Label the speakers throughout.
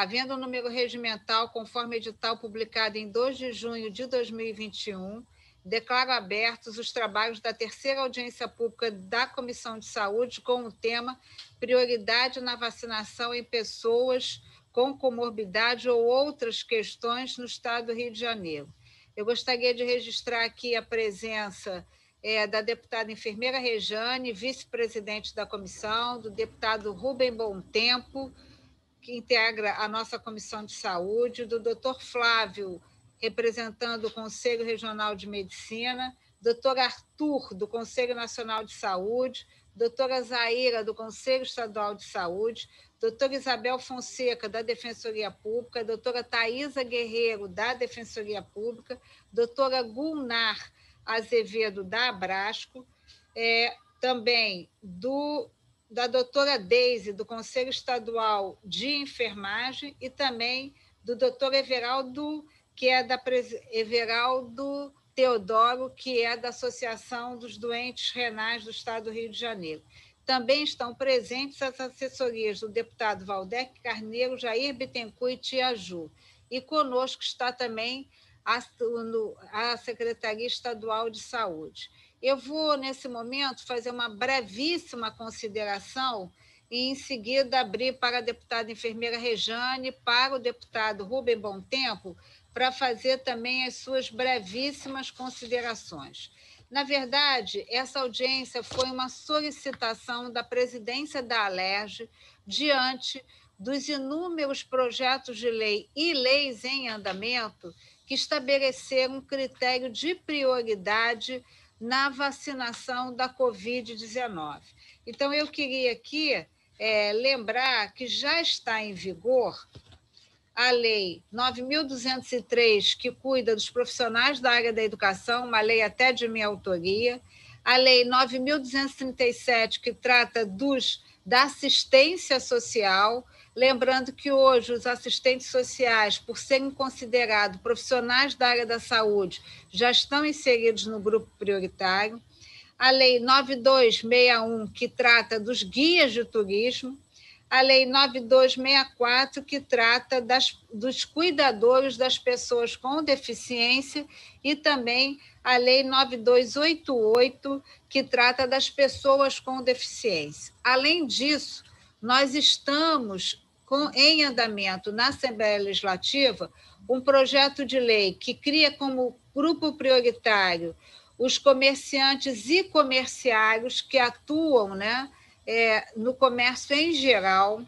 Speaker 1: havendo o número regimental conforme edital publicado em 2 de junho de 2021, declaro abertos os trabalhos da terceira audiência pública da Comissão de Saúde com o tema Prioridade na vacinação em pessoas com comorbidade ou outras questões no Estado do Rio de Janeiro. Eu gostaria de registrar aqui a presença é, da deputada enfermeira Rejane, vice-presidente da comissão, do deputado Rubem Bom Tempo, que integra a nossa comissão de saúde, do doutor Flávio representando o Conselho Regional de Medicina, doutor Arthur, do Conselho Nacional de Saúde, doutora Zaira, do Conselho Estadual de Saúde, doutora Isabel Fonseca, da Defensoria Pública, doutora Thaisa Guerreiro, da Defensoria Pública, doutora Gulnar Azevedo, da Abrasco, é, também do, da doutora Deise, do Conselho Estadual de Enfermagem, e também do doutor Everaldo que é da Everaldo Teodoro, que é da Associação dos Doentes Renais do Estado do Rio de Janeiro. Também estão presentes as assessorias do deputado Valdec Carneiro, Jair Bittencourt e Tia Ju. E conosco está também a, a Secretaria Estadual de Saúde. Eu vou, nesse momento, fazer uma brevíssima consideração e, em seguida, abrir para a deputada enfermeira Rejane, para o deputado Rubem Bom Tempo, para fazer também as suas brevíssimas considerações. Na verdade, essa audiência foi uma solicitação da presidência da Alerj diante dos inúmeros projetos de lei e leis em andamento que estabeleceram um critério de prioridade na vacinação da Covid-19. Então, eu queria aqui é, lembrar que já está em vigor a Lei 9.203, que cuida dos profissionais da área da educação, uma lei até de minha autoria, a Lei 9.237, que trata dos, da assistência social, lembrando que hoje os assistentes sociais, por serem considerados profissionais da área da saúde, já estão inseridos no grupo prioritário, a Lei 9261, que trata dos guias de turismo, a Lei 9264, que trata das, dos cuidadores das pessoas com deficiência, e também a Lei 9288, que trata das pessoas com deficiência. Além disso, nós estamos com, em andamento na Assembleia Legislativa um projeto de lei que cria como grupo prioritário os comerciantes e comerciários que atuam né, é, no comércio em geral,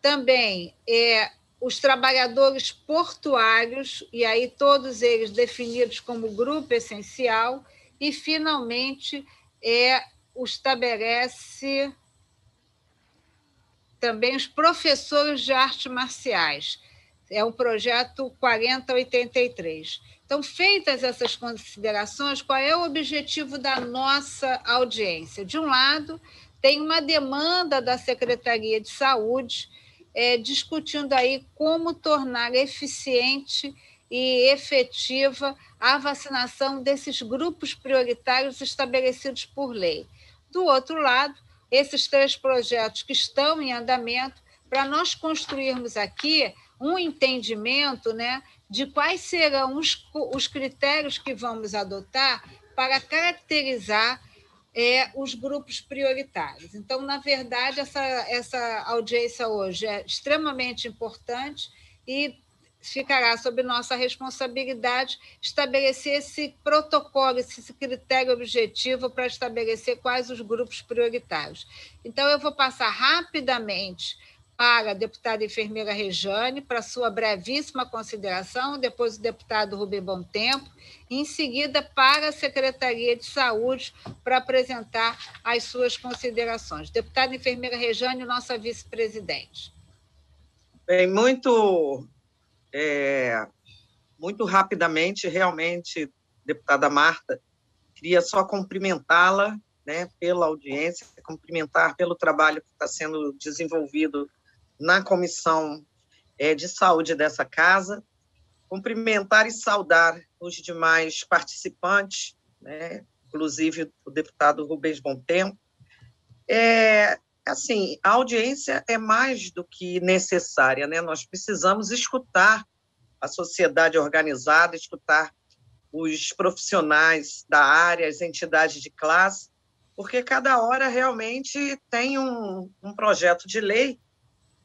Speaker 1: também é, os trabalhadores portuários, e aí todos eles definidos como grupo essencial, e, finalmente, é, estabelece também os professores de artes marciais. É o projeto 4083. Então, feitas essas considerações, qual é o objetivo da nossa audiência? De um lado, tem uma demanda da Secretaria de Saúde é, discutindo aí como tornar eficiente e efetiva a vacinação desses grupos prioritários estabelecidos por lei. Do outro lado, esses três projetos que estão em andamento, para nós construirmos aqui um entendimento né, de quais serão os, os critérios que vamos adotar para caracterizar é, os grupos prioritários. Então, na verdade, essa, essa audiência hoje é extremamente importante e ficará sob nossa responsabilidade estabelecer esse protocolo, esse critério objetivo para estabelecer quais os grupos prioritários. Então, eu vou passar rapidamente para a deputada enfermeira Rejane, para sua brevíssima consideração, depois o deputado Rubem Bom Tempo, em seguida para a Secretaria de Saúde para apresentar as suas considerações. Deputada enfermeira Rejane, nossa vice-presidente.
Speaker 2: Bem, muito, é, muito rapidamente, realmente, deputada Marta, queria só cumprimentá-la né, pela audiência, cumprimentar pelo trabalho que está sendo desenvolvido na comissão é, de saúde dessa casa, cumprimentar e saudar os demais participantes, né, inclusive o deputado Rubens Bom Tempo, é, Assim, a audiência é mais do que necessária, né? Nós precisamos escutar a sociedade organizada, escutar os profissionais da área, as entidades de classe, porque cada hora realmente tem um, um projeto de lei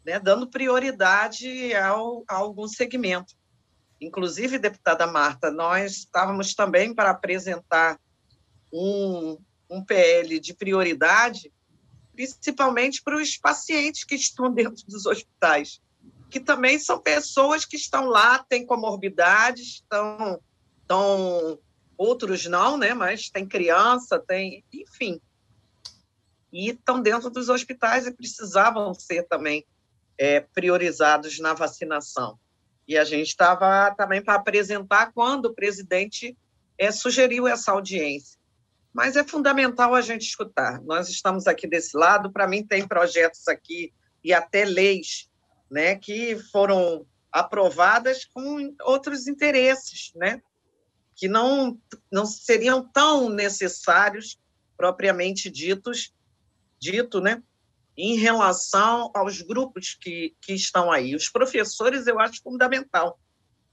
Speaker 2: né, dando prioridade ao, a algum segmento. Inclusive, deputada Marta, nós estávamos também para apresentar um, um PL de prioridade, principalmente para os pacientes que estão dentro dos hospitais, que também são pessoas que estão lá, têm comorbidades, estão, estão outros não, né? Mas tem criança, tem, enfim, e estão dentro dos hospitais e precisavam ser também é, priorizados na vacinação. E a gente estava também para apresentar quando o presidente é, sugeriu essa audiência. Mas é fundamental a gente escutar. Nós estamos aqui desse lado, para mim tem projetos aqui e até leis né, que foram aprovadas com outros interesses, né, que não, não seriam tão necessários, propriamente ditos, dito, né, em relação aos grupos que, que estão aí. Os professores eu acho fundamental,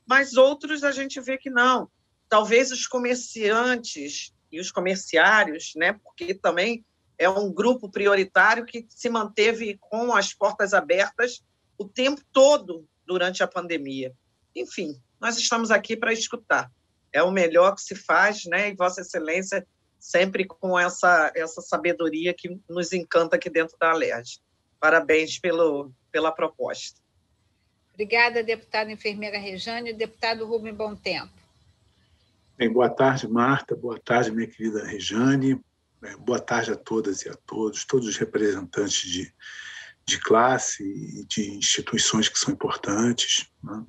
Speaker 2: mas outros a gente vê que não. Talvez os comerciantes e os comerciários, né, porque também é um grupo prioritário que se manteve com as portas abertas o tempo todo durante a pandemia. Enfim, nós estamos aqui para escutar. É o melhor que se faz, né? E Vossa Excelência sempre com essa, essa sabedoria que nos encanta aqui dentro da Alerj. Parabéns pelo, pela proposta.
Speaker 1: Obrigada, deputada enfermeira Rejane. Deputado Rubem Bom Tempo.
Speaker 3: Bem, boa tarde, Marta. Boa tarde, minha querida Rejane. Boa tarde a todas e a todos, todos os representantes de, de classe e de instituições que são importantes. Né?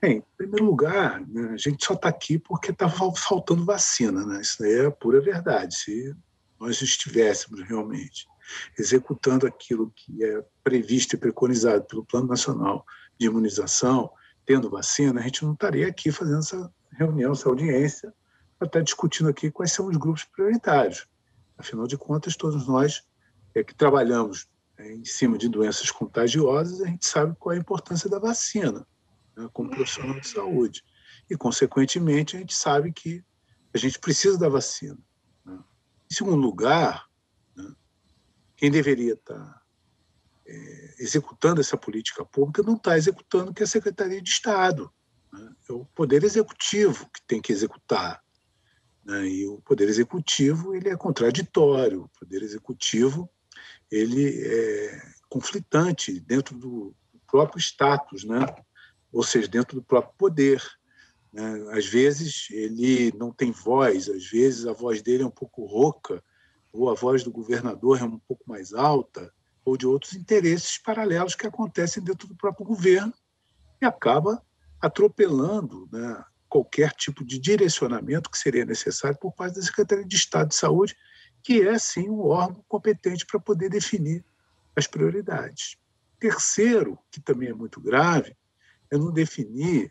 Speaker 3: Bem, em primeiro lugar, né, a gente só está aqui porque está faltando vacina, né? Isso é a pura verdade. Se nós estivéssemos realmente executando aquilo que é previsto e preconizado pelo Plano Nacional de Imunização, tendo vacina, a gente não estaria aqui fazendo essa reunião, essa audiência, para estar discutindo aqui quais são os grupos prioritários. Afinal de contas, todos nós é, que trabalhamos é, em cima de doenças contagiosas, a gente sabe qual é a importância da vacina né, como profissional de saúde. E, consequentemente, a gente sabe que a gente precisa da vacina. Né? Em segundo lugar, né, quem deveria estar é, executando essa política pública não está executando, que é a Secretaria de Estado. Né? É o Poder Executivo que tem que executar. Né? E o Poder Executivo ele é contraditório. O Poder Executivo ele é conflitante dentro do próprio status, né? ou seja, dentro do próprio poder. Né? Às vezes ele não tem voz, às vezes a voz dele é um pouco rouca, ou a voz do governador é um pouco mais alta, ou de outros interesses paralelos que acontecem dentro do próprio governo, e acaba atropelando né, qualquer tipo de direcionamento que seria necessário por parte da Secretaria de Estado de Saúde, que é, sim, o órgão competente para poder definir as prioridades. Terceiro, que também é muito grave, é não definir,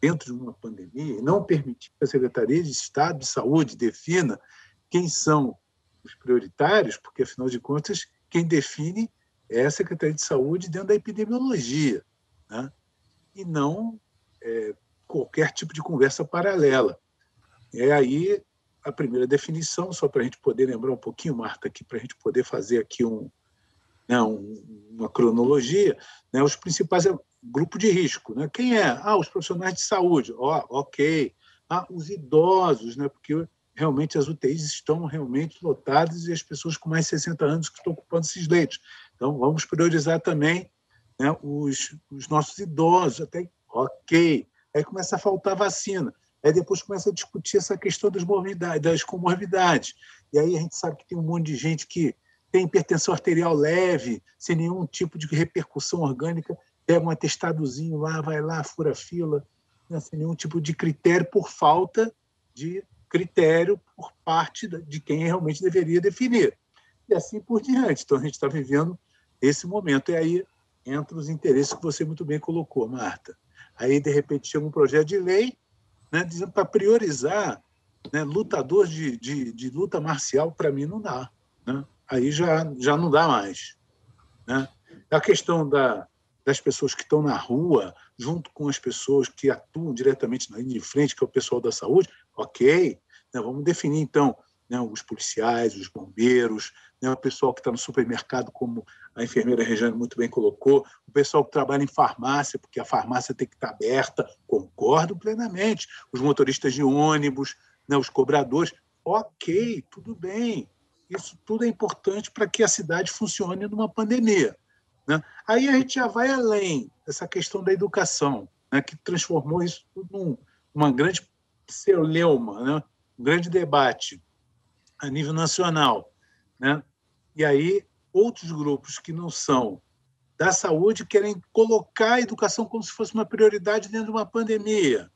Speaker 3: dentro de uma pandemia, e não permitir que a Secretaria de Estado de Saúde defina quem são os prioritários, porque, afinal de contas, quem define é a Secretaria de Saúde dentro da epidemiologia, né? e não é, qualquer tipo de conversa paralela. É aí a primeira definição, só para a gente poder lembrar um pouquinho, Marta, aqui para a gente poder fazer aqui um, né, um, uma cronologia, né, os principais grupo de risco. Né? Quem é? Ah, os profissionais de saúde. Ó, oh, ok. Ah, os idosos, né? porque realmente as UTIs estão realmente lotadas e as pessoas com mais de 60 anos que estão ocupando esses leitos. Então, vamos priorizar também né, os, os nossos idosos. Até, ok. Aí começa a faltar vacina. Aí depois começa a discutir essa questão das, das comorbidades. E aí a gente sabe que tem um monte de gente que tem hipertensão arterial leve, sem nenhum tipo de repercussão orgânica, pega um atestadozinho lá, vai lá, fura fila, né, sem nenhum tipo de critério, por falta de critério por parte de quem realmente deveria definir. E assim por diante. Então, a gente está vivendo esse momento. E aí entra os interesses que você muito bem colocou, Marta. Aí, de repente, chega um projeto de lei né, dizendo para priorizar né, lutadores de, de, de luta marcial, para mim não dá. Né? Aí já, já não dá mais. Né? A questão da, das pessoas que estão na rua, junto com as pessoas que atuam diretamente na linha de frente, que é o pessoal da saúde, ok, né? vamos definir, então, né, os policiais, os bombeiros, né, o pessoal que está no supermercado, como a enfermeira Regiane muito bem colocou, o pessoal que trabalha em farmácia, porque a farmácia tem que estar tá aberta, concordo plenamente, os motoristas de ônibus, né, os cobradores, ok, tudo bem, isso tudo é importante para que a cidade funcione numa pandemia. Né? Aí a gente já vai além dessa questão da educação, né, que transformou isso tudo num uma grande celeuma, né, um grande debate a nível nacional. Né? E aí outros grupos que não são da saúde querem colocar a educação como se fosse uma prioridade dentro de uma pandemia.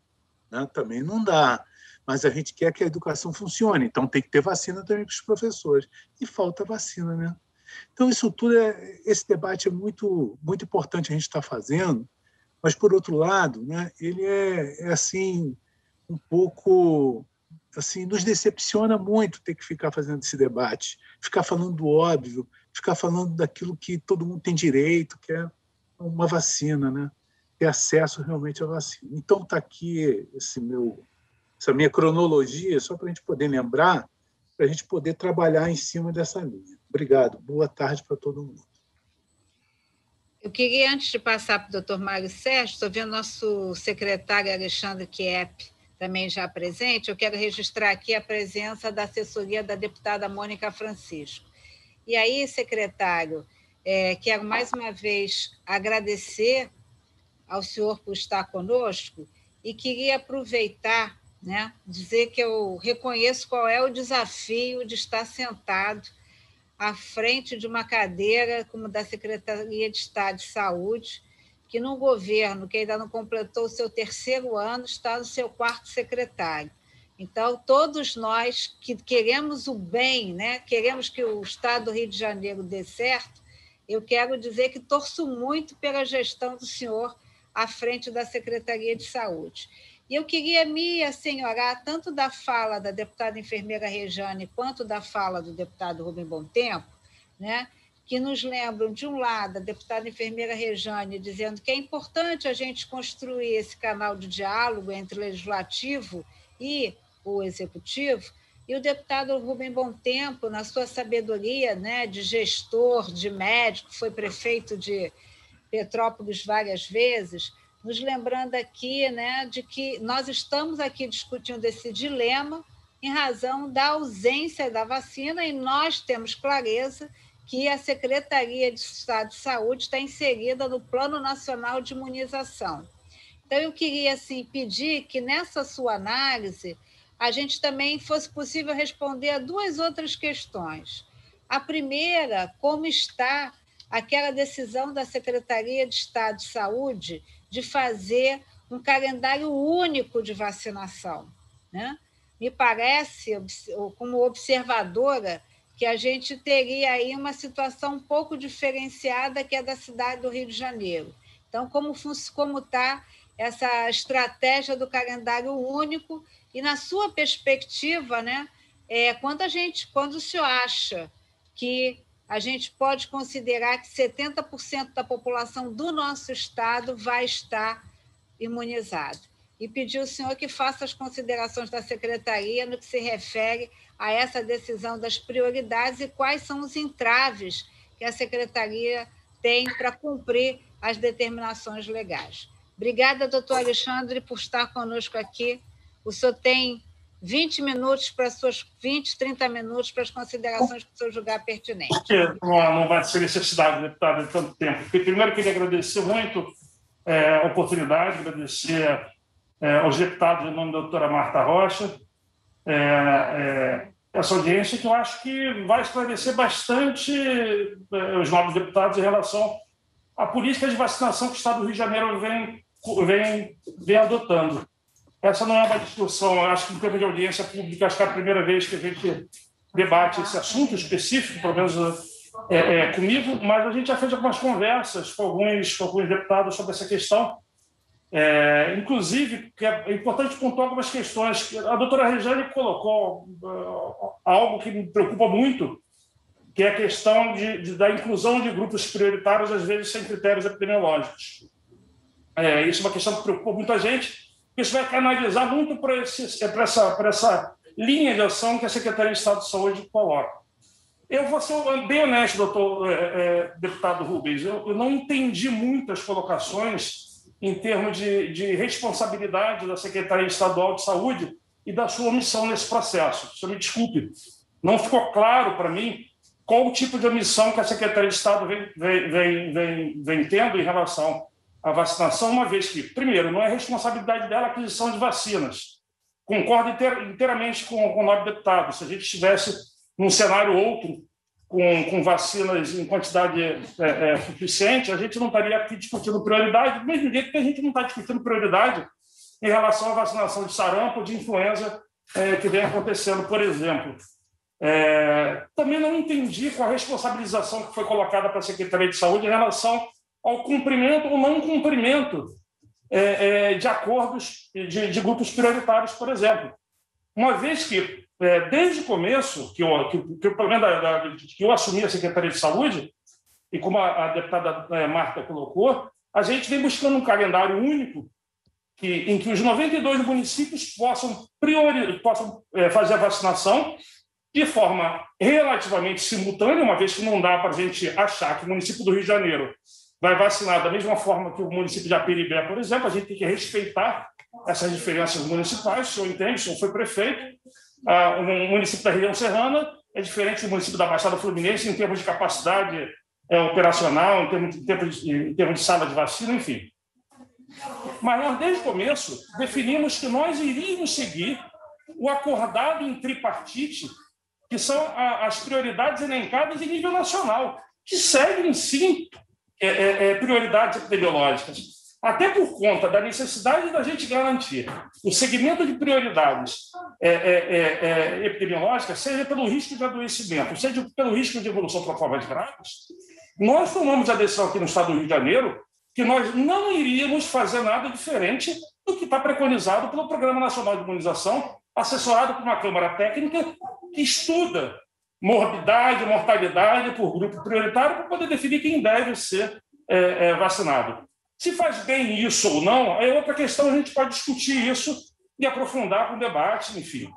Speaker 3: Né? Também não dá mas a gente quer que a educação funcione, então tem que ter vacina também para os professores. E falta vacina, né? Então, isso tudo, é, esse debate é muito, muito importante a gente estar tá fazendo, mas, por outro lado, né, ele é, é, assim, um pouco. Assim, nos decepciona muito ter que ficar fazendo esse debate, ficar falando do óbvio, ficar falando daquilo que todo mundo tem direito, que é uma vacina, né? ter acesso realmente à vacina. Então, está aqui esse meu essa minha cronologia, só para a gente poder lembrar, para a gente poder trabalhar em cima dessa linha. Obrigado. Boa tarde para todo mundo.
Speaker 1: Eu queria, antes de passar para o doutor Mário Sérgio, estou vendo nosso secretário Alexandre Kiep também já presente, eu quero registrar aqui a presença da assessoria da deputada Mônica Francisco. E aí, secretário, é, quero mais uma vez agradecer ao senhor por estar conosco e queria aproveitar né? dizer que eu reconheço qual é o desafio de estar sentado à frente de uma cadeira como da Secretaria de Estado de Saúde, que num governo que ainda não completou o seu terceiro ano está no seu quarto secretário. Então, todos nós que queremos o bem, né? queremos que o Estado do Rio de Janeiro dê certo, eu quero dizer que torço muito pela gestão do senhor à frente da Secretaria de Saúde. E eu queria me assenhorar tanto da fala da deputada enfermeira Rejane quanto da fala do deputado Rubem Tempo, né, que nos lembram, de um lado, a deputada enfermeira Rejane dizendo que é importante a gente construir esse canal de diálogo entre o legislativo e o executivo, e o deputado Rubem Tempo, na sua sabedoria né, de gestor, de médico, foi prefeito de Petrópolis várias vezes, nos lembrando aqui né, de que nós estamos aqui discutindo esse dilema em razão da ausência da vacina e nós temos clareza que a Secretaria de Estado de Saúde está inserida no Plano Nacional de Imunização. Então, eu queria assim, pedir que nessa sua análise a gente também fosse possível responder a duas outras questões. A primeira, como está aquela decisão da Secretaria de Estado de Saúde de fazer um calendário único de vacinação. Né? Me parece, como observadora, que a gente teria aí uma situação um pouco diferenciada que é da cidade do Rio de Janeiro. Então, como está essa estratégia do calendário único e na sua perspectiva, né? É, quando a gente, quando o senhor acha que a gente pode considerar que 70% da população do nosso estado vai estar imunizado. E pedir ao senhor que faça as considerações da secretaria no que se refere a essa decisão das prioridades e quais são os entraves que a secretaria tem para cumprir as determinações legais. Obrigada, doutor Alexandre, por estar conosco aqui. O senhor tem 20 minutos para suas 20, 30 minutos para as considerações que o senhor julgar pertinentes. Por
Speaker 4: que não, não vai ser necessidade, deputado, de tanto tempo? Porque, primeiro, queria agradecer muito é, a oportunidade, agradecer é, aos deputados em nome da doutora Marta Rocha, é, é, essa audiência que eu acho que vai esclarecer bastante é, os novos deputados em relação à política de vacinação que o Estado do Rio de Janeiro vem, vem, vem adotando. Essa não é uma discussão, eu acho que no tempo de audiência pública, acho que é a primeira vez que a gente debate esse assunto específico, pelo menos é, é, comigo, mas a gente já fez algumas conversas com alguns, com alguns deputados sobre essa questão. É, inclusive, é importante pontuar algumas questões. A doutora Regiane colocou uh, algo que me preocupa muito, que é a questão de, de, da inclusão de grupos prioritários, às vezes sem critérios epidemiológicos. É, isso é uma questão que preocupa muita gente, isso vai canalizar muito para essa, essa linha de ação que a Secretaria de Estado de Saúde coloca. Eu vou ser bem honesto, doutor é, é, deputado Rubens, eu, eu, não entendi muitas colocações em termos de, de responsabilidade da Secretaria Estadual de Saúde e da sua omissão nesse processo. Senhor me desculpe, não ficou claro para mim qual o tipo de omissão que a Secretaria de Estado vem, vem, vem, vem, tendo em relação à vacinação, uma vez que, primeiro, não é responsabilidade dela a aquisição de vacinas. Concordo inteiramente com, com o nobre deputado. Se a gente estivesse num cenário outro, com, com vacinas em quantidade é, é, suficiente, a gente não estaria aqui discutindo prioridade, do mesmo jeito que a gente não está discutindo prioridade em relação à vacinação de sarampo, de influenza, é, que vem acontecendo, por exemplo. É, também não entendi qual a responsabilização que foi colocada para a Secretaria de Saúde em relação ao cumprimento ou não cumprimento é, é, de acordos de, de, grupos prioritários, por exemplo. Uma vez que, desde o começo, que eu, que, que, pelo menos da, da, que eu assumi a Secretaria de Saúde, e como a, a deputada é, Marta colocou, a gente vem buscando um calendário único que, em que os 92 municípios possam, priori, possam é, fazer a vacinação de forma relativamente simultânea, uma vez que não dá para a gente achar que o município do Rio de Janeiro vai vacinar da mesma forma que o município de Apiribé, por exemplo, a gente tem que respeitar essas diferenças municipais. O senhor entende, o senhor foi prefeito. O município da região serrana é diferente do município da Baixada Fluminense em termos de capacidade é, operacional, em termos, em, termos de, em termos de sala de vacina, enfim. Mas nós, desde o começo, definimos que nós iríamos seguir o acordado em tripartite que são as prioridades elencadas em nível nacional, que seguem, sim, é, é, é, prioridades epidemiológicas. Até por conta da necessidade da gente garantir o segmento de prioridades é, é, epidemiológicas, seja pelo risco de adoecimento, seja pelo risco de evolução para formas graves, nós tomamos a decisão aqui no Estado do Rio de Janeiro que nós não iríamos fazer nada diferente do que está preconizado pelo Programa Nacional de Imunização, assessorado por uma Câmara Técnica que estuda morbidade, mortalidade por grupo prioritário para poder definir quem deve ser é, é, vacinado. Se faz bem isso ou não, é outra questão, a gente pode discutir isso e aprofundar com o debate, enfim.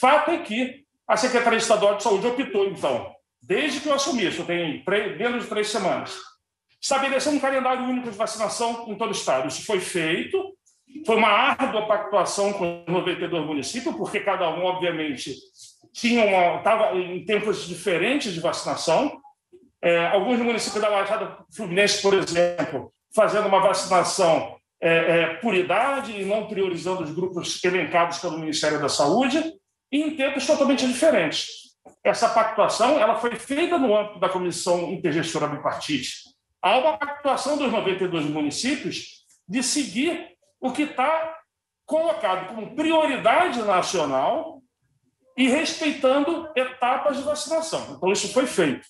Speaker 4: Fato é que a Secretaria Estadual de Saúde optou, então, desde que eu assumi, isso tem menos de três semanas, estabelecer um calendário único de vacinação em todo o Estado. Isso foi feito, foi uma árdua pactuação com os 92 municípios, porque cada um, obviamente, tinha uma, estava em tempos diferentes de vacinação. É, alguns municípios da Baixada Fluminense, por exemplo, fazendo uma vacinação é, é, por idade e não priorizando os grupos elencados pelo Ministério da Saúde, e em tempos totalmente diferentes. Essa pactuação ela foi feita no âmbito da Comissão Intergestora Bipartite. Há uma pactuação dos 92 municípios de seguir o que está colocado como prioridade nacional e respeitando etapas de vacinação. Então, isso foi feito.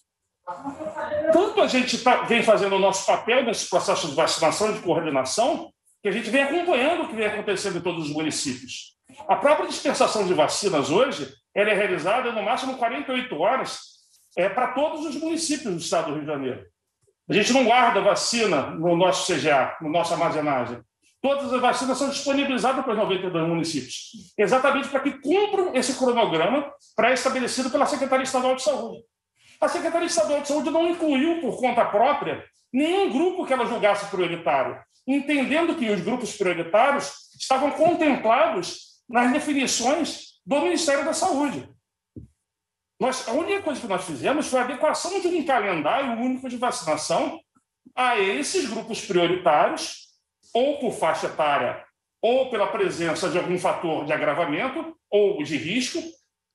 Speaker 4: Tanto a gente tá, vem fazendo o nosso papel nesse processo de vacinação de coordenação, que a gente vem acompanhando o que vem acontecendo em todos os municípios. A própria dispensação de vacinas hoje ela é realizada no máximo 48 horas é, para todos os municípios do estado do Rio de Janeiro. A gente não guarda vacina no nosso CGA, no nossa armazenagem. Todas as vacinas são disponibilizadas para os 92 municípios, exatamente para que cumpram esse cronograma pré-estabelecido pela Secretaria Estadual de Saúde. A Secretaria Estadual de Saúde não incluiu, por conta própria, nenhum grupo que ela julgasse prioritário, entendendo que os grupos prioritários estavam contemplados nas definições do Ministério da Saúde. Nós, a única coisa que nós fizemos foi a adequação de um calendário único de vacinação a esses grupos prioritários ou por faixa etária, ou pela presença de algum fator de agravamento ou de risco,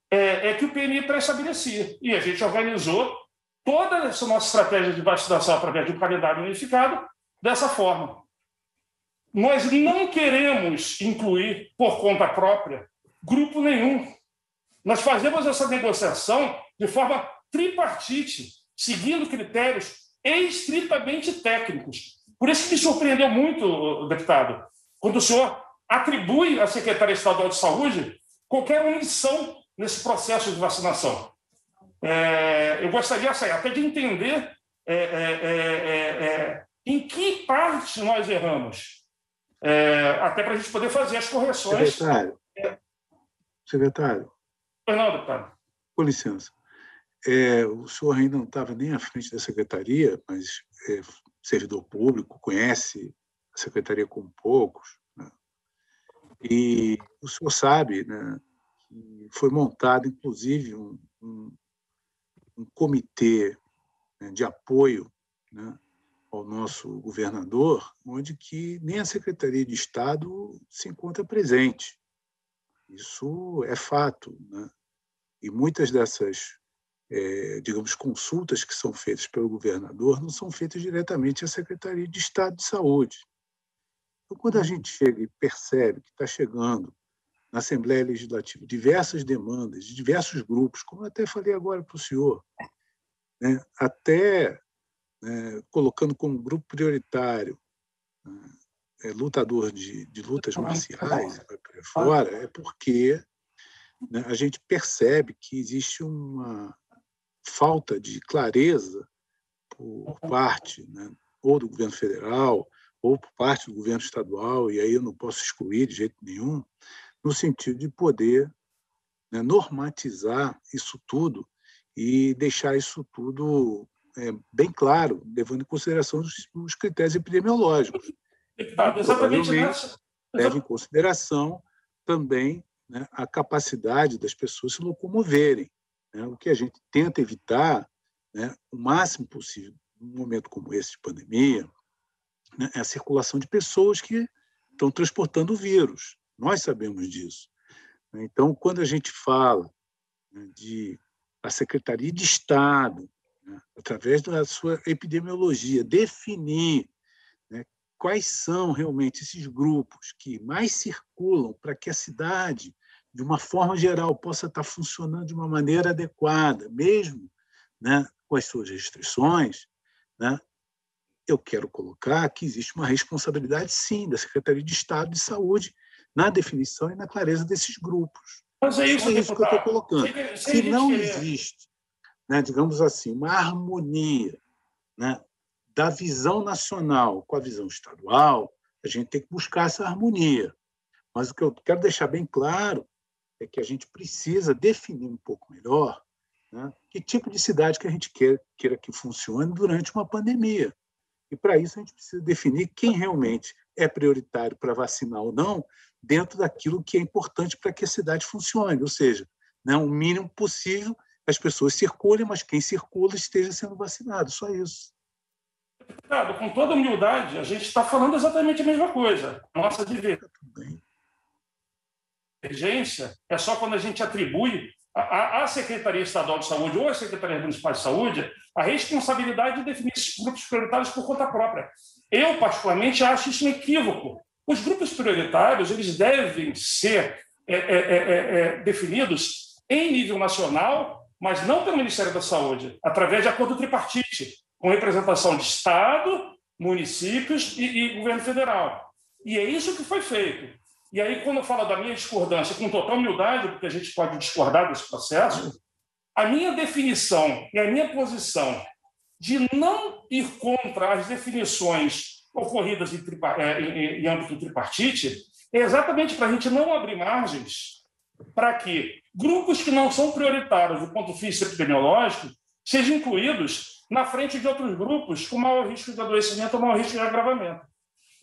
Speaker 4: é, é que o PNI pré-estabelecia. E a gente organizou toda essa nossa estratégia de vacinação através de um calendário unificado dessa forma. Nós não queremos incluir, por conta própria, grupo nenhum. Nós fazemos essa negociação de forma tripartite, seguindo critérios estritamente técnicos, por isso que me surpreendeu muito, deputado, quando o senhor atribui à Secretaria Estadual de Saúde qualquer omissão nesse processo de vacinação. é, eu gostaria assim, até de entender é, é, em que parte nós erramos, até para a gente poder fazer as correções.
Speaker 3: Secretário, secretário.
Speaker 4: Pois não, deputado.
Speaker 3: Com licença. É, o senhor ainda não estava nem à frente da secretaria, mas é servidor público, conhece a secretaria como poucos. Né? E o senhor sabe né, que foi montado, inclusive, um, um, um comitê né, de apoio né, ao nosso governador, onde que nem a Secretaria de Estado se encontra presente. Isso é fato. Né? E muitas dessas é, digamos, consultas que são feitas pelo governador não são feitas diretamente à Secretaria de Estado de Saúde. Então, quando a gente chega e percebe que está chegando na Assembleia Legislativa diversas demandas de diversos grupos, como até falei agora para o senhor, né, até né, colocando como grupo prioritário né, é, lutador de, de lutas marciais, fora, é porque né, a gente percebe que existe uma, falta de clareza por parte né, ou do governo federal ou por parte do governo estadual, e aí eu não posso excluir de jeito nenhum, no sentido de poder né, normatizar isso tudo e deixar isso tudo é, bem claro, levando em consideração os, os critérios epidemiológicos.
Speaker 4: Deputado, exatamente nessa.
Speaker 3: Leva em consideração também né, a capacidade das pessoas se locomoverem. Né? O que a gente tenta evitar, né, o máximo possível, num momento como esse de pandemia, né, é a circulação de pessoas que estão transportando o vírus. Nós sabemos disso. Então, quando a gente fala né, de a Secretaria de Estado, né, através da sua epidemiologia, definir né, quais são realmente esses grupos que mais circulam para que a cidade de uma forma geral, possa estar funcionando de uma maneira adequada, mesmo né, com as suas restrições, né, eu quero colocar que existe uma responsabilidade, sim, da Secretaria de Estado de Saúde na definição e na clareza desses grupos.
Speaker 4: Mas é isso,
Speaker 3: é isso que eu estou colocando. Se não existe, né, digamos assim, uma harmonia né, da visão nacional com a visão estadual, a gente tem que buscar essa harmonia. Mas o que eu quero deixar bem claro é que a gente precisa definir um pouco melhor né, que tipo de cidade que a gente quer, queira que funcione durante uma pandemia. E, para isso, a gente precisa definir quem realmente é prioritário para vacinar ou não, dentro daquilo que é importante para que a cidade funcione, ou seja, né, o mínimo possível as pessoas circulem, mas quem circula esteja sendo vacinado, só isso.
Speaker 4: Deputado, com toda humildade, a gente está falando exatamente a mesma coisa. Nossa divergência emergência é só quando a gente atribui à Secretaria Estadual de Saúde ou à Secretaria Municipal de Saúde a responsabilidade de definir esses grupos prioritários por conta própria. Eu, particularmente, acho isso um equívoco. Os grupos prioritários eles devem ser é, é, é, é definidos em nível nacional, mas não pelo Ministério da Saúde, através de acordo tripartite, com representação de Estado, municípios e, e governo federal. E é isso que foi feito. E aí, quando eu falo da minha discordância, com total humildade, porque a gente pode discordar desse processo, a minha definição e a minha posição de não ir contra as definições ocorridas em, é, em, em âmbito tripartite é exatamente para a gente não abrir margens para que grupos que não são prioritários do ponto de vista epidemiológico sejam incluídos na frente de outros grupos com maior risco de adoecimento ou maior risco de agravamento.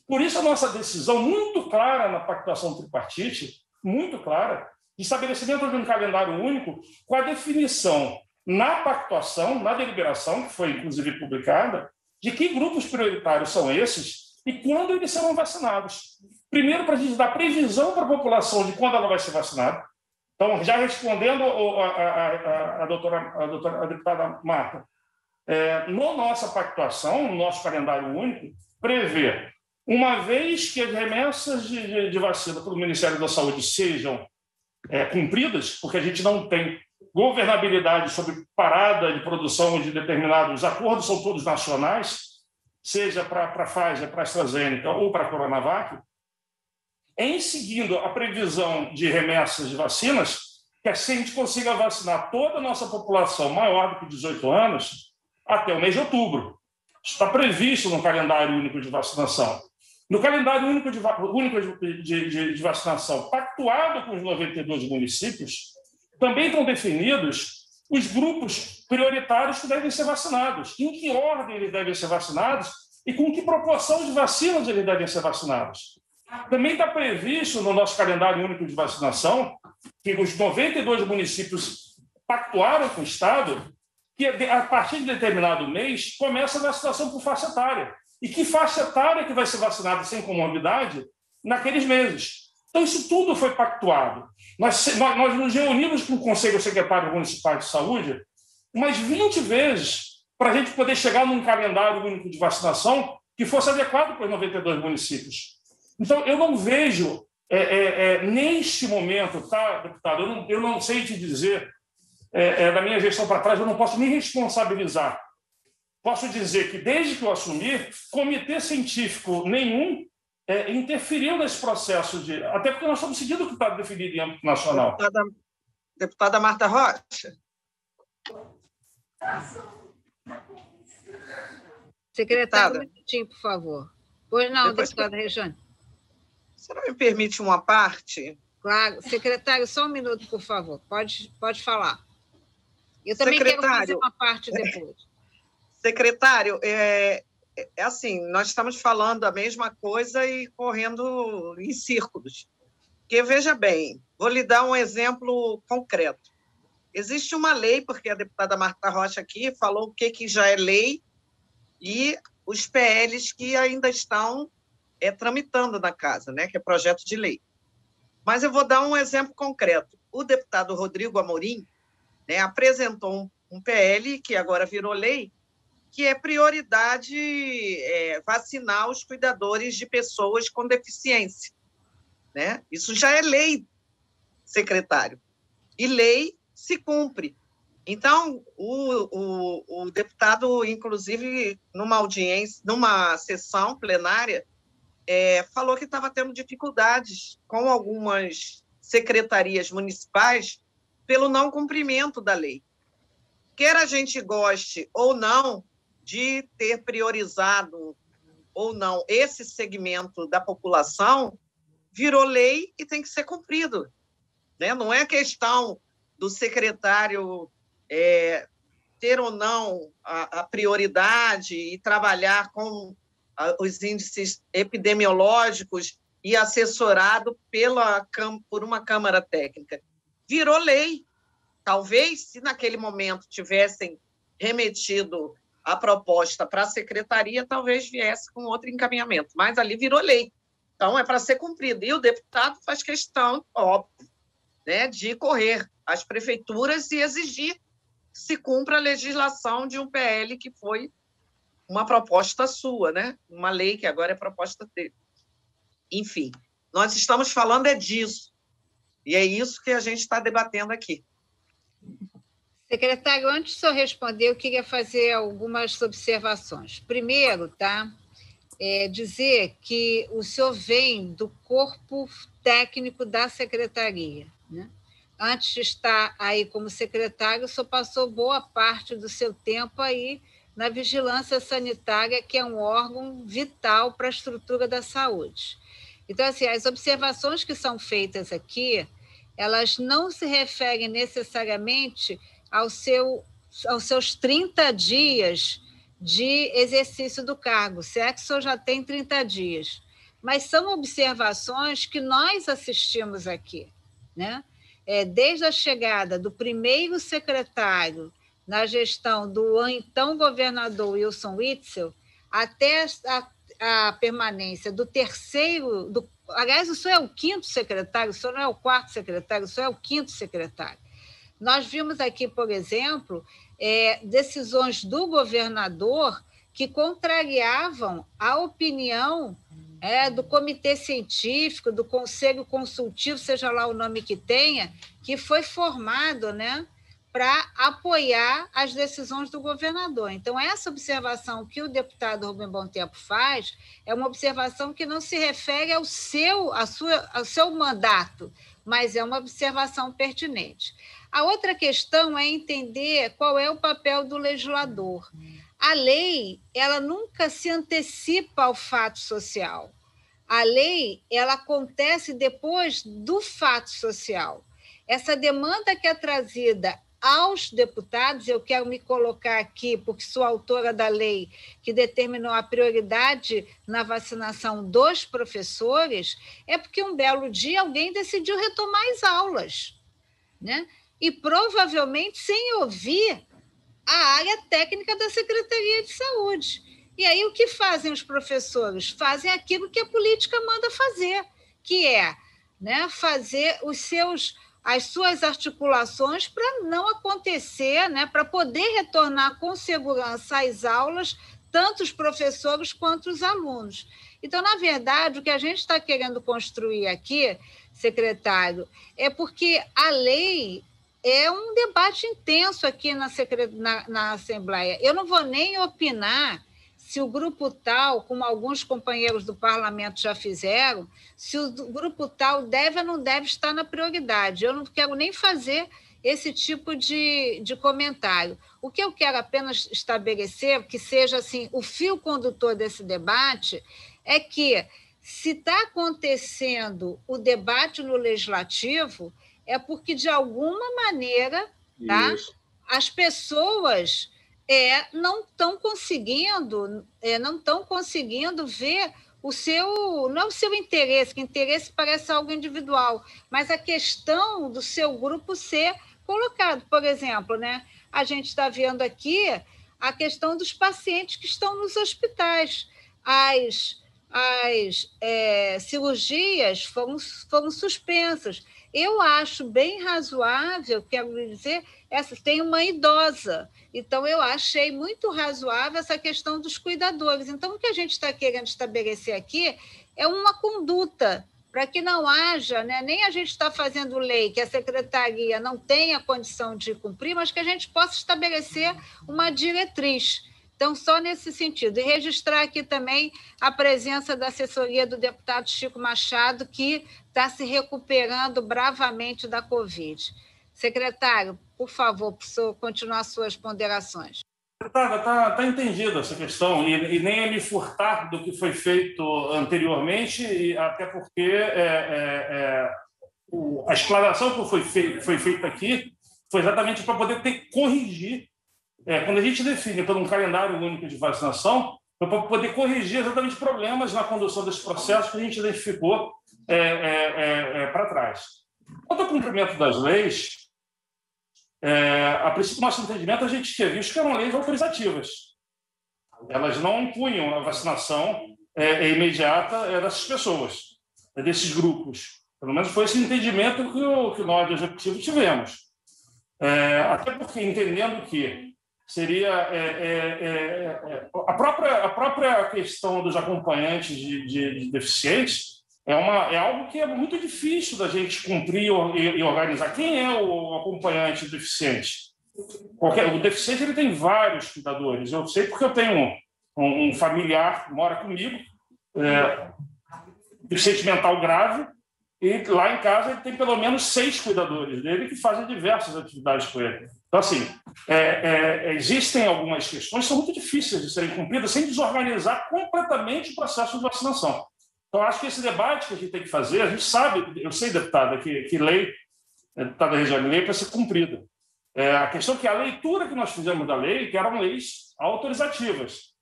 Speaker 4: Por isso, a nossa decisão, muito clara na pactuação tripartite, muito clara, de estabelecimento de um calendário único, com a definição na pactuação, na deliberação, que foi inclusive publicada, de que grupos prioritários são esses e quando eles serão vacinados. Primeiro, para a gente dar previsão para a população de quando ela vai ser vacinada. Então, já respondendo a, a, a, a doutora, doutora, a deputada Marta, é, no nossa pactuação, no nosso calendário único, prevê uma vez que as remessas de, de, de vacina pelo Ministério da Saúde sejam é, cumpridas, porque a gente não tem governabilidade sobre parada de produção de determinados os acordos, são todos nacionais, seja para a Pfizer, para a AstraZeneca ou para a Coronavac, em seguindo a previsão de remessas de vacinas, que assim a gente consiga vacinar toda a nossa população maior do que 18 anos até o mês de outubro. Está previsto no calendário único de vacinação. No calendário único de, único de, de, de vacinação, pactuado com os 92 municípios, também estão definidos os grupos prioritários que devem ser vacinados, em que ordem eles devem ser vacinados e com que proporção de vacinas eles devem ser vacinados. Também está previsto no nosso calendário único de vacinação que os 92 municípios pactuaram com o Estado que a partir de determinado mês começa a vacinação por faixa etária. E que faixa etária que vai ser vacinada sem comorbidade naqueles meses. Então, isso tudo foi pactuado. Nós, nós, nós nos reunimos com o Conselho Secretário Municipal de Saúde umas 20 vezes para a gente poder chegar num calendário único de vacinação que fosse adequado para os 92 municípios. Então, eu não vejo, é, é, é, neste momento, tá, deputado, eu não, eu não sei te dizer, é, é, da minha gestão para trás, eu não posso me responsabilizar. Posso dizer que, desde que eu assumi, comitê científico nenhum é, interferiu nesse processo de. Até porque nós estamos seguindo o que está definido em âmbito nacional.
Speaker 2: Deputada, deputada Marta Rocha.
Speaker 1: Secretário, um minutinho, por favor. Pois não, Depois deputada que... Rejane.
Speaker 2: Você não me permite uma parte?
Speaker 1: Claro. Secretário, só um minuto, por favor. Pode, pode falar. Eu também Secretário, quero fazer uma parte depois.
Speaker 2: Secretário, é, é assim, nós estamos falando a mesma coisa e correndo em círculos. Porque, veja bem, vou lhe dar um exemplo concreto. Existe uma lei, porque a deputada Marta Rocha aqui falou o que, que já é lei e os PLs que ainda estão é, tramitando na casa, né, que é projeto de lei. Mas eu vou dar um exemplo concreto. O deputado Rodrigo Amorim né, apresentou um, um PL, que agora virou lei, que é prioridade é, vacinar os cuidadores de pessoas com deficiência. Né? Isso já é lei, secretário. E lei se cumpre. Então, o, o, o deputado, inclusive, numa audiência, numa sessão plenária, é, falou que estava tendo dificuldades com algumas secretarias municipais pelo não cumprimento da lei. Quer a gente goste ou não de ter priorizado ou não esse segmento da população, virou lei e tem que ser cumprido. Né? Não é questão do secretário é, ter ou não a, a prioridade e trabalhar com os índices epidemiológicos e assessorado pela, por uma Câmara Técnica. Virou lei. Talvez, se naquele momento tivessem remetido a proposta para a secretaria, talvez viesse com outro encaminhamento, mas ali virou lei. Então, é para ser cumprido. E o deputado faz questão, óbvio, né, de correr às prefeituras e exigir que se cumpra a legislação de um PL que foi uma proposta sua, né? Uma lei que agora é proposta dele. Enfim, nós estamos falando é disso. E é isso que a gente está debatendo aqui.
Speaker 1: Secretário, antes de senhor responder, eu queria fazer algumas observações. Primeiro, tá? É dizer que o senhor vem do corpo técnico da secretaria. Né? Antes de estar aí como secretário, o senhor passou boa parte do seu tempo aí na vigilância sanitária, que é um órgão vital para a estrutura da saúde. Então, assim, as observações que são feitas aqui, elas não se referem necessariamente ao seu, aos seus 30 dias de exercício do cargo, se o senhor já tem 30 dias. Mas são observações que nós assistimos aqui, né? É, desde a chegada do primeiro secretário na gestão do então governador Wilson Witzel, até a, a permanência do terceiro, do, aliás, o senhor é o quinto secretário, o senhor não é o quarto secretário, o senhor é o quinto secretário. Nós vimos aqui, por exemplo, é, decisões do governador que contrariavam a opinião é, do comitê científico, do conselho consultivo, seja lá o nome que tenha, que foi formado né, para apoiar as decisões do governador. Então, essa observação que o deputado Rubem Bom Tempo faz é uma observação que não se refere ao seu, à sua, ao seu mandato, mas é uma observação pertinente. A outra questão é entender qual é o papel do legislador. A lei, ela nunca se antecipa ao fato social. A lei, ela acontece depois do fato social. Essa demanda que é trazida aos deputados, eu quero me colocar aqui, porque sou autora da lei que determinou a prioridade na vacinação dos professores, é porque um belo dia alguém decidiu retomar as aulas, né? E provavelmente sem ouvir a área técnica da Secretaria de Saúde. E aí o que fazem os professores? Fazem aquilo que a política manda fazer, que é né, fazer os seus as suas articulações para não acontecer, né, para poder retornar com segurança às aulas, tanto os professores quanto os alunos. Então, na verdade, o que a gente está querendo construir aqui, secretário, é porque a lei é um debate intenso aqui na, na, na Assembleia. Eu não vou nem opinar se o grupo tal, como alguns companheiros do parlamento já fizeram, se o grupo tal deve ou não deve estar na prioridade. Eu não quero nem fazer esse tipo de, de comentário. O que eu quero apenas estabelecer, que seja assim o fio condutor desse debate, é que se está acontecendo o debate no legislativo, é porque, de alguma maneira, tá, as pessoas é, não estão conseguindo, é, não estão conseguindo ver o seu, não é o seu interesse, que interesse parece algo individual, mas a questão do seu grupo ser colocado. Por exemplo, né, a gente está vendo aqui a questão dos pacientes que estão nos hospitais. As, as é, cirurgias foram, foram suspensas. Eu acho bem razoável, quero dizer, essa tem uma idosa. Então, eu achei muito razoável essa questão dos cuidadores. Então, o que a gente está querendo estabelecer aqui é uma conduta para que não haja, né, nem a gente está fazendo lei que a secretaria não tenha condição de cumprir, mas que a gente possa estabelecer uma diretriz. Então, só nesse sentido. E registrar aqui também a presença da assessoria do deputado Chico Machado, que está se recuperando bravamente da Covid. Secretário, por favor, para o senhor continuar suas ponderações.
Speaker 4: Está tá, tá entendida essa questão, e, e, nem é me furtar do que foi feito anteriormente, e até porque é, é, é, o, a explanação que foi, fei, foi feita aqui foi exatamente para poder ter, corrigir é, quando a gente define por um calendário único de vacinação, é para poder corrigir exatamente problemas na condução desse processo que a gente identificou para trás. Quanto ao cumprimento das leis, a princípio nosso entendimento, a gente tinha visto que eram leis autorizativas. Elas não impunham a vacinação imediata dessas pessoas, desses grupos. Pelo menos foi esse entendimento que, o, que nós, do Executivo, tivemos. até porque, entendendo que seria é, é, é, é, a, própria, a própria questão dos acompanhantes de, de, de, deficientes é, uma, é algo que é muito difícil da gente cumprir e, e organizar. Quem é o acompanhante deficiente? Qualquer, o deficiente ele tem vários cuidadores. Eu sei porque eu tenho um, um familiar que mora comigo, é, deficiente mental grave, e lá em casa ele tem pelo menos seis cuidadores dele que fazem diversas atividades com ele. Então, assim, é, é, existem algumas questões que são muito difíceis de serem cumpridas sem desorganizar completamente o processo de vacinação. Então, acho que esse debate que a gente tem que fazer, a gente sabe, eu sei, deputada, que, que lei, deputada Regiane, lei é para ser cumprida. É, a questão é que a leitura que nós fizemos da lei, que eram leis autorizativas.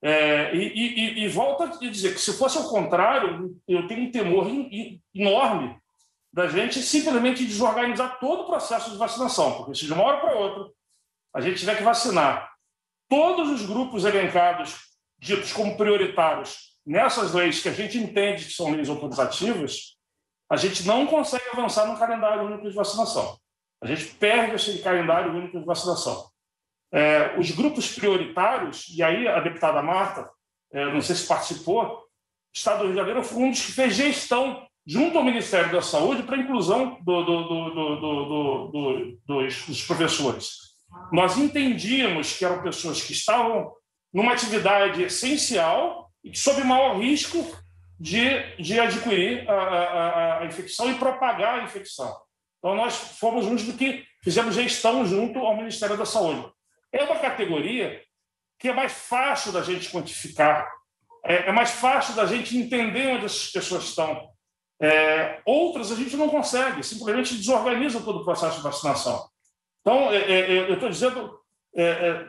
Speaker 4: É, e, e, e volta a dizer que, se fosse ao contrário, eu tenho um temor enorme da gente simplesmente desorganizar todo o processo de vacinação, porque se de uma hora para outra a gente tiver que vacinar todos os grupos elencados, ditos como prioritários, nessas leis que a gente entende que são leis autorizativas, a gente não consegue avançar no calendário único de vacinação. A gente perde esse calendário único de vacinação. É, os grupos prioritários, e aí a deputada Marta, é, não sei se participou, o Estado do Rio de Janeiro foi um dos que fez gestão junto ao Ministério da Saúde para a inclusão do, do, do, dos, dos professores. Nós entendíamos que eram pessoas que estavam numa atividade essencial sob maior risco de, de adquirir a, a, a infecção e propagar a infecção. Então, nós fomos uns do que fizemos gestão junto ao Ministério da Saúde. É uma categoria que é mais fácil da gente quantificar, é, é mais fácil da gente entender onde essas pessoas estão. É, outras a gente não consegue, simplesmente desorganiza todo o processo de vacinação. Então, é, é, é eu estou dizendo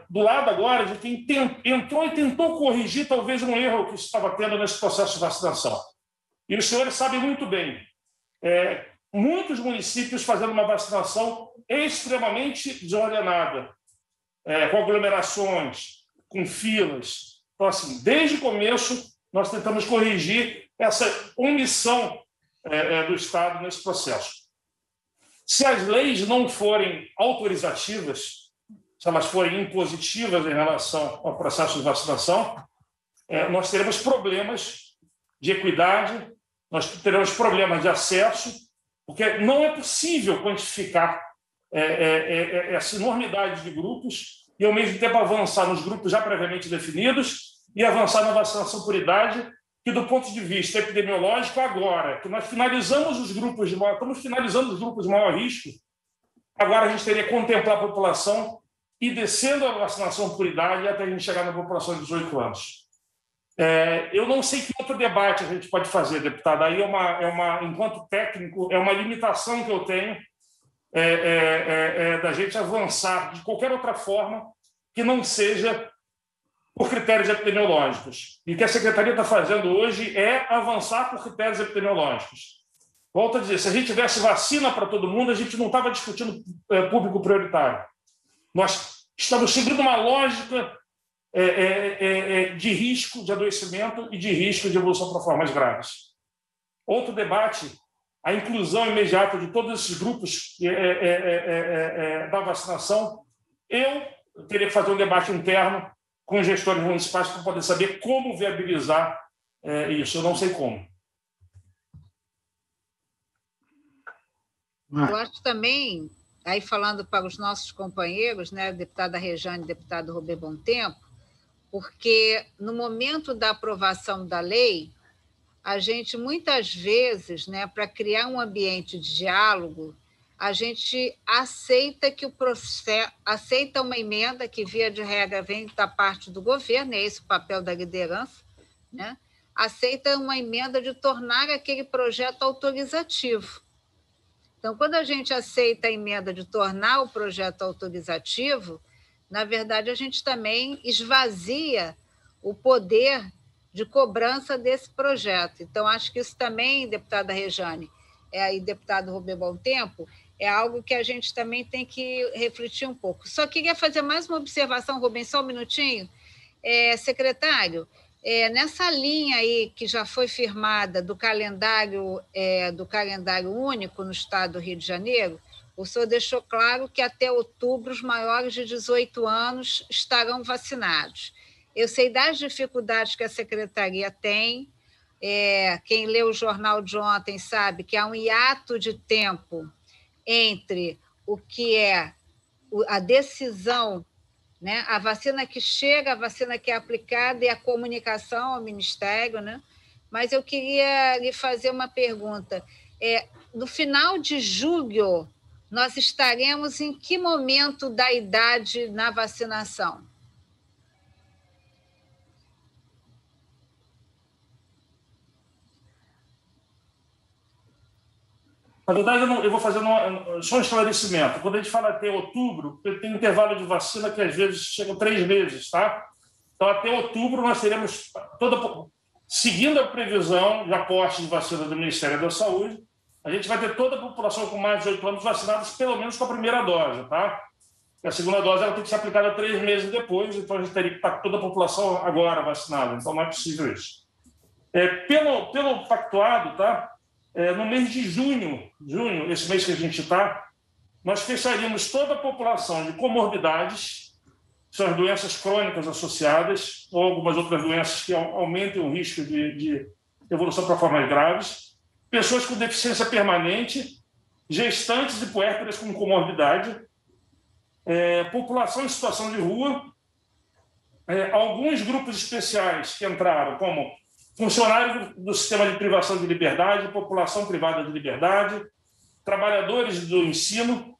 Speaker 4: do lado agora de quem entrou e tentou corrigir talvez um erro que estava tendo nesse processo de vacinação. E os senhores sabem muito bem, muitos municípios fazendo uma vacinação extremamente desordenada, é, com aglomerações, com filas. Então, assim, desde o começo, nós tentamos corrigir essa omissão é, é, do Estado nesse processo. Se as leis não forem autorizativas, se elas forem impositivas em relação ao processo de vacinação, é, nós teremos problemas de equidade, nós teremos problemas de acesso porque não é possível quantificar é, é, essa enormidade de grupos e, ao mesmo tempo, avançar nos grupos já previamente definidos e avançar na vacinação por idade, que, do ponto de vista epidemiológico, agora que nós finalizamos os grupos de maior, estamos finalizando os grupos de maior risco, agora a gente teria que contemplar a população e descendo a vacinação por idade até a gente chegar na população de 18 anos. É, eu não sei que outro debate a gente pode fazer, deputado. Aí é uma, é uma, enquanto técnico, é uma limitação que eu tenho é, é, é, é da gente avançar de qualquer outra forma que não seja por critérios epidemiológicos. E o que a secretaria está fazendo hoje é avançar por critérios epidemiológicos. Volto a dizer, se a gente tivesse vacina para todo mundo, a gente não estava discutindo público prioritário. Nós estamos seguindo uma lógica é é, é, é, de risco de adoecimento e de risco de evolução para formas graves. Outro debate, a inclusão imediata de todos esses grupos é, da vacinação. Eu teria que fazer um debate interno com os gestores municipais para poder saber como viabilizar isso. Eu não sei como.
Speaker 1: Eu acho também, aí falando para os nossos companheiros, né, deputada Rejane e deputado Robert Bom Tempo, porque no momento da aprovação da lei, a gente muitas vezes, né, para criar um ambiente de diálogo, a gente aceita que o processo aceita uma emenda que via de regra vem da parte do governo, é esse o papel da liderança, né? Aceita uma emenda de tornar aquele projeto autorizativo. Então, quando a gente aceita a emenda de tornar o projeto autorizativo, na verdade, a gente também esvazia o poder de cobrança desse projeto. Então, acho que isso também, deputada Rejane, é aí deputado Rubem Bom Tempo, é algo que a gente também tem que refletir um pouco. Só queria fazer mais uma observação, Rubem, só um minutinho. É, secretário, é, nessa linha aí que já foi firmada do calendário é, do calendário único no estado do Rio de Janeiro, o senhor deixou claro que até outubro os maiores de 18 anos estarão vacinados. Eu sei das dificuldades que a secretaria tem. É, quem leu o jornal de ontem sabe que há um hiato de tempo entre o que é a decisão, né, a vacina que chega, a vacina que é aplicada e a comunicação ao Ministério. Né? Mas eu queria lhe fazer uma pergunta. É, no final de julho, nós estaremos em que momento da idade na vacinação?
Speaker 4: Na verdade, eu, vou fazer só um esclarecimento. Quando a gente fala até outubro, tem intervalo de vacina que às vezes chega três meses, tá? Então, até outubro, nós teremos toda. Seguindo a previsão de aporte de vacina do Ministério da Saúde, a gente vai ter toda a população com mais de 18 anos vacinadas, pelo menos com a primeira dose, tá? a segunda dose ela tem que ser aplicada três meses depois, então a gente teria que estar toda a população agora vacinada, então não é possível isso. É, pelo, pelo pactuado, tá? É, no mês de junho, junho, esse mês que a gente está, nós fecharíamos toda a população de comorbidades, são as doenças crônicas associadas, ou algumas outras doenças que aumentem o risco de, de evolução para formas graves, pessoas com deficiência permanente, gestantes e puérperas com comorbidade, é, população em situação de rua, é, alguns grupos especiais que entraram, como funcionários do sistema de privação de liberdade, população privada de liberdade, trabalhadores do ensino,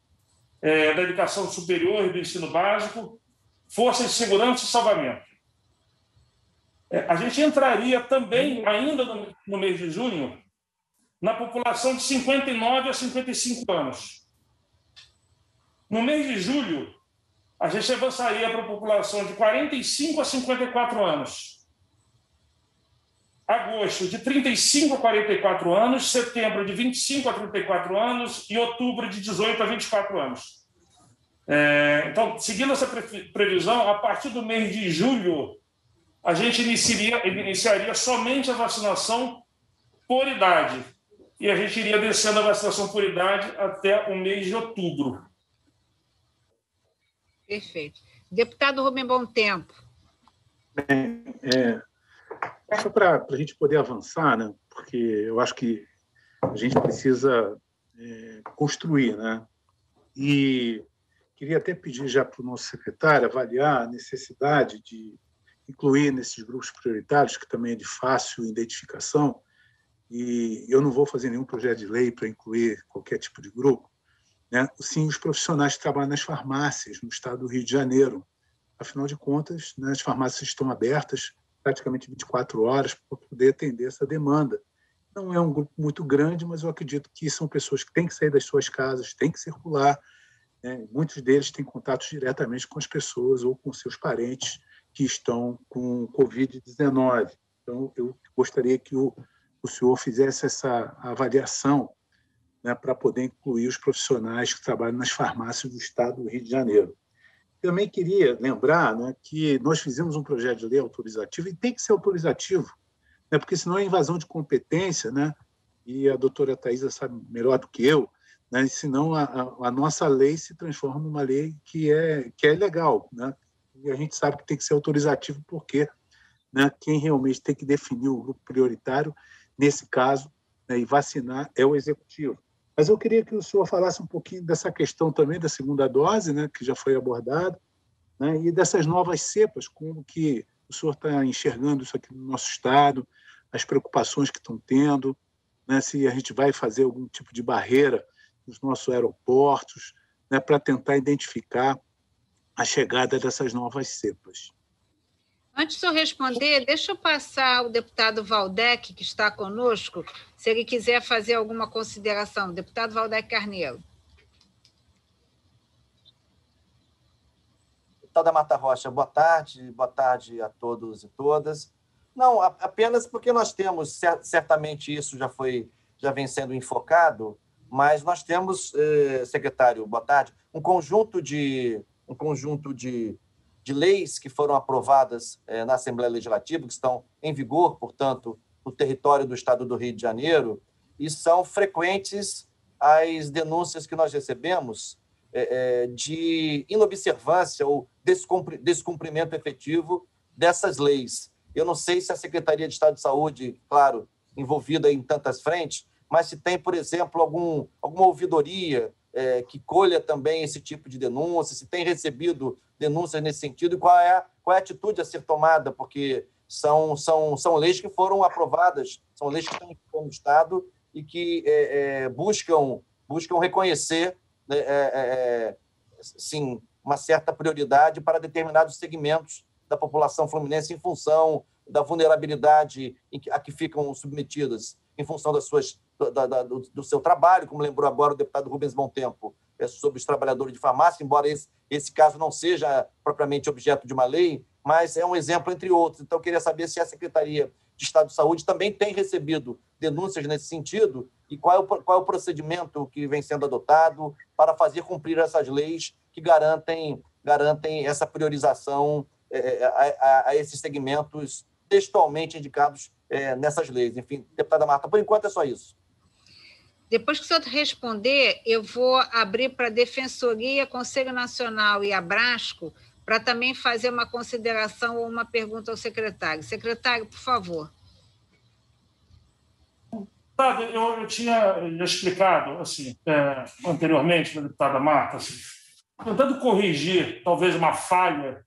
Speaker 4: é, da educação superior e do ensino básico, forças de segurança e salvamento. É, a gente entraria também, ainda no, no mês de junho, na população de 59 a 55 anos. No mês de julho, a gente avançaria para a população de 45 a 54 anos agosto de 35 a 44 anos, setembro de 25 a 34 anos e outubro de 18 a 24 anos. É, então, seguindo essa previsão, a partir do mês de julho, a gente iniciaria, iniciaria somente a vacinação por idade. E a gente iria descendo a vacinação por idade até o mês de outubro.
Speaker 1: Perfeito. Deputado Rubem Bom Tempo.
Speaker 3: Bem, é, só para a gente poder avançar, né? porque eu acho que a gente precisa é, construir. Né? E queria até pedir já para o nosso secretário avaliar a necessidade de incluir nesses grupos prioritários, que também é de fácil identificação, e eu não vou fazer nenhum projeto de lei para incluir qualquer tipo de grupo, né? sim os profissionais que trabalham nas farmácias no estado do Rio de Janeiro. Afinal de contas, né, as farmácias estão abertas, praticamente 24 horas para poder atender essa demanda. Não é um grupo muito grande, mas eu acredito que são pessoas que têm que sair das suas casas, têm que circular. Né? Muitos deles têm contatos diretamente com as pessoas ou com seus parentes que estão com Covid-19. Então, eu gostaria que o, o senhor fizesse essa avaliação né, para poder incluir os profissionais que trabalham nas farmácias do estado do Rio de Janeiro. Também queria lembrar né, que nós fizemos um projeto de lei autorizativo e tem que ser autorizativo, né, porque senão é invasão de competência, né, e a doutora Thaisa sabe melhor do que eu, né, senão a, a, a, nossa lei se transforma numa lei que é, que é legal. Né, e a gente sabe que tem que ser autorizativo porque né, quem realmente tem que definir o grupo prioritário, nesse caso, né, e vacinar é o executivo. Mas eu queria que o senhor falasse um pouquinho dessa questão também da segunda dose, né, que já foi abordada, né, e dessas novas cepas, como que o senhor está enxergando isso aqui no nosso estado, as preocupações que estão tendo, né, se a gente vai fazer algum tipo de barreira nos nossos aeroportos, né, para tentar identificar a chegada dessas novas cepas.
Speaker 1: Antes de eu responder, deixa eu passar o deputado Valdec, que está conosco, se ele quiser fazer alguma consideração. Deputado Valdec Carneiro.
Speaker 5: Deputada Mata Rocha, boa tarde, boa tarde a todos e todas. Não, apenas porque nós temos, certamente isso já foi, já vem sendo enfocado, mas nós temos, eh, secretário, boa tarde, um conjunto de, um conjunto de de leis que foram aprovadas eh, na Assembleia Legislativa, que estão em vigor, portanto, no território do Estado do Rio de Janeiro, e são frequentes as denúncias que nós recebemos eh, eh, de inobservância ou descumprimento efetivo dessas leis. Eu não sei se a Secretaria de Estado de Saúde, claro, envolvida em tantas frentes, mas se tem, por exemplo, algum, alguma ouvidoria é, que colha também esse tipo de denúncia, se tem recebido denúncias nesse sentido e qual é, qual é a atitude a ser tomada, porque são, são, são leis que foram aprovadas, são leis que estão no Estado e que é, é, buscam, buscam reconhecer né, é, é, é, sim, uma certa prioridade para determinados segmentos da população fluminense em função da vulnerabilidade a que ficam submetidas em função das suas, da, da, do, do, seu trabalho, como lembrou agora o deputado Rubens Bom Tempo, é sobre os trabalhadores de farmácia, embora esse, esse caso não seja propriamente objeto de uma lei, mas é um exemplo entre outros. Então, eu queria saber se a Secretaria de Estado de Saúde também tem recebido denúncias nesse sentido e qual é o, qual é o procedimento que vem sendo adotado para fazer cumprir essas leis que garantem, garantem essa priorização é, a, a, a esses segmentos textualmente indicados é, nessas leis. Enfim, deputada Marta, por enquanto é só isso.
Speaker 1: Depois que o senhor responder, eu vou abrir para a Defensoria, Conselho Nacional e Abrasco para também fazer uma consideração ou uma pergunta ao secretário. Secretário, por favor.
Speaker 4: Eu, eu tinha explicado assim, é, anteriormente, deputada Marta, assim, tentando corrigir talvez uma falha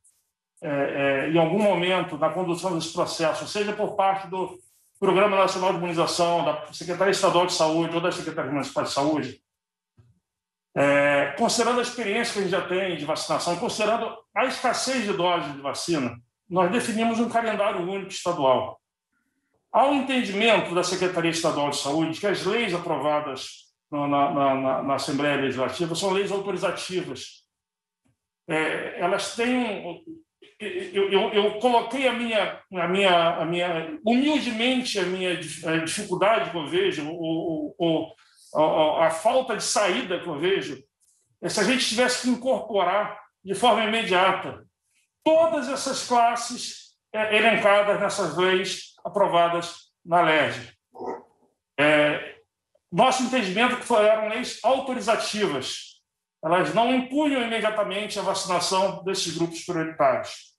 Speaker 4: é, é, em algum momento na condução desse processo, seja por parte do, Programa Nacional de Imunização, da Secretaria Estadual de Saúde ou da Secretaria Municipal de Saúde, é, considerando a experiência que a gente já tem de vacinação, considerando a escassez de doses de vacina, nós definimos um calendário único estadual. Há um entendimento da Secretaria Estadual de Saúde que as leis aprovadas na, na, na, na Assembleia Legislativa são leis autorizativas. É, elas têm eu, eu, eu, coloquei a minha, a minha, a minha, humildemente, a minha dificuldade que eu vejo, o, o, o, a, a falta de saída que eu vejo, é se a gente tivesse que incorporar de forma imediata todas essas classes é, elencadas nessas leis aprovadas na LERJ. É, nosso entendimento é que eram leis autorizativas, elas não impunham imediatamente a vacinação desses grupos prioritários.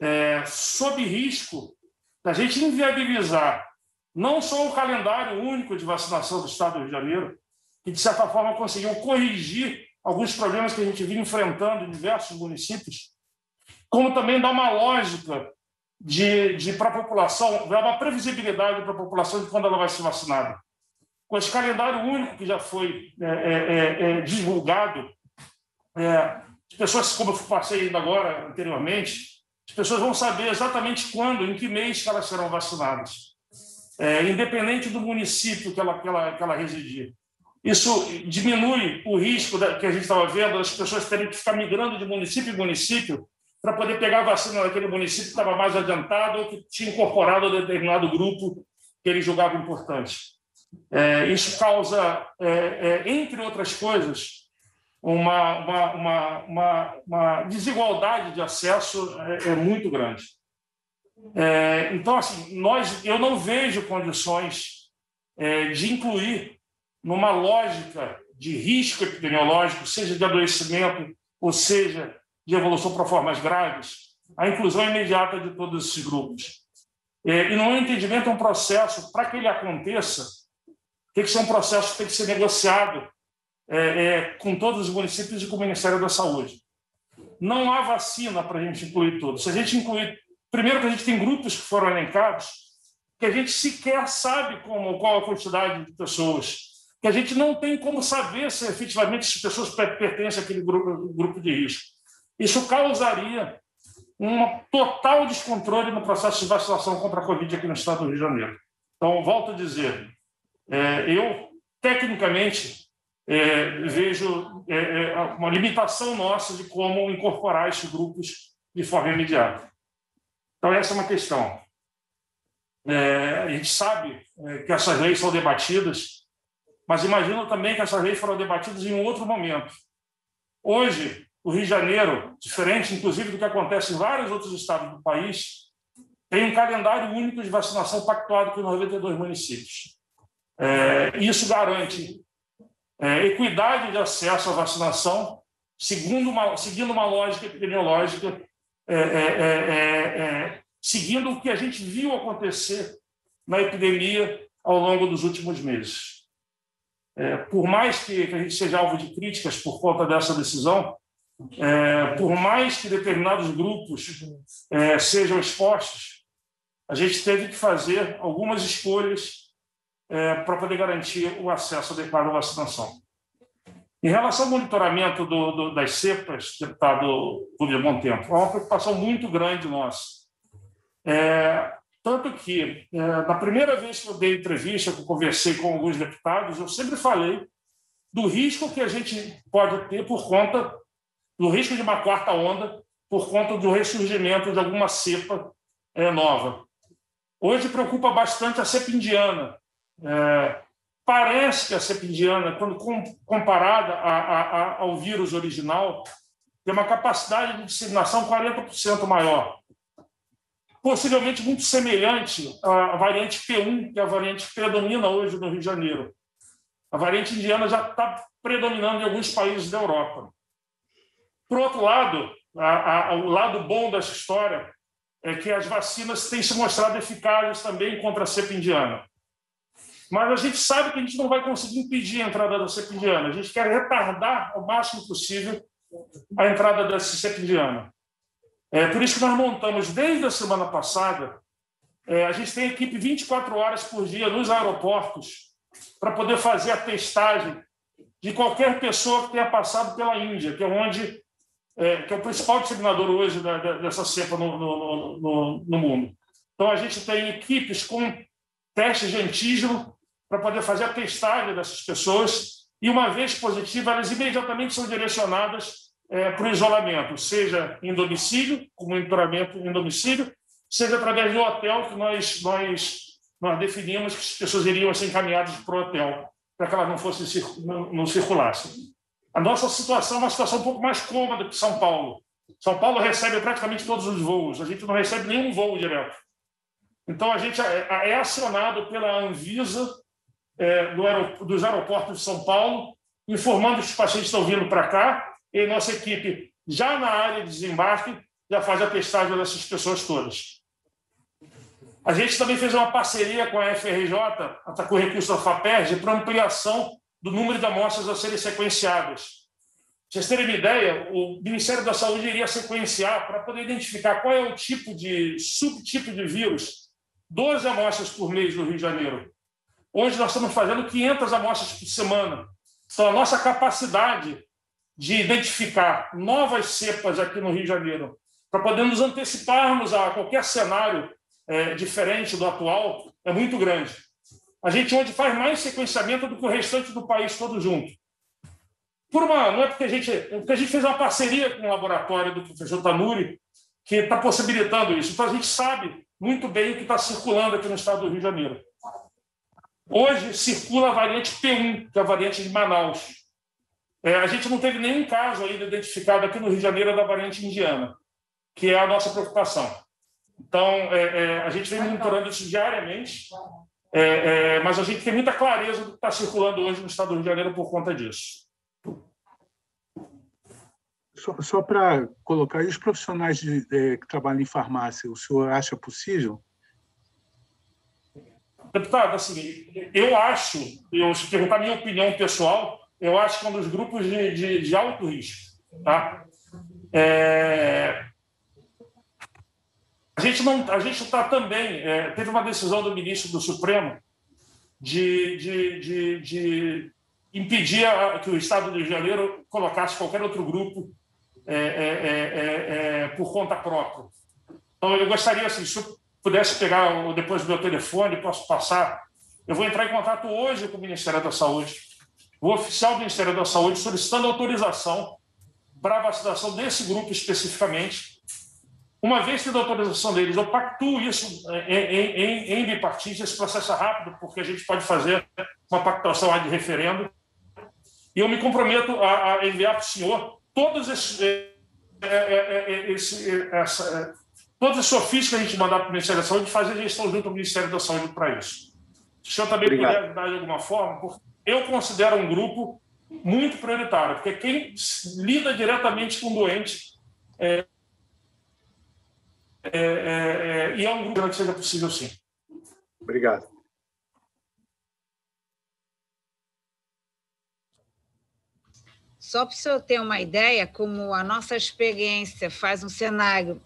Speaker 4: É, sob risco da gente inviabilizar não só o calendário único de vacinação do Estado do Rio de Janeiro, que, de certa forma, conseguiu corrigir alguns problemas que a gente vinha enfrentando em diversos municípios, como também dar uma lógica de, de para a população, dar uma previsibilidade para a população de quando ela vai ser vacinada com esse calendário único que já foi é, é, é, é divulgado, é, as pessoas, como eu passei ainda agora anteriormente, as pessoas vão saber exatamente quando, em que mês que elas serão vacinadas, independente do município que ela, que, ela, que ela residir. Isso diminui o risco que a gente estava vendo, das pessoas terem que ficar migrando de município em município para poder pegar a vacina naquele município que estava mais adiantado ou que tinha incorporado determinado grupo que ele julgava importante. É, isso causa, é, é, entre outras coisas, uma, uma, uma, uma, uma desigualdade de acesso é, é muito grande. É, então, assim, nós, eu não vejo condições de incluir numa lógica de risco epidemiológico, seja de adoecimento ou seja de evolução para formas graves, a inclusão imediata de todos esses grupos. E, no meu entendimento, é um processo, para que ele aconteça, tem que ser um processo que tem que ser negociado é, é, com todos os municípios e com o Ministério da Saúde. Não há vacina para a gente incluir todos. Se a gente incluir. Primeiro, que a gente tem grupos que foram elencados, que a gente sequer sabe como, qual a quantidade de pessoas, que a gente não tem como saber se efetivamente as pessoas pertencem àquele grupo, grupo de risco. Isso causaria um total descontrole no processo de vacinação contra a Covid aqui no estado do Rio de Janeiro. Então, volto a dizer, é, eu, tecnicamente, é, vejo é, uma limitação nossa de como incorporar esses grupos de forma imediata. Então, essa é uma questão. a gente sabe que essas leis são debatidas, mas imagino também que essas leis foram debatidas em um outro momento. Hoje, o Rio de Janeiro, diferente inclusive do que acontece em vários outros estados do país, tem um calendário único de vacinação pactuado com 92 municípios. É, isso garante é, equidade de acesso à vacinação, segundo uma, seguindo uma lógica epidemiológica, é, é, é, é, seguindo o que a gente viu acontecer na epidemia ao longo dos últimos meses. por mais que, que, a gente seja alvo de críticas por conta dessa decisão, por mais que determinados grupos sejam expostos, a gente teve que fazer algumas escolhas é, para poder garantir o acesso adequado à vacinação. Em relação ao monitoramento do, do, das cepas, deputado Rubio Tempo, é uma preocupação muito grande nossa. É, tanto que, é, na primeira vez que eu dei entrevista, que eu conversei com alguns deputados, eu sempre falei do risco que a gente pode ter por conta do risco de uma quarta onda, por conta do ressurgimento de alguma cepa é, nova. Hoje preocupa bastante a cepa indiana, é, parece que a cepa indiana, quando comparada a, a, a, ao vírus original, tem uma capacidade de disseminação 40% maior. Possivelmente muito semelhante à variante P1, que é a variante que predomina hoje no Rio de Janeiro. A variante indiana já está predominando em alguns países da Europa. Por outro lado, o lado bom dessa história é que as vacinas têm se mostrado eficazes também contra a cepa indiana. Mas a gente sabe que a gente não vai conseguir impedir a entrada da cepa indiana. A gente quer retardar ao máximo possível a entrada dessa cepa indiana. É por isso que nós montamos, desde a semana passada, É, a gente tem equipe 24 horas por dia nos aeroportos para poder fazer a testagem de qualquer pessoa que tenha passado pela Índia, que é onde é, que é o principal disseminador hoje da, da, dessa cepa no, no, no, no, mundo. Então, a gente tem equipes com testes de antígeno para poder fazer a testagem dessas pessoas e, uma vez positiva, elas imediatamente são direcionadas é, para o isolamento, seja em domicílio, com monitoramento em domicílio, seja através do hotel que nós, nós, nós definimos que as pessoas iriam ser encaminhadas para o hotel, para que elas não, fossem, não, não circulassem. A nossa situação é uma situação um pouco mais cômoda que São Paulo. São Paulo recebe praticamente todos os voos, a gente não recebe nenhum voo direto. Então, a gente é, é acionado pela Anvisa é, do dos aeroportos de São Paulo, informando que os pacientes estão vindo para cá, e nossa equipe, já na área de desembarque, já faz a testagem dessas pessoas todas. A gente também fez uma parceria com a FRJ, com o recurso da FAPERJ, para ampliação do número de amostras a serem sequenciadas. Para vocês terem uma ideia, o Ministério da Saúde iria sequenciar para poder identificar qual é o tipo de subtipo de vírus, 12 amostras por mês no Rio de Janeiro. Hoje nós estamos fazendo 500 amostras por semana. Então, a nossa capacidade de identificar novas cepas aqui no Rio de Janeiro, para poder nos anteciparmos a qualquer cenário é, diferente do atual, é muito grande. A gente hoje faz mais sequenciamento do que o restante do país todo junto. Por uma, não é porque a gente, é porque a gente fez uma parceria com o laboratório do professor Tanuri, que está possibilitando isso. Então a gente sabe muito bem o que está circulando aqui no estado do Rio de Janeiro. Hoje circula a variante P1, que é a variante de Manaus. É, a gente não teve nenhum caso ainda identificado aqui no Rio de Janeiro da variante indiana, que é a nossa preocupação. Então, é, é, a gente vem monitorando isso diariamente, é, é, mas a gente tem muita clareza do que está circulando hoje no estado do Rio de Janeiro por conta disso.
Speaker 3: Só, só para colocar, e os profissionais de, que trabalham em farmácia, o senhor acha possível?
Speaker 4: Deputado, assim, eu acho, eu, se perguntar minha opinião pessoal, eu acho que é um dos grupos de, de, de alto risco. Tá? É... A gente não, a gente está também é, teve uma decisão do ministro do Supremo de, de, de, de impedir a, que o Estado do Rio de Janeiro colocasse qualquer outro grupo é, é, é, é por conta própria. Então, eu gostaria, assim, pudesse pegar depois do meu telefone, posso passar. Eu vou entrar em contato hoje com o Ministério da Saúde o oficial do Ministério da Saúde solicitando autorização para a vacinação desse grupo especificamente. Uma vez que a autorização deles, eu pactuo isso em, em, em bipartite, esse processo é rápido, porque a gente pode fazer uma pactuação de referendo, e eu me comprometo a, a enviar para o senhor todos esses, é, é, é, esse, essa, todos esses ofícios que a gente mandar para o Ministério da Saúde, fazer gestão junto ao Ministério da Saúde para isso. Se o senhor também Obrigado. puder ajudar de alguma forma, porque eu considero um grupo muito prioritário, porque quem lida diretamente com o doente é, é, é, é, e é um grupo que seja possível, sim.
Speaker 3: Obrigado.
Speaker 1: Só para o senhor ter uma ideia, como a nossa experiência faz um cenário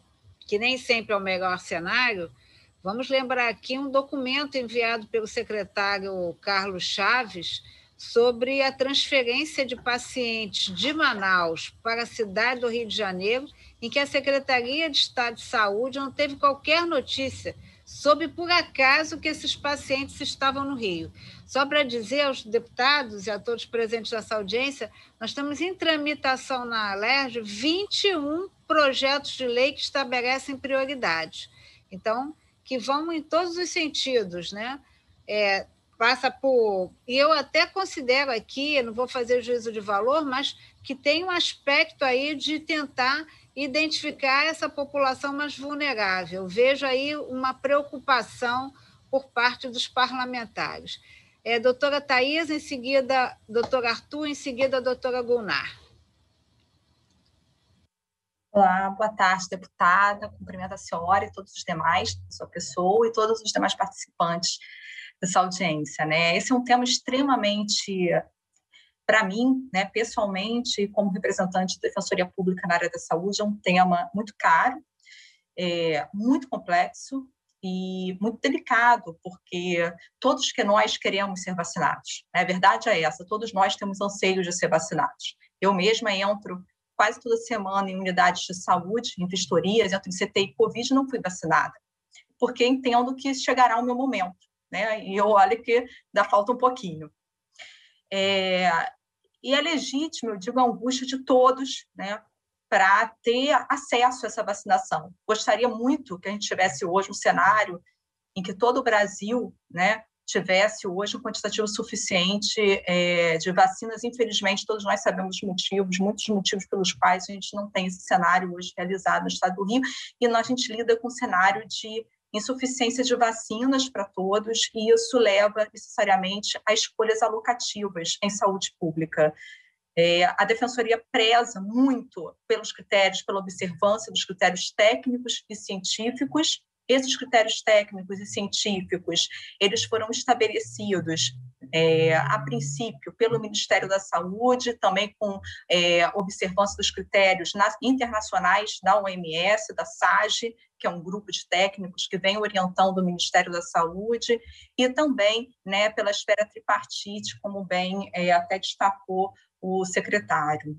Speaker 1: que nem sempre é o melhor cenário, Vamos lembrar aqui um documento enviado pelo secretário Carlos Chaves sobre a transferência de pacientes de Manaus para a cidade do Rio de Janeiro, em que a Secretaria de Estado de Saúde não teve qualquer notícia sobre por acaso que esses pacientes estavam no Rio. Só para dizer aos deputados e a todos presentes nessa audiência, nós estamos em tramitação na Alerj 21 projetos de lei que estabelecem prioridades. Então, que vão em todos os sentidos, né? É, passa por. E eu até considero aqui, não vou fazer juízo de valor, mas que tem um aspecto aí de tentar identificar essa população mais vulnerável. Vejo aí uma preocupação por parte dos parlamentares. É, doutora Thais, em seguida, doutor Arthur, em seguida, doutora Gunnar.
Speaker 6: Olá, boa tarde, deputada. Cumprimento a senhora e todos os demais, sua pessoa e todos os demais participantes dessa audiência. Né? Esse é um tema extremamente, para mim, né, pessoalmente, como representante da Defensoria Pública na área da saúde, é um tema muito caro, é, muito complexo e muito delicado, porque todos que nós queremos ser vacinados. Né? A verdade é essa, todos nós temos anseios de ser vacinados. Eu mesma entro quase toda semana em unidades de saúde, em vistorias, em CTI Covid não fui vacinada, porque entendo que chegará o meu momento. Né? E eu olho que dá falta um pouquinho. É, e é legítimo, eu digo, a angústia de todos, né, para ter acesso a essa vacinação. Gostaria muito que a gente tivesse hoje um cenário em que todo o Brasil né, tivesse hoje um quantitativo suficiente é, de vacinas. Infelizmente, todos nós sabemos os motivos, muitos motivos pelos quais a gente não tem esse cenário hoje realizado no estado do Rio, e nós, a gente lida com um cenário de insuficiência de vacinas para todos, e isso leva necessariamente a escolhas alocativas em saúde pública. É, a Defensoria preza muito pelos critérios, pela observância dos critérios técnicos e científicos. Esses critérios técnicos e científicos, eles foram estabelecidos é, a princípio pelo Ministério da Saúde, também com é, observância dos critérios internacionais da OMS, da SAGE, que é um grupo de técnicos que vem orientando o Ministério da Saúde, e também né, pela esfera tripartite, como bem é, até destacou o secretário.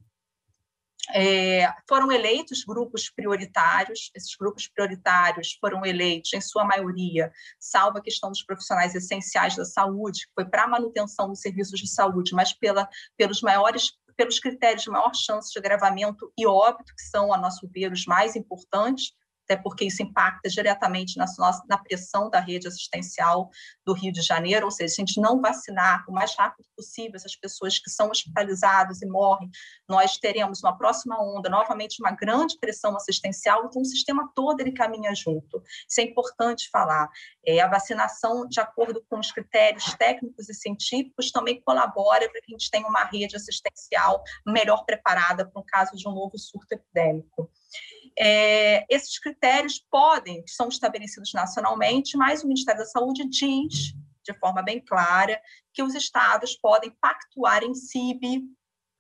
Speaker 6: É, foram eleitos grupos prioritários, esses grupos prioritários foram eleitos, em sua maioria, salvo a questão dos profissionais essenciais da saúde, que foi para a manutenção dos serviços de saúde, mas pela, pelos maiores pelos critérios de maior chance de agravamento e óbito, que são, a nosso ver, os mais importantes, até porque isso impacta diretamente na, na pressão da rede assistencial do Rio de Janeiro, ou seja, se a gente não vacinar o mais rápido possível essas pessoas que são hospitalizadas e morrem, nós teremos uma próxima onda, novamente uma grande pressão assistencial, então o sistema todo ele caminha junto. Isso é importante falar. É, a vacinação, de acordo com os critérios técnicos e científicos, também colabora para que a gente tenha uma rede assistencial melhor preparada para um caso de um novo surto epidêmico. É, esses critérios podem, são estabelecidos nacionalmente, mas o Ministério da Saúde diz, de forma bem clara, que os estados podem pactuar em CIB,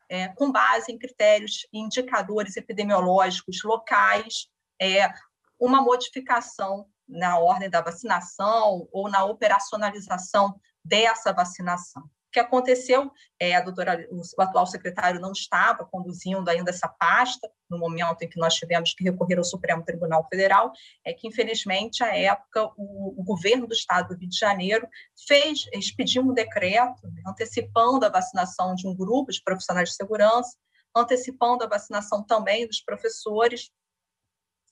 Speaker 6: é, com base em critérios e indicadores epidemiológicos locais, é, uma modificação na ordem da vacinação ou na operacionalização dessa vacinação que aconteceu, é, a doutora, o atual secretário não estava conduzindo ainda essa pasta, no momento em que nós tivemos que recorrer ao Supremo Tribunal Federal, é que, infelizmente, à época, o, o governo do Estado do Rio de Janeiro fez, expediu um decreto né, antecipando a vacinação de um grupo de profissionais de segurança, antecipando a vacinação também dos professores,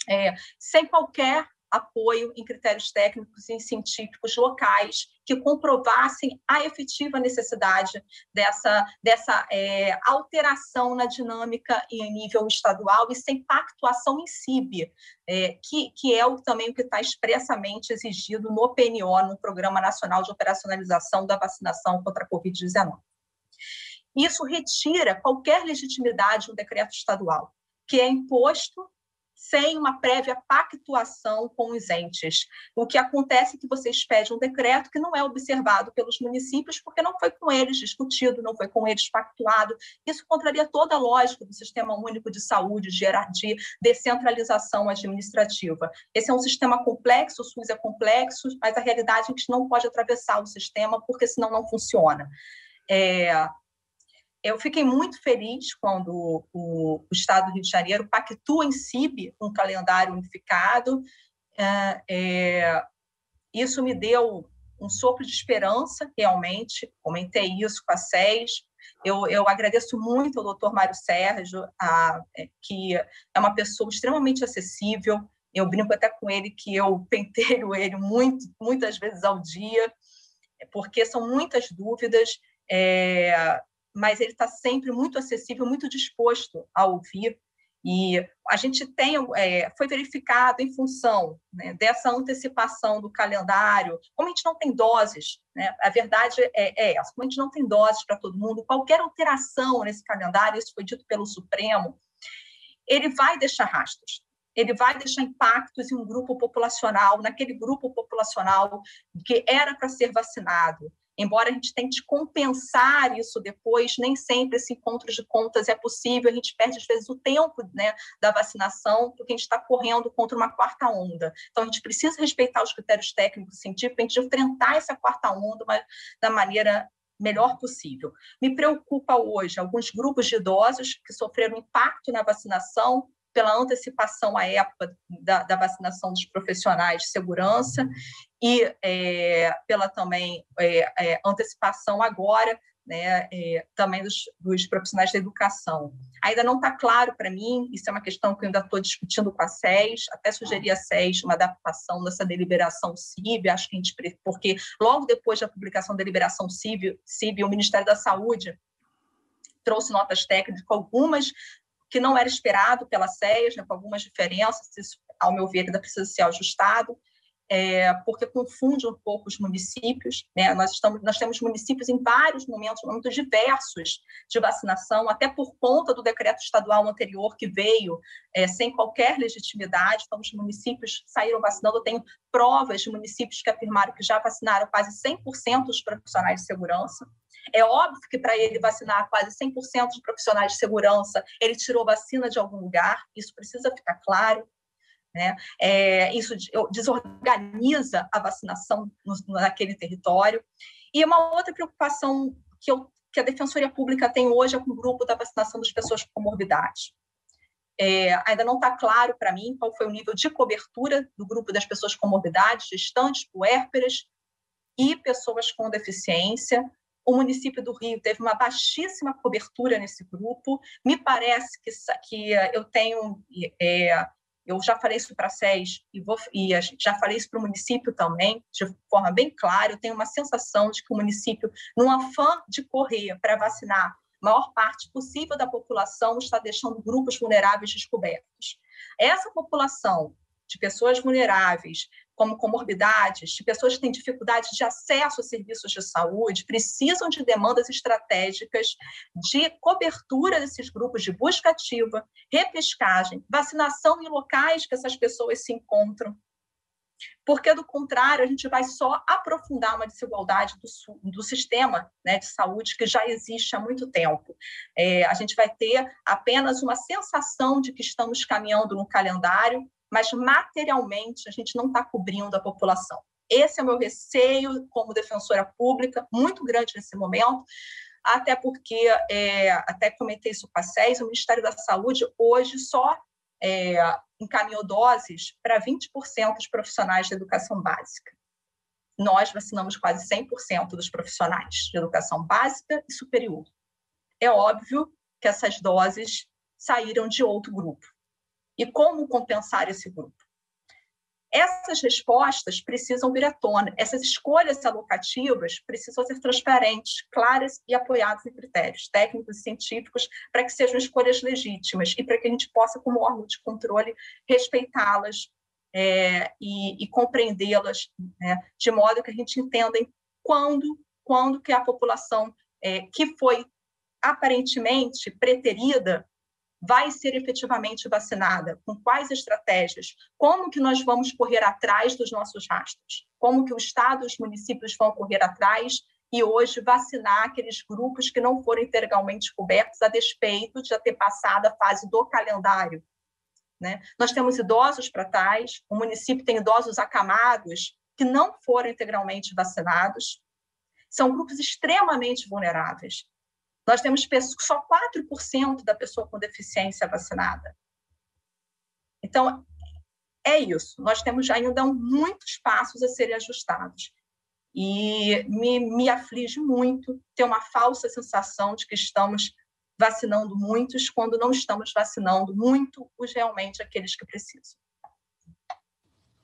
Speaker 6: é, sem qualquer apoio em critérios técnicos e científicos locais que comprovassem a efetiva necessidade dessa, dessa é, alteração na dinâmica em nível estadual e sem pactuação em CIB, é, que, que é o, também o que está expressamente exigido no PNO, no Programa Nacional de Operacionalização da Vacinação contra a Covid-19. Isso retira qualquer legitimidade no decreto estadual, que é imposto sem uma prévia pactuação com os entes. O que acontece é que vocês pedem um decreto que não é observado pelos municípios, porque não foi com eles discutido, não foi com eles pactuado. Isso contraria toda a lógica do Sistema Único de Saúde, de descentralização administrativa. Esse é um sistema complexo, o SUS é complexo, mas a realidade é que não pode atravessar o sistema, porque senão não funciona. É, eu fiquei muito feliz quando o, o, Estado do Rio de Janeiro pactua em CIB um calendário unificado. É, é, isso me deu um sopro de esperança, realmente. Comentei isso com a SES. Eu, eu agradeço muito ao doutor Mário Sérgio, a, é, que é uma pessoa extremamente acessível. Eu brinco até com ele que eu penteio ele muito, muitas vezes ao dia, porque são muitas dúvidas. É, mas ele está sempre muito acessível, muito disposto a ouvir. E a gente tem, é, foi verificado em função né, dessa antecipação do calendário, como a gente não tem doses, né, a verdade é, é essa, como a gente não tem doses para todo mundo, qualquer alteração nesse calendário, isso foi dito pelo Supremo, ele vai deixar rastros, ele vai deixar impactos em um grupo populacional, naquele grupo populacional que era para ser vacinado, Embora a gente tente compensar isso depois, nem sempre esse encontro de contas é possível, a gente perde, às vezes, o tempo né, da vacinação, porque a gente está correndo contra uma quarta onda. Então, a gente precisa respeitar os critérios técnicos científicos a gente enfrentar essa quarta onda mas, da maneira melhor possível. Me preocupa hoje alguns grupos de idosos que sofreram impacto na vacinação pela antecipação à época da, da vacinação dos profissionais de segurança e é, pela também é, é, antecipação agora né, é, também dos, dos, profissionais da educação. Ainda não está claro para mim, isso é uma questão que eu ainda estou discutindo com a SES, até sugeri a SES uma adaptação dessa deliberação CIV, acho que a gente, porque logo depois da publicação da deliberação CIV, CIV o Ministério da Saúde trouxe notas técnicas algumas que não era esperado pela SES, né, com algumas diferenças, isso, ao meu ver, ainda precisa ser ajustado, é, porque confunde um pouco os municípios. Né? Nós, estamos, nós temos municípios em vários momentos, momentos diversos de vacinação, até por conta do decreto estadual anterior que veio é, sem qualquer legitimidade. Então, os municípios saíram vacinando. Eu tenho provas de municípios que afirmaram que já vacinaram quase 100% dos profissionais de segurança. É óbvio que para ele vacinar quase 100% de profissionais de segurança, ele tirou vacina de algum lugar, isso precisa ficar claro. Né? É, isso desorganiza a vacinação no, naquele território. E uma outra preocupação que, eu, que a Defensoria Pública tem hoje é com o grupo da vacinação das pessoas com comorbidade. É, ainda não está claro para mim qual foi o nível de cobertura do grupo das pessoas com morbidade, gestantes, puérperas e pessoas com deficiência. O município do Rio teve uma baixíssima cobertura nesse grupo. Me parece que, que eu tenho é, eu já falei isso para a SES e, vou, e já falei isso para o município também, de forma bem clara. Eu tenho uma sensação de que o município, num afã de correr para vacinar a maior parte possível da população, está deixando grupos vulneráveis descobertos. Essa população de pessoas vulneráveis, como comorbidades, de pessoas que têm dificuldade de acesso a serviços de saúde, precisam de demandas estratégicas de cobertura desses grupos de busca ativa, repescagem, vacinação em locais que essas pessoas se encontram. Porque, do contrário, a gente vai só aprofundar uma desigualdade do, do sistema né, de saúde que já existe há muito tempo. É, a gente vai ter apenas uma sensação de que estamos caminhando no calendário, mas materialmente a gente não está cobrindo a população. Esse é o meu receio como defensora pública, muito grande nesse momento, até porque, é, até comentei isso com a SES, o Ministério da Saúde hoje só é, encaminhou doses para 20% dos profissionais de educação básica. Nós vacinamos quase 100% dos profissionais de educação básica e superior. É óbvio que essas doses saíram de outro grupo e como compensar esse grupo. Essas respostas precisam vir à tona, essas escolhas alocativas precisam ser transparentes, claras e apoiadas em critérios técnicos e científicos para que sejam escolhas legítimas e para que a gente possa, como órgão de controle, respeitá-las é, e, e compreendê-las, né, de modo que a gente entenda quando, quando que a população é, que foi aparentemente preterida vai ser efetivamente vacinada? Com quais estratégias? Como que nós vamos correr atrás dos nossos rastros? Como que o Estado e os municípios vão correr atrás e hoje vacinar aqueles grupos que não foram integralmente cobertos a despeito de já ter passado a fase do calendário? Né? Nós temos idosos para trás, o município tem idosos acamados que não foram integralmente vacinados, são grupos extremamente vulneráveis. Nós temos só 4% da pessoa com deficiência vacinada. Então, é isso. Nós temos ainda muitos passos a serem ajustados. E me, me aflige muito ter uma falsa sensação de que estamos vacinando muitos, quando não estamos vacinando muito os realmente aqueles que precisam.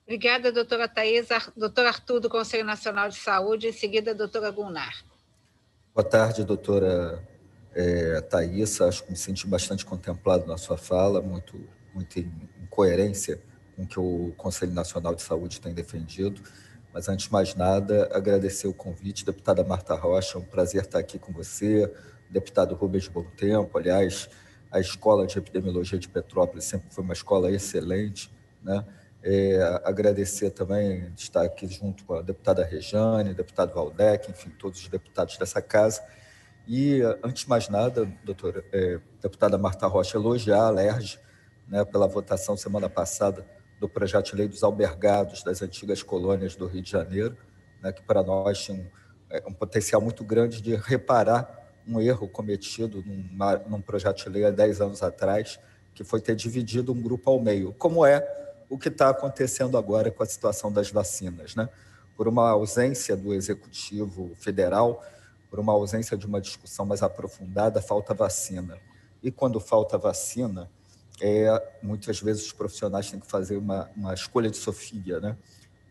Speaker 1: Obrigada, doutora Thais. Doutor Arthur, do Conselho Nacional de Saúde, em seguida, a doutora Gunnar.
Speaker 7: Boa tarde, doutora é, acho que me senti bastante contemplado na sua fala, muito, muito em, em coerência com o que o Conselho Nacional de Saúde tem defendido. Mas, antes de mais nada, agradecer o convite, deputada Marta Rocha, é um prazer estar aqui com você, deputado Rubens Bom Tempo, aliás, a Escola de Epidemiologia de Petrópolis sempre foi uma escola excelente, né? É, agradecer também estar aqui junto com a deputada Rejane, deputado Valdec, enfim, todos os deputados dessa casa. E, antes de mais nada, doutora, é, deputada Marta Rocha, elogiar a LERJ né, pela votação semana passada do projeto de lei dos albergados das antigas colônias do Rio de Janeiro, né, que para nós tinha um, é, um potencial muito grande de reparar um erro cometido num projeto de lei há 10 anos atrás, que foi ter dividido um grupo ao meio, como é o que está acontecendo agora com a situação das vacinas. Né? Por uma ausência do Executivo Federal, por uma ausência de uma discussão mais aprofundada, falta vacina. E quando falta vacina, é, muitas vezes os profissionais têm que fazer uma, uma escolha de sofia, né?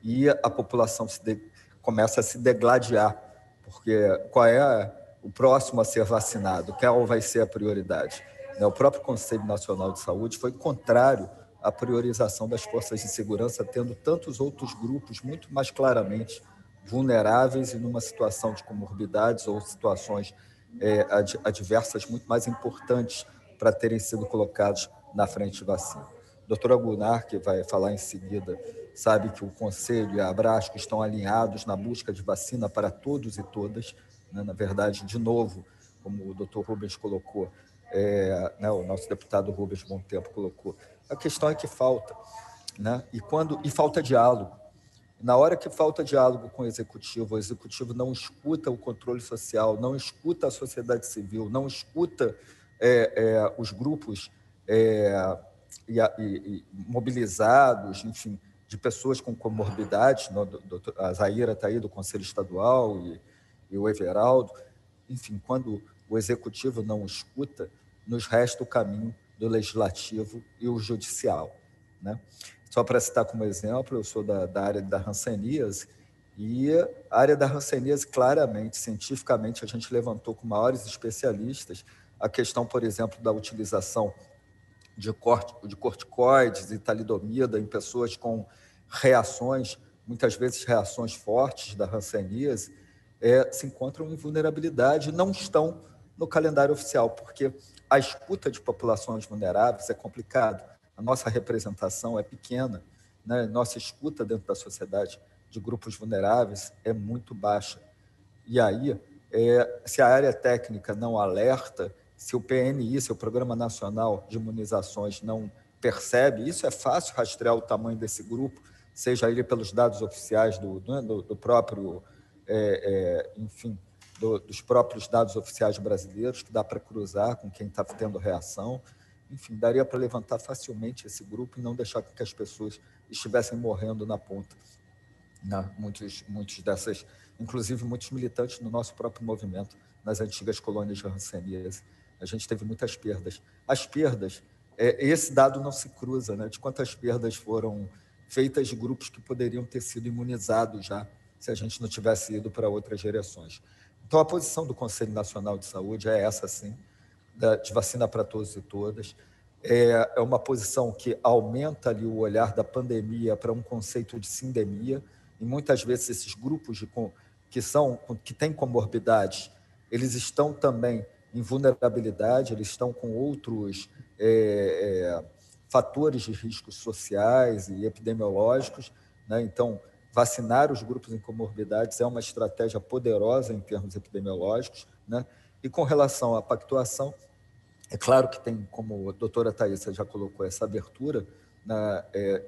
Speaker 7: E a população de, começa a se degladiar, porque qual é o próximo a ser vacinado? Qual vai ser a prioridade? Né, o próprio Conselho Nacional de Saúde foi contrário à priorização das forças de segurança, tendo tantos outros grupos muito mais claramente vulneráveis e numa situação de comorbidades ou situações é, adversas muito mais importantes para terem sido colocados na frente de vacina. Doutora Gunnar, que vai falar em seguida, sabe que o Conselho e a Abrasco estão alinhados na busca de vacina para todos e todas. Né? Na verdade, de novo, como o doutor Rubens colocou, é, né, o nosso deputado Rubens Bom Tempo colocou, a questão é que falta. Né? E, quando, e falta diálogo. Na hora que falta diálogo com o executivo, o executivo não escuta o controle social, não escuta a sociedade civil, não escuta é, é, os grupos é, e, e, mobilizados, enfim, de pessoas com comorbidades, né? a Zaira está aí do Conselho Estadual e, e o Everaldo, enfim, quando o Executivo não escuta, nos resta o caminho do Legislativo e o Judicial. Né? Só para citar como exemplo, eu sou da, da área da Hanseníase, e a área da Hanseníase, claramente, cientificamente, a gente levantou com maiores especialistas a questão, por exemplo, da utilização de, corte, de corticoides e talidomida em pessoas com reações, muitas vezes reações fortes da hanseníase, é, se encontram em vulnerabilidade não estão no calendário oficial, porque a escuta de populações vulneráveis é complicado, a nossa representação é pequena, né? nossa escuta dentro da sociedade de grupos vulneráveis é muito baixa. E aí, é, se a área técnica não alerta, se o PNI, se o Programa Nacional de Imunizações, não percebe, isso é fácil rastrear o tamanho desse grupo, seja ele pelos dados oficiais do, né, do, do próprio, é, é, enfim, do, dos próprios dados oficiais brasileiros, que dá para cruzar com quem está tendo reação. Enfim, daria para levantar facilmente esse grupo e não deixar que as pessoas estivessem morrendo na ponta. Na, né, muitos, muitos dessas, inclusive muitos militantes no nosso próprio movimento, nas antigas colônias de Hanseníase, a gente teve muitas perdas. As perdas, é, esse dado não se cruza, né? De quantas perdas foram feitas de grupos que poderiam ter sido imunizados já, se a gente não tivesse ido para outras direções. Então, a posição do Conselho Nacional de Saúde é essa, sim, de vacina para todos e todas. É, é uma posição que aumenta ali o olhar da pandemia para um conceito de sindemia, e muitas vezes esses grupos de, que, são, que têm comorbidades, eles estão também em vulnerabilidade, eles estão com outros é, é, fatores de riscos sociais e epidemiológicos. Né? Então, vacinar os grupos em comorbidades é uma estratégia poderosa em termos epidemiológicos. Né? E com relação à pactuação, é claro que tem, como a doutora Thaisa já colocou, essa abertura né, é,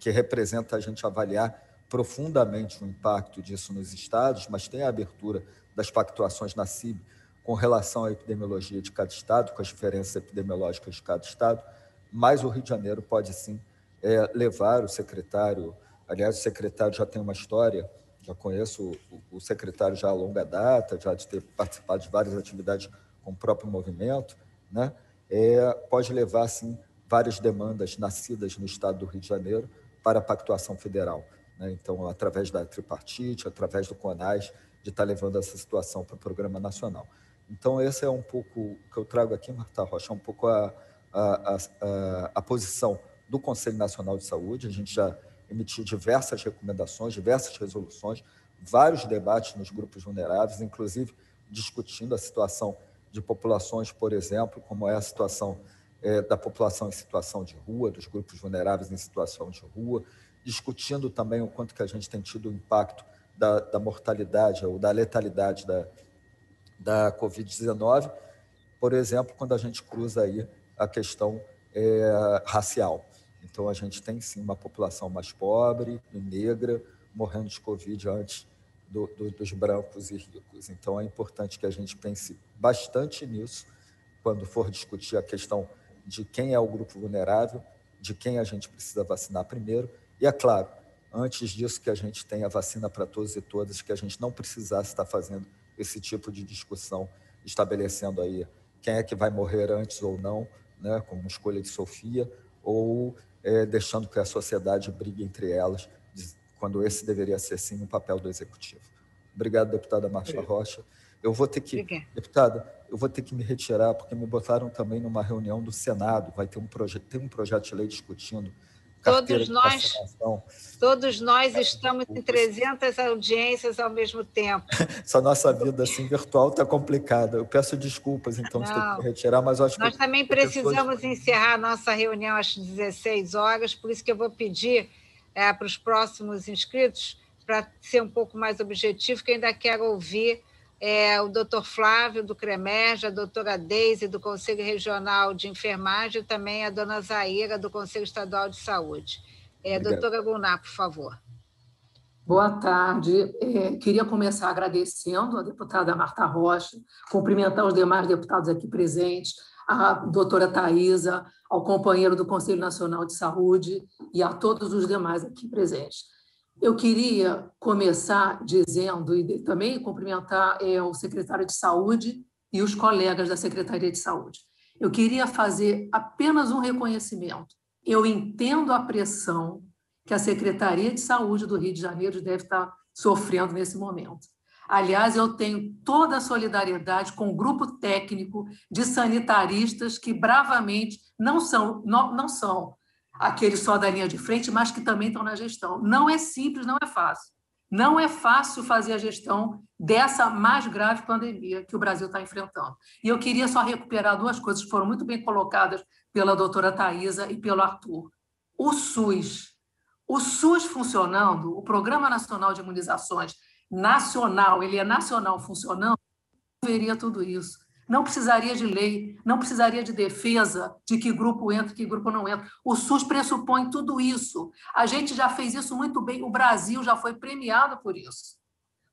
Speaker 7: que representa a gente avaliar profundamente o impacto disso nos estados, mas tem a abertura das pactuações na CIB com relação à epidemiologia de cada estado, com as diferenças epidemiológicas de cada estado, mas o Rio de Janeiro pode sim é, levar o secretário. Aliás, o secretário já tem uma história, já conheço o, o secretário já há longa data, já de ter participado de várias atividades com o próprio movimento, né? É, pode levar sim várias demandas nascidas no estado do Rio de Janeiro para a pactuação federal. Né? Então, através da tripartite, através do CONAS, de estar levando essa situação para o programa nacional. Então, esse é um pouco o que eu trago aqui, Marta Rocha, é um pouco a, a, a, a posição do Conselho Nacional de Saúde. A gente já emitiu diversas recomendações, diversas resoluções, vários debates nos grupos vulneráveis, inclusive discutindo a situação de populações, por exemplo, como é a situação é, da população em situação de rua, dos grupos vulneráveis em situação de rua, discutindo também o quanto que a gente tem tido o impacto da, da mortalidade ou da letalidade da, da Covid-19, por exemplo, quando a gente cruza aí a questão é, racial. Então, a gente tem sim uma população mais pobre e negra morrendo de Covid antes do, do, dos brancos e ricos. Então, é importante que a gente pense bastante nisso quando for discutir a questão de quem é o grupo vulnerável, de quem a gente precisa vacinar primeiro. E, é claro, antes disso, que a gente tenha vacina para todos e todas, que a gente não precisasse estar fazendo esse tipo de discussão, estabelecendo aí quem é que vai morrer antes ou não, né, como escolha de Sofia, ou é, deixando que a sociedade brigue entre elas, quando esse deveria ser sim um papel do executivo. Obrigado, deputada Marcia Rocha. Eu vou ter que, deputada, eu vou ter que me retirar porque me botaram também numa reunião do Senado. Vai ter um projeto, tem um projeto de lei discutindo.
Speaker 1: Todos nós, todos nós estamos em 300 audiências ao mesmo tempo.
Speaker 7: Essa nossa vida assim virtual está complicada. Eu peço desculpas, então, de ter que me retirar, mas acho
Speaker 1: nós
Speaker 7: que
Speaker 1: também precisamos pessoas... encerrar a nossa reunião às 16 horas, por isso que eu vou pedir é, para os próximos inscritos, para ser um pouco mais objetivo, que ainda quero ouvir é, o doutor Flávio, do CREMERJ, a doutora Deise, do Conselho Regional de Enfermagem, e também a dona Zaira, do Conselho Estadual de Saúde. É, doutora Gunar, por favor.
Speaker 8: Boa tarde. É, queria começar agradecendo a deputada Marta Rocha, cumprimentar os demais deputados aqui presentes, a doutora Thaisa, ao companheiro do Conselho Nacional de Saúde e a todos os demais aqui presentes. Eu queria começar dizendo e também cumprimentar é, o secretário de Saúde e os colegas da Secretaria de Saúde. Eu queria fazer apenas um reconhecimento. Eu entendo a pressão que a Secretaria de Saúde do Rio de Janeiro deve estar sofrendo nesse momento. Aliás, eu tenho toda a solidariedade com o grupo técnico de sanitaristas que bravamente não são, não, não são aqueles só da linha de frente, mas que também estão na gestão. Não é simples, não é fácil. Não é fácil fazer a gestão dessa mais grave pandemia que o Brasil está enfrentando. E eu queria só recuperar duas coisas que foram muito bem colocadas pela doutora Thaisa e pelo Arthur. O SUS. O SUS funcionando, o Programa Nacional de Imunizações Nacional, ele é nacional funcionando, veria tudo isso não precisaria de lei, não precisaria de defesa de que grupo entra, que grupo não entra. O SUS pressupõe tudo isso. A gente já fez isso muito bem, o Brasil já foi premiado por isso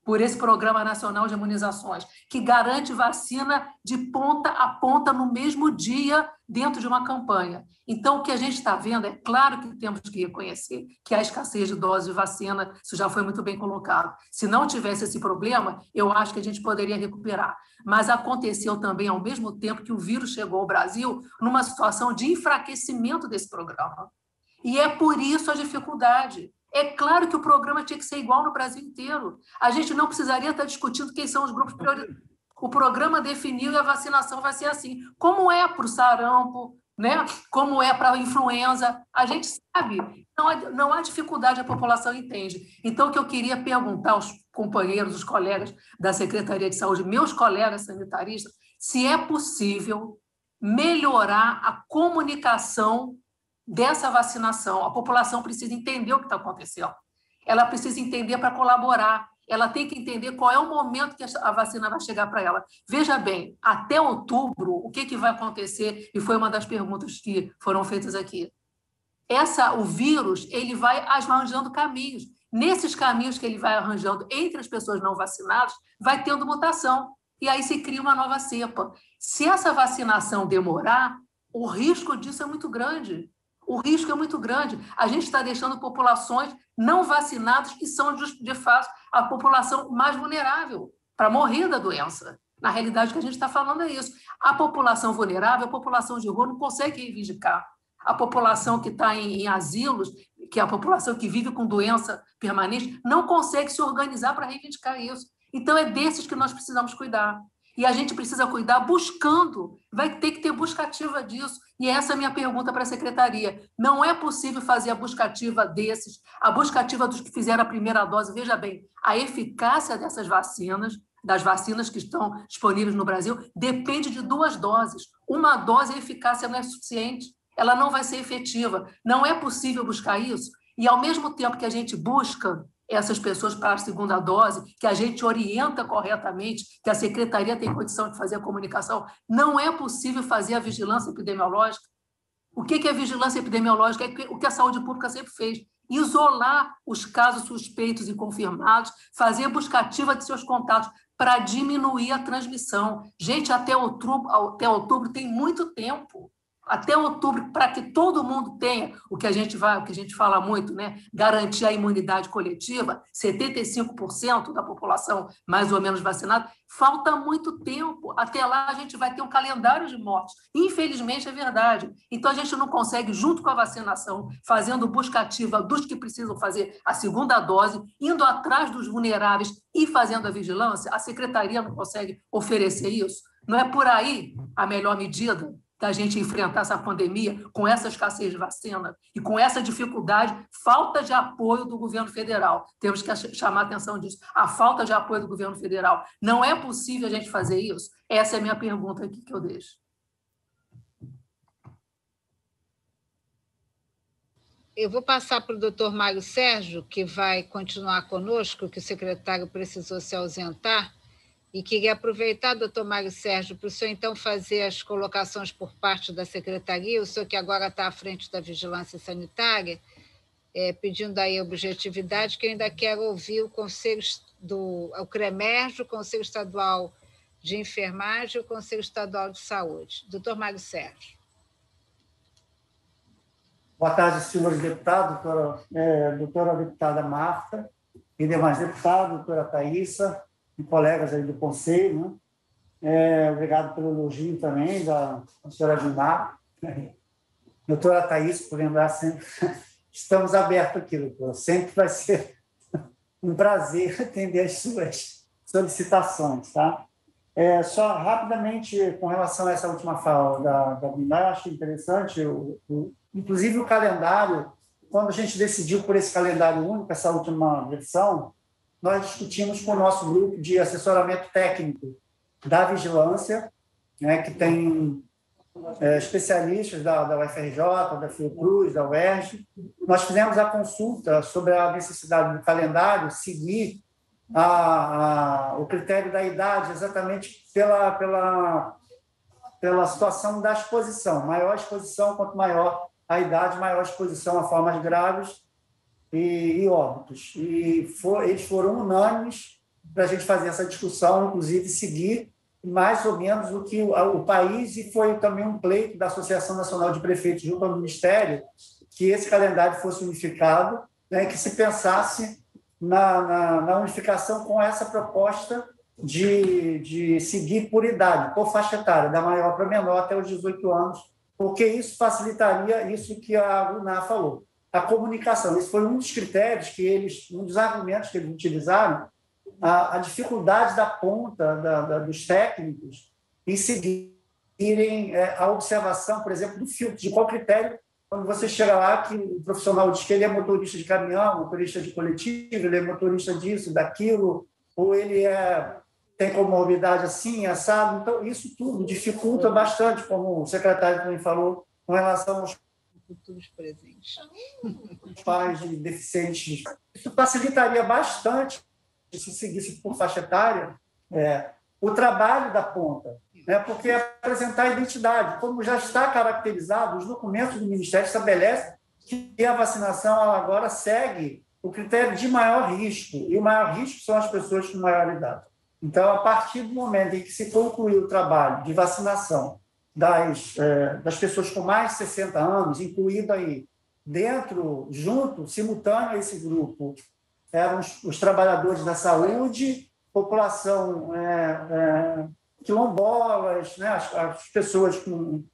Speaker 8: por esse Programa Nacional de Imunizações, que garante vacina de ponta a ponta no mesmo dia dentro de uma campanha. Então, o que a gente está vendo, é claro que temos que reconhecer que há escassez de doses de vacina, isso já foi muito bem colocado. Se não tivesse esse problema, eu acho que a gente poderia recuperar. Mas aconteceu também, ao mesmo tempo que o vírus chegou ao Brasil, numa situação de enfraquecimento desse programa. E é por isso a dificuldade. É claro que o programa tinha que ser igual no Brasil inteiro. A gente não precisaria estar discutindo quem são os grupos prioritários. O programa definiu e a vacinação vai ser assim. Como é para o sarampo, né? como é para a influenza, a gente sabe. Não há, não há dificuldade, a população entende. Então, o que eu queria perguntar aos companheiros, os colegas da Secretaria de Saúde, meus colegas sanitaristas, se é possível melhorar a comunicação dessa vacinação. A população precisa entender o que está acontecendo. Ela precisa entender para colaborar. Ela tem que entender qual é o momento que a vacina vai chegar para ela. Veja bem, até outubro, o que, que vai acontecer? E foi uma das perguntas que foram feitas aqui. Essa, o vírus, ele vai arranjando caminhos. Nesses caminhos que ele vai arranjando entre as pessoas não vacinadas, vai tendo mutação. E aí se cria uma nova cepa. Se essa vacinação demorar, o risco disso é muito grande o risco é muito grande. A gente está deixando populações não vacinadas, que são, de fato, a população mais vulnerável para morrer da doença. Na realidade, o que a gente está falando é isso. A população vulnerável, a população de rua, não consegue reivindicar. A população que está em, em asilos, que é a população que vive com doença permanente, não consegue se organizar para reivindicar isso. Então, é desses que nós precisamos cuidar. E a gente precisa cuidar buscando, vai ter que ter buscativa disso. E essa é a minha pergunta para a secretaria. Não é possível fazer a buscativa desses, a buscativa dos que fizeram a primeira dose. Veja bem, a eficácia dessas vacinas, das vacinas que estão disponíveis no Brasil depende de duas doses. Uma dose, a eficácia não é suficiente, ela não vai ser efetiva. Não é possível buscar isso. E, ao mesmo tempo que a gente busca essas pessoas para a segunda dose, que a gente orienta corretamente, que a secretaria tem condição de fazer a comunicação, não é possível fazer a vigilância epidemiológica. O que é vigilância epidemiológica? É o que a saúde pública sempre fez: isolar os casos suspeitos e confirmados, fazer buscativa de seus contatos para diminuir a transmissão. Gente, até outubro, até outubro tem muito tempo até outubro, para que todo mundo tenha o que a gente vai, o que a gente fala muito, né? Garantir a imunidade coletiva, 75% da população mais ou menos vacinada, falta muito tempo. Até lá a gente vai ter um calendário de mortes. Infelizmente é verdade. Então a gente não consegue, junto com a vacinação, fazendo busca ativa dos que precisam fazer a segunda dose, indo atrás dos vulneráveis e fazendo a vigilância, a secretaria não consegue oferecer isso. Não é por aí a melhor medida da gente enfrentar essa pandemia com essa escassez de vacina e com essa dificuldade, falta de apoio do governo federal. Temos que chamar a atenção disso. A falta de apoio do governo federal. Não é possível a gente fazer isso? Essa é a minha pergunta aqui que eu deixo.
Speaker 1: Eu vou passar para o doutor Mário Sérgio, que vai continuar conosco, que o secretário precisou se ausentar e queria aproveitar, doutor Mário Sérgio, para o senhor então fazer as colocações por parte da secretaria, o senhor que agora está à frente da vigilância sanitária, é, pedindo aí objetividade, que eu ainda quero ouvir o Conselho do o CREMERJ, o Conselho Estadual de Enfermagem e o Conselho Estadual de Saúde. Doutor Mário Sérgio.
Speaker 9: Boa tarde, senhores deputados, doutora, é, doutora deputada Marta e demais deputados, doutora Thaisa, colegas aí do conselho. Né? É, obrigado pelo elogio também da, da senhora Gilmar. Doutora Thaís, por lembrar sempre, estamos abertos aqui, doutora. Sempre vai ser um prazer atender as suas solicitações, tá? É, só rapidamente, com relação a essa última fala da, da acho interessante, o, o, inclusive o calendário, quando a gente decidiu por esse calendário único, essa última versão, nós discutimos com o nosso grupo de assessoramento técnico da vigilância, né, que tem é, especialistas da, da UFRJ, da Fiocruz, da UERJ. Nós fizemos a consulta sobre a necessidade do calendário seguir a, a, o critério da idade exatamente pela, pela, pela situação da exposição. Maior exposição, quanto maior a idade, maior exposição a formas graves e, e óbitos. E for, eles foram unânimes para a gente fazer essa discussão, inclusive seguir mais ou menos o que o, o, país e foi também um pleito da Associação Nacional de Prefeitos junto ao Ministério que esse calendário fosse unificado, né, que se pensasse na, na, na unificação com essa proposta de, de seguir por idade, por faixa etária, da maior para menor até os 18 anos, porque isso facilitaria isso que a UNA falou a comunicação. Esse foi um dos critérios que eles, um dos argumentos que eles utilizaram, a, a dificuldade da ponta da, da, dos técnicos em seguirem é, a observação, por exemplo, do filtro, de qual critério, quando você chega lá, que o profissional diz que ele é motorista de caminhão, motorista de coletivo, ele é motorista disso, daquilo, ou ele é, tem comorbidade assim, assado. Então, isso tudo dificulta bastante, como o secretário também falou, com relação aos
Speaker 1: futuros presentes.
Speaker 9: Pais de deficientes. Isso facilitaria bastante, se seguisse por faixa etária, é, o trabalho da ponta, né? porque é apresentar a identidade, como já está caracterizado, os documentos do Ministério estabelecem que a vacinação agora segue o critério de maior risco, e o maior risco são as pessoas com maior idade. Então, a partir do momento em que se concluir o trabalho de vacinação das, é, das pessoas com mais de 60 anos, incluído aí dentro, junto, simultâneo a esse grupo, eram os, os trabalhadores da saúde, população é, é, quilombolas, né, as, as pessoas com,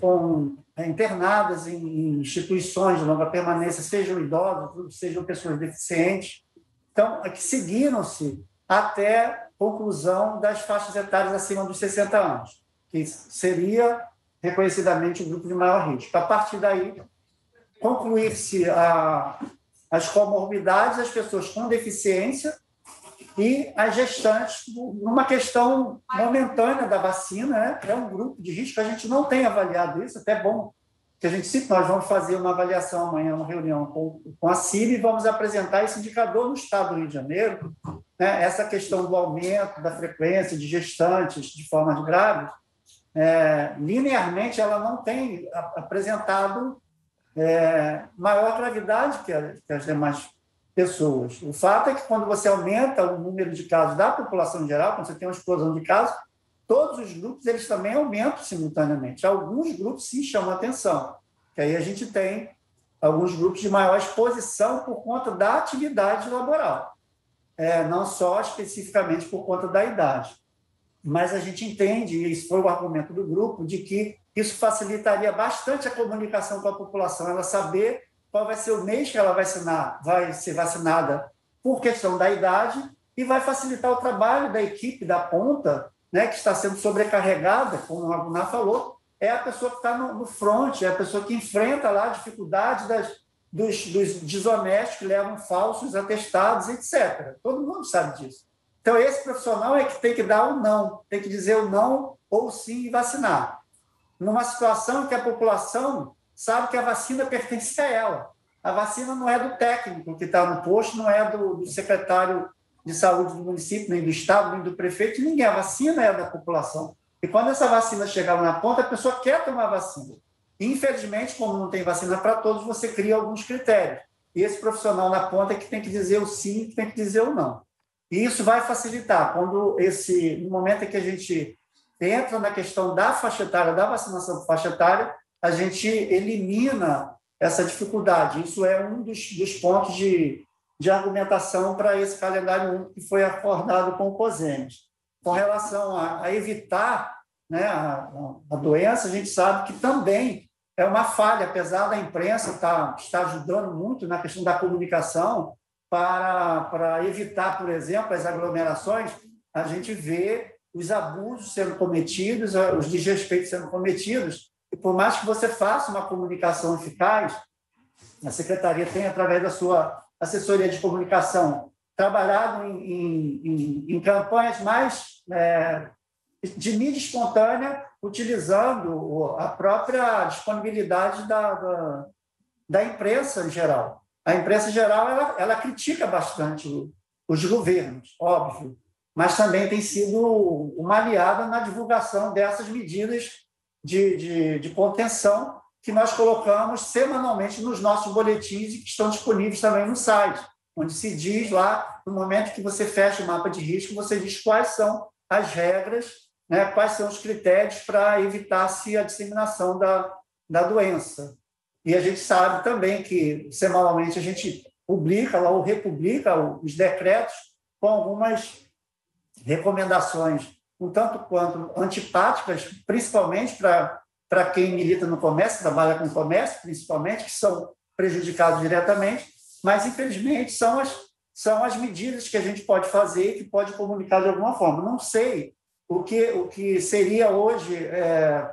Speaker 9: com é, internadas em, em instituições de longa permanência, sejam idosos, sejam pessoas deficientes. Então, é que seguiram-se até conclusão das faixas etárias acima dos 60 anos que seria reconhecidamente o grupo de maior risco. A partir daí, concluir-se as comorbidades das pessoas com deficiência e as gestantes, numa questão momentânea da vacina, né? é um grupo de risco, a gente não tem avaliado isso, até bom que a gente cite, nós vamos fazer uma avaliação amanhã, uma reunião com, com a CIB e vamos apresentar esse indicador no Estado do Rio de Janeiro, né? essa questão do aumento da frequência de gestantes de formas graves, é, linearmente ela não tem apresentado é, maior gravidade que, a, que as demais pessoas. O fato é que quando você aumenta o número de casos da população geral, quando você tem uma explosão de casos, todos os grupos eles também aumentam simultaneamente. Alguns grupos sim chamam atenção, que aí a gente tem alguns grupos de maior exposição por conta da atividade laboral, é, não só especificamente por conta da idade. Mas a gente entende, e isso foi o argumento do grupo, de que isso facilitaria bastante a comunicação com a população, ela saber qual vai ser o mês que ela vai, vai ser vacinada por questão da idade e vai facilitar o trabalho da equipe da ponta, né, que está sendo sobrecarregada, como o Aguinar falou, é a pessoa que está no, no front, é a pessoa que enfrenta lá a dificuldade das, dos, dos desonestos que levam falsos atestados, etc. Todo mundo sabe disso. Então, esse profissional é que tem que dar o não, tem que dizer o não ou sim e vacinar. Numa situação que a população sabe que a vacina pertence a ela. A vacina não é do técnico que está no posto, não é do, do, secretário de saúde do município, nem do estado, nem do prefeito, ninguém. A vacina é da população. E quando essa vacina chegar na ponta, a pessoa quer tomar vacina. Infelizmente, como não tem vacina para todos, você cria alguns critérios. E esse profissional na ponta é que tem que dizer o sim, que tem que dizer o não. E isso vai facilitar quando esse, no momento em que a gente entra na questão da faixa etária, da vacinação por faixa etária, a gente elimina essa dificuldade. Isso é um dos, dos pontos de, de argumentação para esse calendário único que foi acordado com o COSENES. Com relação a, a evitar né, a, a, doença, a gente sabe que também é uma falha, apesar da imprensa estar, tá, estar ajudando muito na questão da comunicação para, para evitar, por exemplo, as aglomerações, a gente vê os abusos sendo cometidos, os desrespeitos sendo cometidos, e por mais que você faça uma comunicação eficaz, a secretaria tem, através da sua assessoria de comunicação, trabalhado em, em, em campanhas mais é, de mídia espontânea, utilizando a própria disponibilidade da, da, da imprensa em geral. A imprensa geral ela, ela critica bastante os governos, óbvio, mas também tem sido uma aliada na divulgação dessas medidas de, de, de contenção que nós colocamos semanalmente nos nossos boletins e que estão disponíveis também no site, onde se diz lá, no momento que você fecha o mapa de risco, você diz quais são as regras, né, quais são os critérios para evitar-se a disseminação da, da doença. E a gente sabe também que semanalmente a gente publica ou republica os decretos com algumas recomendações um tanto quanto antipáticas, principalmente para quem milita no comércio, trabalha com comércio, principalmente, que são prejudicados diretamente, mas, infelizmente, são as, são as medidas que a gente pode fazer e que pode comunicar de alguma forma. Não sei o que, o que seria hoje, é,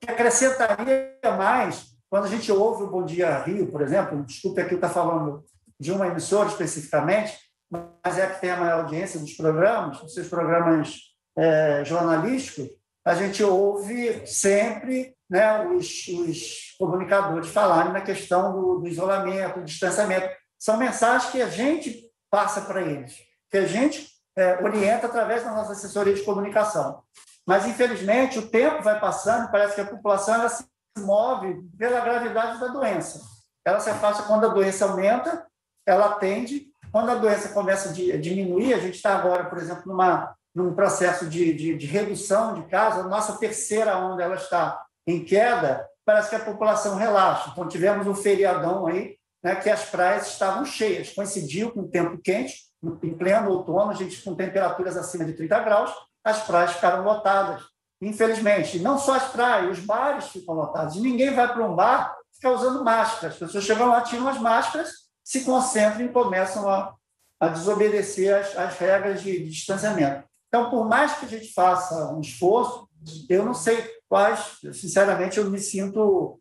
Speaker 9: que acrescentaria mais quando a gente ouve o Bom Dia Rio, por exemplo, desculpe aqui estar falando de uma emissora especificamente, mas é que tem a maior audiência dos programas, dos seus programas é, jornalístico, a gente ouve sempre né, os, os comunicadores falarem na questão do, do, isolamento, do distanciamento. São mensagens que a gente passa para eles, que a gente é, orienta através da nossa assessoria de comunicação. Mas, infelizmente, o tempo vai passando, parece que a população ela se move pela gravidade da doença. Ela se afasta quando a doença aumenta, ela atende. Quando a doença começa a diminuir, a gente está agora, por exemplo, numa num processo de, de, de redução de casos, a nossa terceira onda ela está em queda, parece que a população relaxa. Então, tivemos um feriadão aí, né, que as praias estavam cheias, coincidiu com o tempo quente, em pleno outono, a gente com temperaturas acima de 30 graus, as praias ficaram lotadas, infelizmente. Não só as praias, os bares ficam lotados. Ninguém vai para um bar ficar usando máscara. As pessoas chegam lá, tiram as máscaras, se concentram e começam a, a desobedecer as, as regras de, de distanciamento. Então, por mais que a gente faça um esforço, eu não sei quais, sinceramente, eu me sinto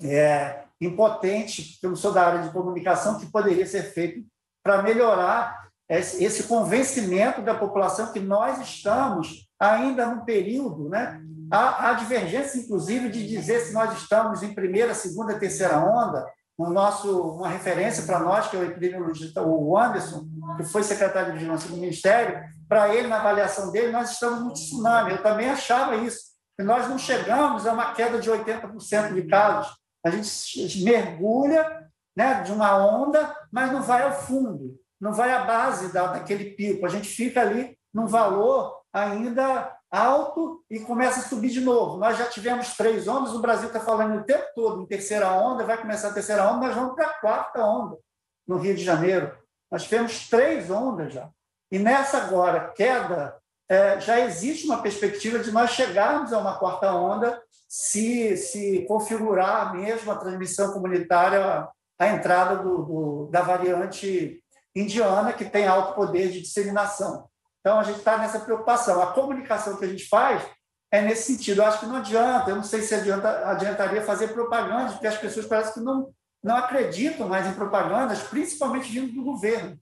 Speaker 9: é, impotente, porque eu não sou da área de comunicação, que poderia ser feito para melhorar esse convencimento da população que nós estamos ainda num período, né? Há, há divergência, inclusive, de dizer se nós estamos em primeira, segunda, terceira onda. No nosso, uma referência para nós, que é o epidemiologista, o Anderson, que foi secretário de Vigilância do Ministério, para ele, na avaliação dele, nós estamos no tsunami. Eu também achava isso, que nós não chegamos a uma queda de 80% de casos. A gente mergulha né, de uma onda, mas não vai ao fundo, não vai à base da, daquele pico. A gente fica ali num valor ainda alto e começa a subir de novo. Nós já tivemos três ondas, o Brasil está falando o tempo todo em terceira onda, vai começar a terceira onda, nós vamos para a quarta onda no Rio de Janeiro. Nós tivemos três ondas já. E nessa agora queda, é, já existe uma perspectiva de nós chegarmos a uma quarta onda se, se configurar mesmo a transmissão comunitária, a entrada do, do, da variante indiana, que tem alto poder de disseminação. Então, a gente está nessa preocupação. A comunicação que a gente faz é nesse sentido. Eu acho que não adianta, eu não sei se adianta, adiantaria fazer propaganda, porque as pessoas parecem que não, não acreditam mais em propagandas, principalmente vindo do governo.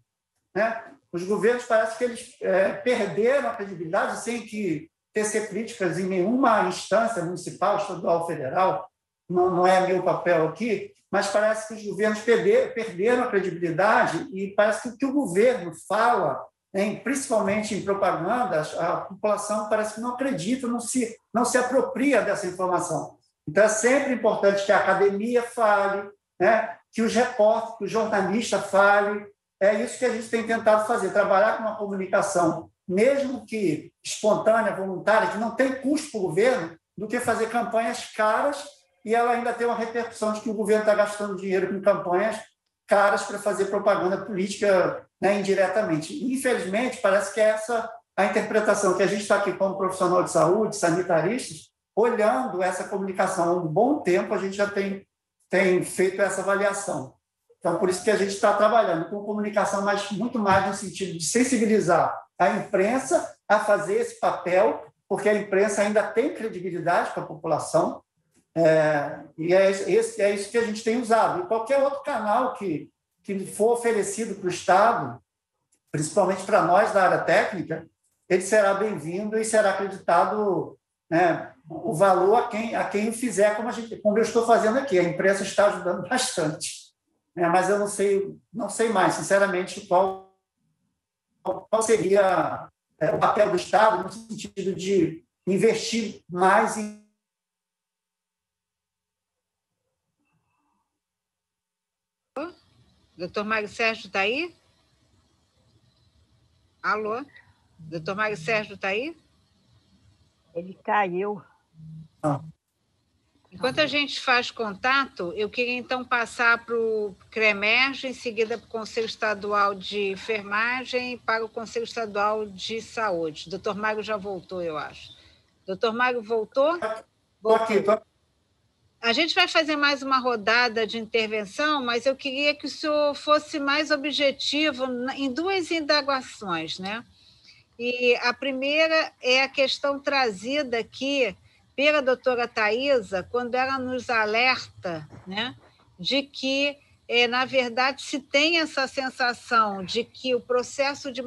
Speaker 9: Né? Os governos parece que eles é, perderam a credibilidade sem que tecer críticas em nenhuma instância municipal, estadual, federal. Não, não é meu papel aqui, mas parece que os governos perder, perderam a credibilidade e parece que o que o governo fala em, principalmente em propagandas, a população parece que não acredita, não se, não se apropria dessa informação. Então, é sempre importante que a academia fale, né? que os repórteres, que o jornalista fale. É isso que a gente tem tentado fazer, trabalhar com uma comunicação, mesmo que espontânea, voluntária, que não tem custo para o governo, do que fazer campanhas caras e ela ainda tem uma repercussão de que o governo está gastando dinheiro com campanhas caras para fazer propaganda política né, indiretamente. Infelizmente, parece que é essa a interpretação que a gente está aqui como profissional de saúde, sanitaristas, olhando essa comunicação há um bom tempo, a gente já tem, tem feito essa avaliação. Então, por isso que a gente está trabalhando com comunicação, mas muito mais no sentido de sensibilizar a imprensa a fazer esse papel, porque a imprensa ainda tem credibilidade para a população, é, e é, esse, é isso que a gente tem usado. E qualquer outro canal que, que for oferecido para o Estado, principalmente para nós da área técnica, ele será bem-vindo e será acreditado né, o valor a quem, a quem fizer, como, gente, como eu estou fazendo aqui. A imprensa está ajudando bastante. Né, mas eu não sei, não sei mais, sinceramente, qual, qual seria é, o papel do Estado no sentido de investir mais em
Speaker 1: Doutor Mário Sérgio está aí? Alô? Doutor Mário Sérgio está aí?
Speaker 10: Ele caiu.
Speaker 1: Ah. Enquanto a gente faz contato, eu queria então passar para o CREMERG, em seguida para o Conselho Estadual de Enfermagem e para o Conselho Estadual de Saúde. Doutor Mário já voltou, eu acho. Doutor Mário voltou?
Speaker 9: Estou aqui, estou
Speaker 1: a gente vai fazer mais uma rodada de intervenção, mas eu queria que o senhor fosse mais objetivo em duas indagações, né? E a primeira é a questão trazida aqui pela doutora Thaisa, quando ela nos alerta né, de que, é, na verdade, se tem essa sensação de que o processo de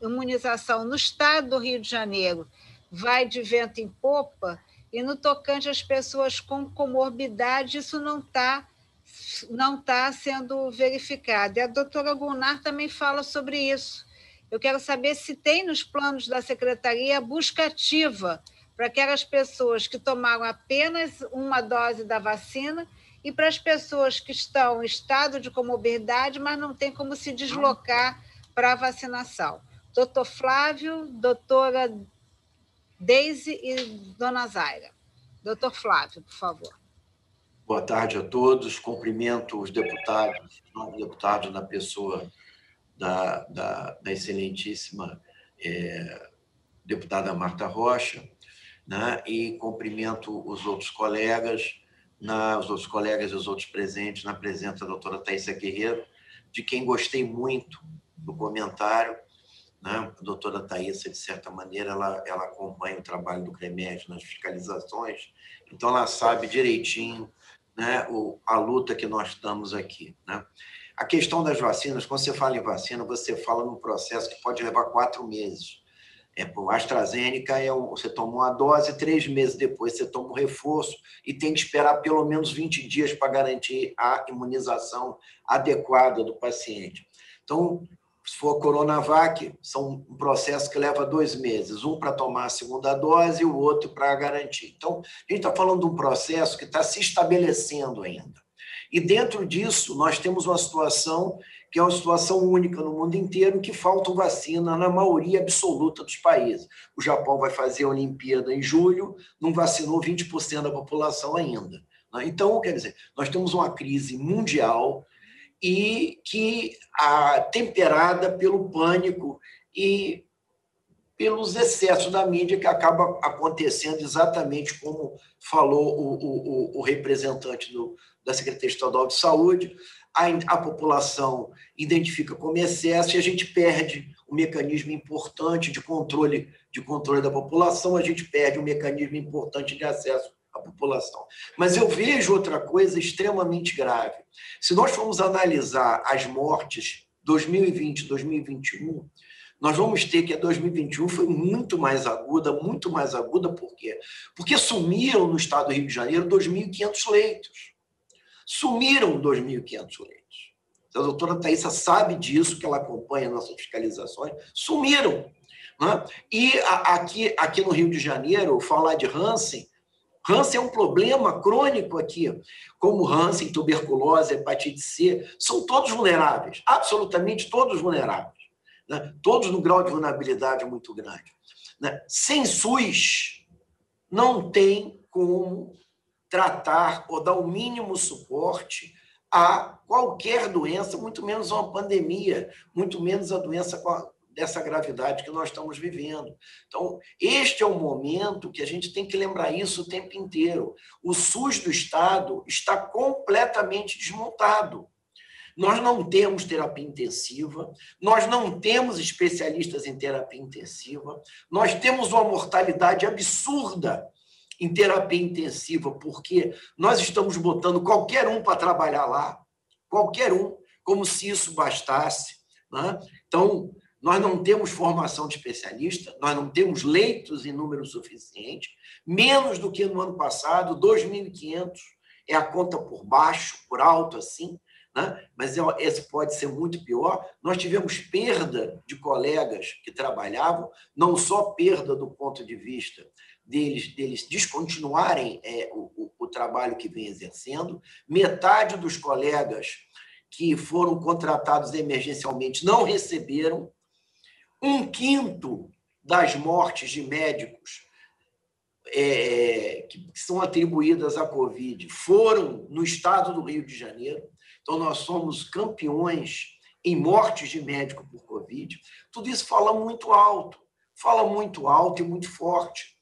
Speaker 1: imunização no estado do Rio de Janeiro vai de vento em popa, e no tocante às pessoas com comorbidade, isso não está não tá sendo verificado. E a doutora Gunnar também fala sobre isso. Eu quero saber se tem nos planos da secretaria busca ativa para aquelas pessoas que tomaram apenas uma dose da vacina e para as pessoas que estão em estado de comorbidade, mas não tem como se deslocar para a vacinação. Doutor Flávio, doutora Deise e Dona Zaira. Doutor Flávio, por favor.
Speaker 11: Boa tarde a todos. Cumprimento os deputados, os deputados na pessoa da, da, da excelentíssima é, deputada Marta Rocha, né? e cumprimento os outros colegas, na, os outros colegas e os outros presentes, na presença da doutora Thaisa Guerreiro, de quem gostei muito do comentário né? A doutora Thaisa, de certa maneira, ela, ela acompanha o trabalho do CREMED nas fiscalizações, então ela sabe direitinho né, o, a luta que nós estamos aqui. Né? A questão das vacinas, quando você fala em vacina, você fala num processo que pode levar quatro meses. É, AstraZeneca é você toma uma dose, três meses depois você toma um reforço e tem que esperar pelo menos 20 dias para garantir a imunização adequada do paciente. Então, se for Coronavac, são um processo que leva dois meses, um para tomar a segunda dose e o outro para garantir. Então, a gente está falando de um processo que está se estabelecendo ainda. E dentro disso, nós temos uma situação que é uma situação única no mundo inteiro, que falta vacina na maioria absoluta dos países. O Japão vai fazer a Olimpíada em julho, não vacinou 20% da população ainda. Né? Então, quer dizer, nós temos uma crise mundial e que a temperada pelo pânico e pelos excessos da mídia que acaba acontecendo exatamente como falou o, o, o representante do, da Secretaria Estadual de Saúde, a, a população identifica como excesso e a gente perde um mecanismo importante de controle de controle da população, a gente perde um mecanismo importante de acesso população. Mas eu vejo outra coisa extremamente grave. Se nós formos analisar as mortes 2020 2021, nós vamos ter que a 2021 foi muito mais aguda, muito mais aguda, por quê? Porque sumiram no estado do Rio de Janeiro 2.500 leitos. Sumiram 2.500 leitos. A doutora Thaisa sabe disso, que ela acompanha nossas fiscalizações. Sumiram. Né? E aqui, aqui no Rio de Janeiro, falar de Hansen, Hansen é um problema crônico aqui, como Hansen, tuberculose, hepatite C, são todos vulneráveis, absolutamente todos vulneráveis, né? todos no grau de vulnerabilidade muito grande. Né? Sem SUS, não tem como tratar ou dar o mínimo suporte a qualquer doença, muito menos uma pandemia, muito menos a doença dessa gravidade que nós estamos vivendo. Então, este é o momento que a gente tem que lembrar isso o tempo inteiro. O SUS do Estado está completamente desmontado. Nós não temos terapia intensiva, nós não temos especialistas em terapia intensiva, nós temos uma mortalidade absurda em terapia intensiva, porque nós estamos botando qualquer um para trabalhar lá, qualquer um, como se isso bastasse. Né? Então, nós não temos formação de especialista, nós não temos leitos em número suficiente, menos do que no ano passado, 2.500 é a conta por baixo, por alto, assim, né? mas é, esse pode ser muito pior. Nós tivemos perda de colegas que trabalhavam, não só perda do ponto de vista deles, deles descontinuarem é, o, o, o trabalho que vem exercendo, metade dos colegas que foram contratados emergencialmente não receberam, um quinto das mortes de médicos é, que são atribuídas à Covid foram no estado do Rio de Janeiro. Então, nós somos campeões em mortes de médico por Covid. Tudo isso fala muito alto, fala muito alto e muito forte.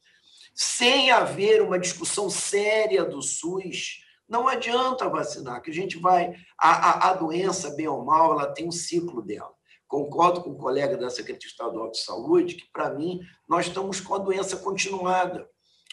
Speaker 11: Sem haver uma discussão séria do SUS, não adianta vacinar, que a gente vai. A, a, a doença, bem ou mal, ela tem um ciclo dela. Concordo com o colega da Secretaria Estadual de Saúde que, para mim, nós estamos com a doença continuada.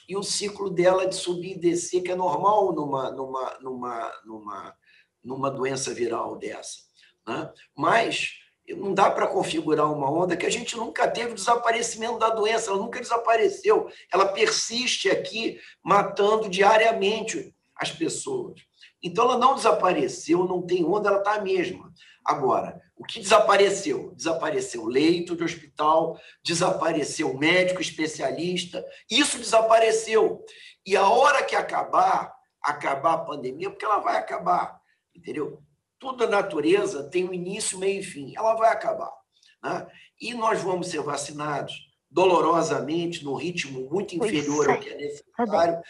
Speaker 11: E o ciclo dela de subir e descer, que é normal numa, numa, numa, numa, numa doença viral dessa. Né? Mas não dá para configurar uma onda que a gente nunca teve desaparecimento da doença, ela nunca desapareceu. Ela persiste aqui, matando diariamente as pessoas. Então, ela não desapareceu, não tem onda, ela está a mesma. Agora, o que desapareceu? Desapareceu leito de hospital, desapareceu médico especialista, isso desapareceu. E a hora que acabar, acabar a pandemia, porque ela vai acabar, entendeu? Toda natureza tem um início, meio e fim, ela vai acabar. Né? E nós vamos ser vacinados dolorosamente, no ritmo muito inferior ao que é necessário,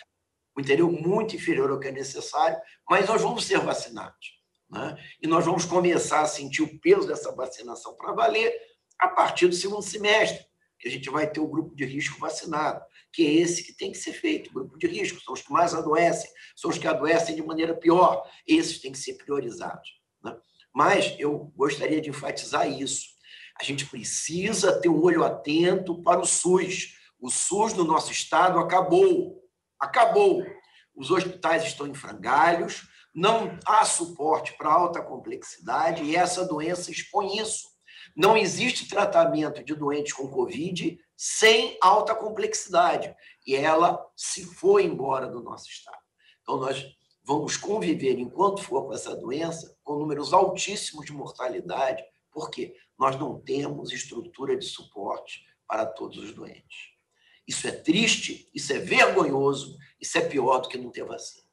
Speaker 11: entendeu? Muito inferior ao que é necessário, mas nós vamos ser vacinados. Né? E nós vamos começar a sentir o peso dessa vacinação para valer a partir do segundo semestre, que a gente vai ter o grupo de risco vacinado, que é esse que tem que ser feito. O grupo de risco são os que mais adoecem, são os que adoecem de maneira pior. Esses têm que ser priorizados. Né? Mas eu gostaria de enfatizar isso. A gente precisa ter um olho atento para o SUS. O SUS no nosso estado acabou. Acabou. Os hospitais estão em frangalhos, Não há suporte para alta complexidade e essa doença expõe isso. Não existe tratamento de doentes com Covid sem alta complexidade. E ela se foi embora do nosso estado. Então, nós vamos conviver, enquanto for com essa doença, com números altíssimos de mortalidade. Por quê? Nós não temos estrutura de suporte para todos os doentes. Isso é triste, isso é vergonhoso, isso é pior do que não ter vacina.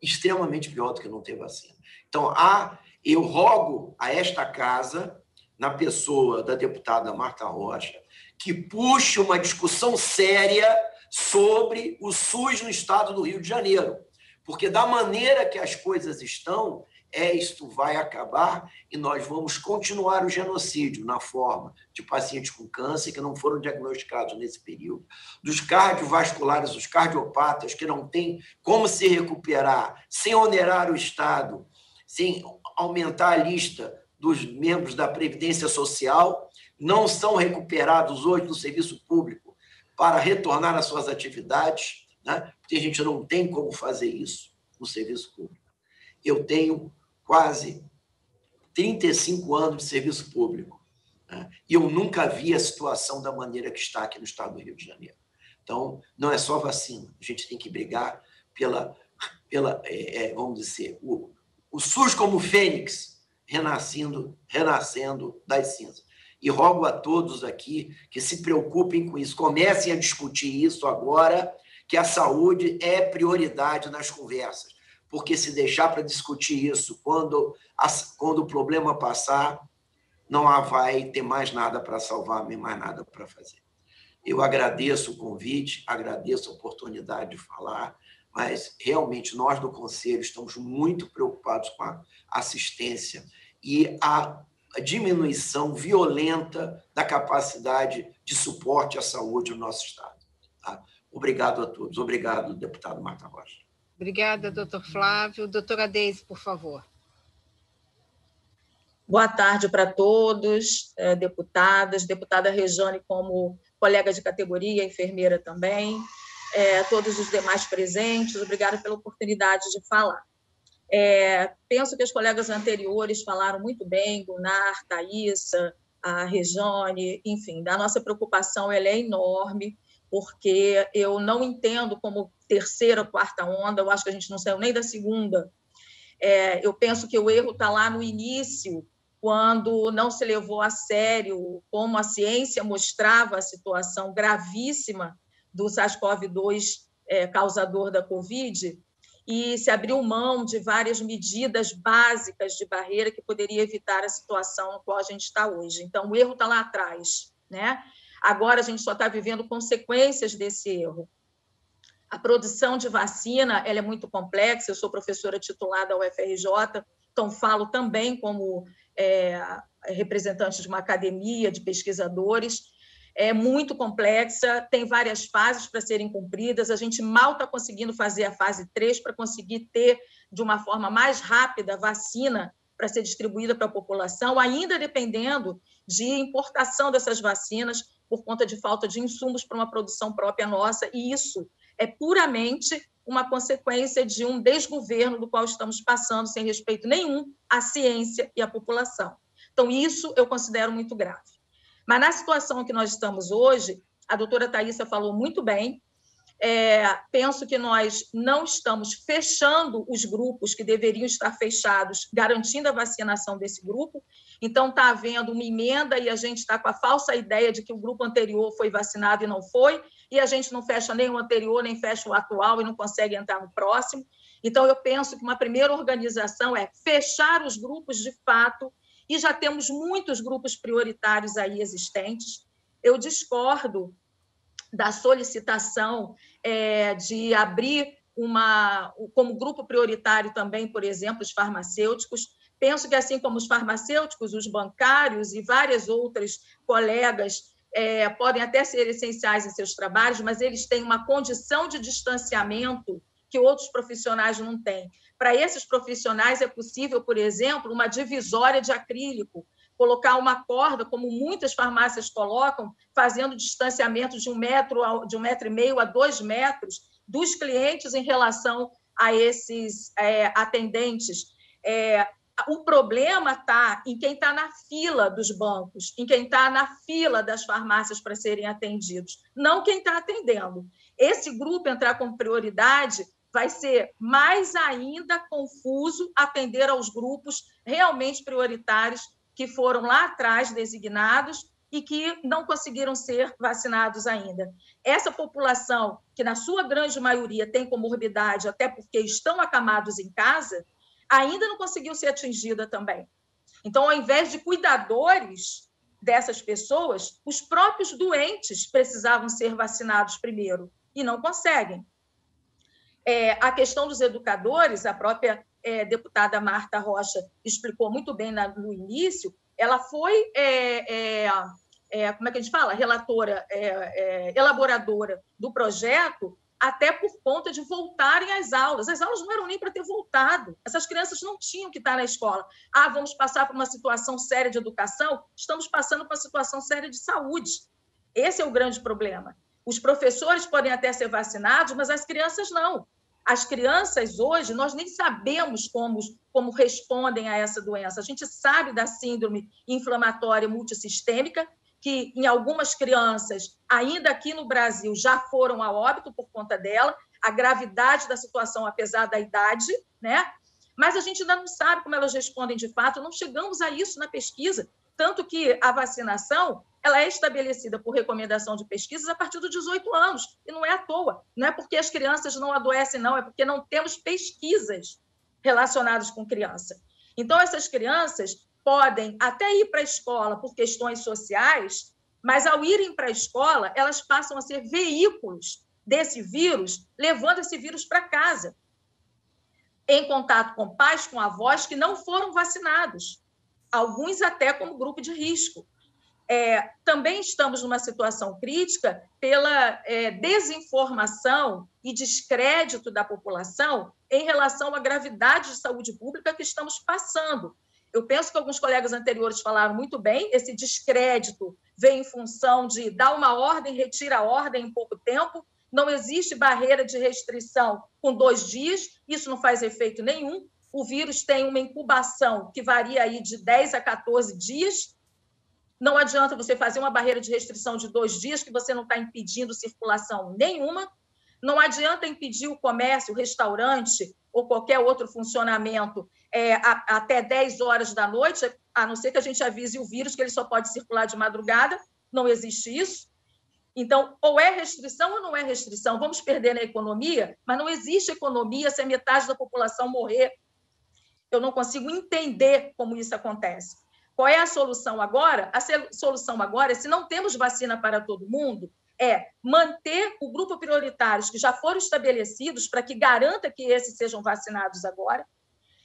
Speaker 11: Extremamente pior do que não ter vacina. Então, há, eu rogo a esta casa, na pessoa da deputada Marta Rocha, que puxe uma discussão séria sobre o SUS no estado do Rio de Janeiro. Porque, da maneira que as coisas estão, é isto vai acabar e nós vamos continuar o genocídio na forma de pacientes com câncer que não foram diagnosticados nesse período, dos cardiovasculares, os cardiopatas que não têm como se recuperar sem onerar o Estado, sem aumentar a lista dos membros da Previdência Social, não são recuperados hoje no serviço público para retornar às suas atividades, né? porque a gente não tem como fazer isso no serviço público. Eu tenho quase 35 anos de serviço público. Né? E eu nunca vi a situação da maneira que está aqui no estado do Rio de Janeiro. Então, não é só vacina. A gente tem que brigar pela, pela é, é, vamos dizer, o, o SUS como fênix renascendo, renascendo das cinzas. E rogo a todos aqui que se preocupem com isso, comecem a discutir isso agora, que a saúde é prioridade nas conversas porque se deixar para discutir isso quando, quando o problema passar, não vai ter mais nada para salvar, nem mais nada para fazer. Eu agradeço o convite, agradeço a oportunidade de falar, mas realmente nós do Conselho estamos muito preocupados com a assistência e a diminuição violenta da capacidade de suporte à saúde no nosso Estado. Tá? Obrigado a todos. Obrigado, deputado Marta Rocha.
Speaker 1: Obrigada, doutor Flávio. Doutora Deise, por favor.
Speaker 12: Boa tarde para todos, eh, deputadas, deputada Rejane como colega de categoria, enfermeira também, é, todos os demais presentes, obrigada pela oportunidade de falar. É, penso que os colegas anteriores falaram muito bem, Gunnar, Thaisa, a Rejane, enfim, da nossa preocupação ela é enorme, porque eu não entendo como terceira, quarta onda, eu acho que a gente não saiu nem da segunda. É, eu penso que o erro está lá no início, quando não se levou a sério como a ciência mostrava a situação gravíssima do SARS-CoV-2 é, causador da Covid, e se abriu mão de várias medidas básicas de barreira que poderia evitar a situação no qual a gente está hoje. Então, o erro está lá atrás. Né? Agora a gente só está vivendo consequências desse erro. A produção de vacina ela é muito complexa. Eu sou professora titular da UFRJ, então falo também como é, representante de uma academia de pesquisadores. É muito complexa, tem várias fases para serem cumpridas. A gente mal está conseguindo fazer a fase 3 para conseguir ter, de uma forma mais rápida, vacina para ser distribuída para a população, ainda dependendo de importação dessas vacinas por conta de falta de insumos para uma produção própria nossa, e isso é puramente uma consequência de um desgoverno do qual estamos passando, sem respeito nenhum à ciência e à população. Então, isso eu considero muito grave. Mas na situação que nós estamos hoje, a doutora Thaisa falou muito bem, é, penso que nós não estamos fechando os grupos que deveriam estar fechados, garantindo a vacinação desse grupo. Então, está havendo uma emenda e a gente está com a falsa ideia de que o grupo anterior foi vacinado e não foi, e a gente não fecha nem o anterior, nem fecha o atual e não consegue entrar no próximo. Então, eu penso que uma primeira organização é fechar os grupos de fato, e já temos muitos grupos prioritários aí existentes. Eu discordo da solicitação é, de abrir uma, como grupo prioritário também, por exemplo, os farmacêuticos. Penso que, assim como os farmacêuticos, os bancários e várias outras colegas é, podem até ser essenciais em seus trabalhos, mas eles têm uma condição de distanciamento que outros profissionais não têm. Para esses profissionais é possível, por exemplo, uma divisória de acrílico, colocar uma corda, como muitas farmácias colocam, fazendo distanciamento de um metro, de um metro e meio a dois metros dos clientes em relação a esses é, atendentes. É, o problema está em quem está na fila dos bancos, em quem está na fila das farmácias para serem atendidos, não quem está atendendo. Esse grupo entrar com prioridade vai ser mais ainda confuso atender aos grupos realmente prioritários que foram lá atrás designados e que não conseguiram ser vacinados ainda. Essa população, que na sua grande maioria tem comorbidade, até porque estão acamados em casa, ainda não conseguiu ser atingida também. Então, ao invés de cuidadores dessas pessoas, os próprios doentes precisavam ser vacinados primeiro e não conseguem. É, a questão dos educadores, a própria é, deputada Marta Rocha explicou muito bem na, no início, ela foi, é, é, é como é que a gente fala? Relatora, é, elaboradora do projeto, até por conta de voltarem às aulas. As aulas não eram nem para ter voltado. Essas crianças não tinham que estar na escola. Ah, vamos passar por uma situação séria de educação? Estamos passando por uma situação séria de saúde. Esse é o grande problema. Os professores podem até ser vacinados, mas as crianças não. As crianças hoje, nós nem sabemos como, como respondem a essa doença. A gente sabe da síndrome inflamatória multissistêmica, que em algumas crianças, ainda aqui no Brasil, já foram a óbito por conta dela, a gravidade da situação, apesar da idade, né? Mas a gente ainda não sabe como elas respondem de fato, não chegamos a isso na pesquisa. Tanto que a vacinação ela é estabelecida por recomendação de pesquisas a partir dos 18 anos, e não é à toa. Não é porque as crianças não adoecem, não, é porque não temos pesquisas relacionadas com criança. Então, essas crianças podem até ir para a escola por questões sociais, mas ao irem para a escola, elas passam a ser veículos desse vírus, levando esse vírus para casa, em contato com pais, com avós que não foram vacinados, alguns até como grupo de risco. É, também estamos numa situação crítica pela é, desinformação e descrédito da população em relação à gravidade de saúde pública que estamos passando. Eu penso que alguns colegas anteriores falaram muito bem, esse descrédito vem em função de dar uma ordem, retira a ordem em pouco tempo, não existe barreira de restrição com dois dias, isso não faz efeito nenhum. O vírus tem uma incubação que varia aí de 10 a 14 dias, não adianta você fazer uma barreira de restrição de dois dias, que você não está impedindo circulação nenhuma. Não adianta impedir o comércio, o restaurante ou qualquer outro funcionamento é, a, até 10 horas da noite, a não ser que a gente avise o vírus que ele só pode circular de madrugada. Não existe isso. Então, ou é restrição ou não é restrição. Vamos perder na economia, mas não existe economia se a metade da população morrer. Eu não consigo entender como isso acontece. Qual é a solução agora? A solução agora, se não temos vacina para todo mundo, é manter o grupo prioritários que já foram estabelecidos para que garanta que esses sejam vacinados agora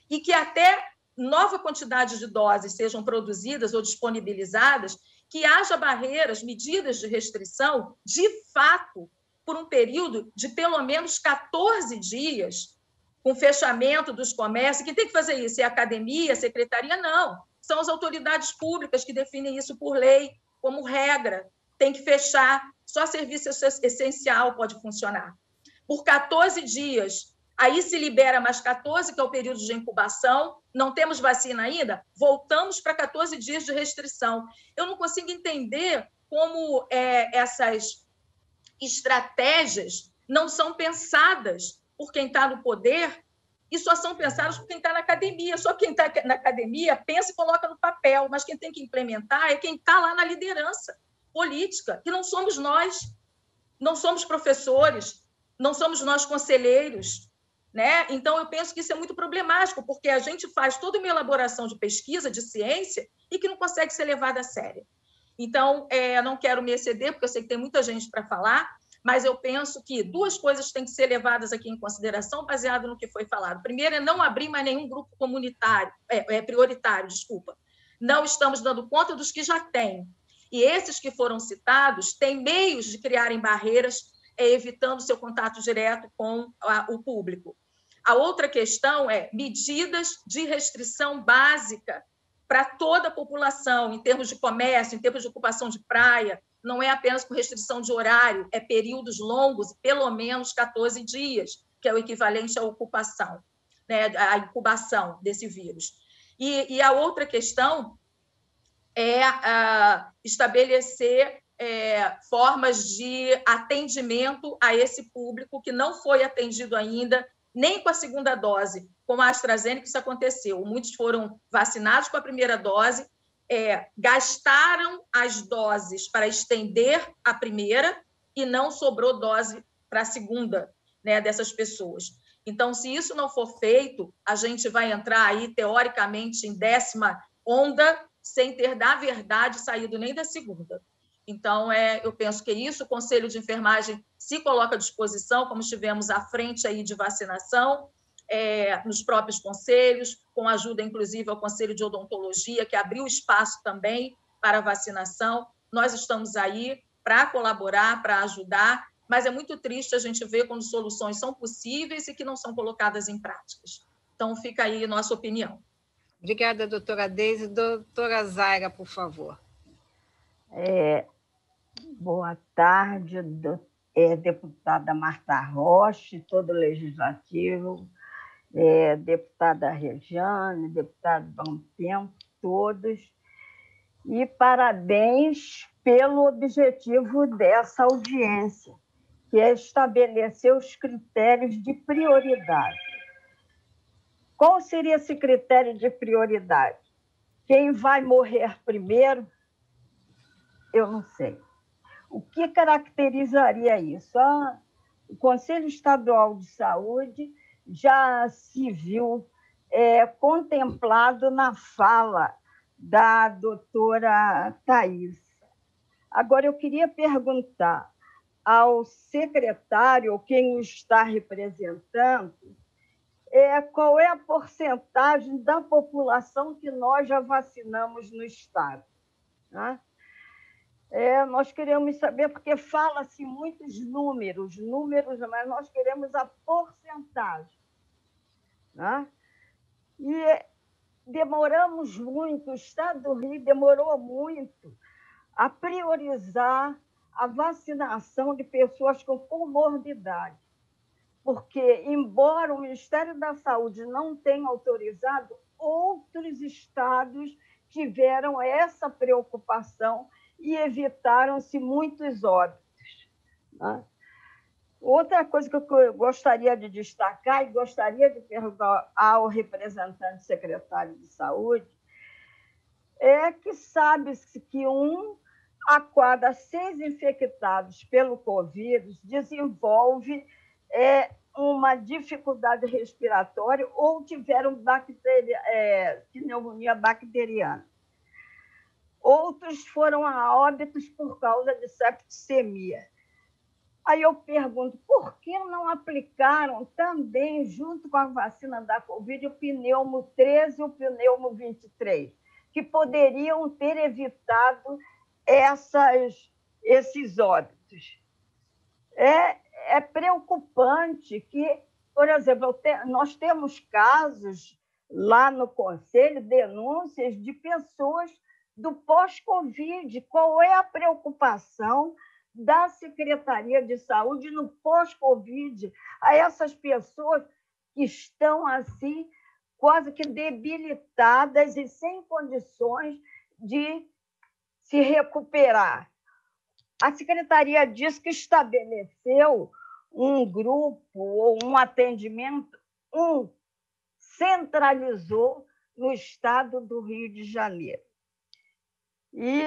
Speaker 12: e que até nova quantidade de doses sejam produzidas ou disponibilizadas, que haja barreiras, medidas de restrição, de fato, por um período de pelo menos 14 dias, com fechamento dos comércios. Quem tem que fazer isso? É a academia, a secretaria? Não são as autoridades públicas que definem isso por lei, como regra. Tem que fechar, só serviço essencial pode funcionar. Por 14 dias, aí se libera mais 14, que é o período de incubação, não temos vacina ainda, voltamos para 14 dias de restrição. Eu não consigo entender como é, essas estratégias não são pensadas por quem está no poder e só são pensados por quem está na academia. Só quem está na academia pensa e coloca no papel, mas quem tem que implementar é quem está lá na liderança política, que não somos nós, não somos professores, não somos nós conselheiros. Né? Então, eu penso que isso é muito problemático, porque a gente faz toda uma elaboração de pesquisa, de ciência, e que não consegue ser levada a sério. Então, é, não quero me exceder, porque eu sei que tem muita gente para falar, mas eu penso que duas coisas têm que ser levadas aqui em consideração, baseado no que foi falado. Primeiro é não abrir mais nenhum grupo comunitário, é, é prioritário, desculpa. Não estamos dando conta dos que já têm. E esses que foram citados têm meios de criarem barreiras, é, evitando seu contato direto com o público. A outra questão é medidas de restrição básica para toda a população, em termos de comércio, em termos de ocupação de praia, não é apenas com restrição de horário, é períodos longos, pelo menos 14 dias, que é o equivalente à ocupação, né, à incubação desse vírus. E, e a outra questão é uh, estabelecer é, formas de atendimento a esse público que não foi atendido ainda, nem com a segunda dose, com a AstraZeneca, isso aconteceu. Muitos foram vacinados com a primeira dose, é, gastaram as doses para estender a primeira e não sobrou dose para a segunda né, dessas pessoas. Então, se isso não for feito, a gente vai entrar aí, teoricamente, em décima onda, sem ter, na verdade, saído nem da segunda. Então, é, eu penso que é isso, o Conselho de Enfermagem se coloca à disposição, como estivemos à frente aí de vacinação, é, nos próprios conselhos, com ajuda, inclusive, ao Conselho de Odontologia, que abriu espaço também para vacinação. Nós estamos aí para colaborar, para ajudar, mas é muito triste a gente ver quando soluções são possíveis e que não são colocadas em práticas. Então, fica aí nossa opinião.
Speaker 1: Obrigada, doutora Deise. Doutora Zaira, por favor.
Speaker 10: É, Boa tarde, do, é, deputada Marta Rocha, todo o legislativo, é, deputada Regiane, deputado Bom Tempo, todos. E parabéns pelo objetivo dessa audiência, que é estabelecer os critérios de prioridade. Qual seria esse critério de prioridade? Quem vai morrer primeiro? Eu não sei. O que caracterizaria isso? Ah, o Conselho Estadual de Saúde já se viu é, contemplado na fala da doutora Thais. Agora, eu queria perguntar ao secretário, quem o está representando, é, qual é a porcentagem da população que nós já vacinamos no Estado. Né? É, nós queremos saber, porque fala-se muitos números, números, mas nós queremos a porcentagem. Né? E demoramos muito, o Estado do Rio demorou muito a priorizar a vacinação de pessoas com comorbidade. Porque, embora o Ministério da Saúde não tenha autorizado, outros estados tiveram essa preocupação e evitaram-se muitos óbitos. Né? Outra coisa que eu gostaria de destacar e gostaria de perguntar ao representante secretário de saúde é que sabe-se que um a cada seis infectados pelo Covid desenvolve é, uma dificuldade respiratória ou tiveram é, pneumonia bacteriana. Outros foram a óbitos por causa de septicemia. Aí eu pergunto, por que não aplicaram também, junto com a vacina da Covid, o pneumo 13 e o pneumo 23, que poderiam ter evitado essas, esses óbitos? É, é preocupante que, por exemplo, nós temos casos lá no Conselho, denúncias de pessoas do pós-Covid. Qual é a preocupação da Secretaria de Saúde no pós-Covid a essas pessoas que estão assim quase que debilitadas e sem condições de se recuperar? A secretaria diz que estabeleceu um grupo ou um atendimento, um centralizou no estado do Rio de Janeiro. E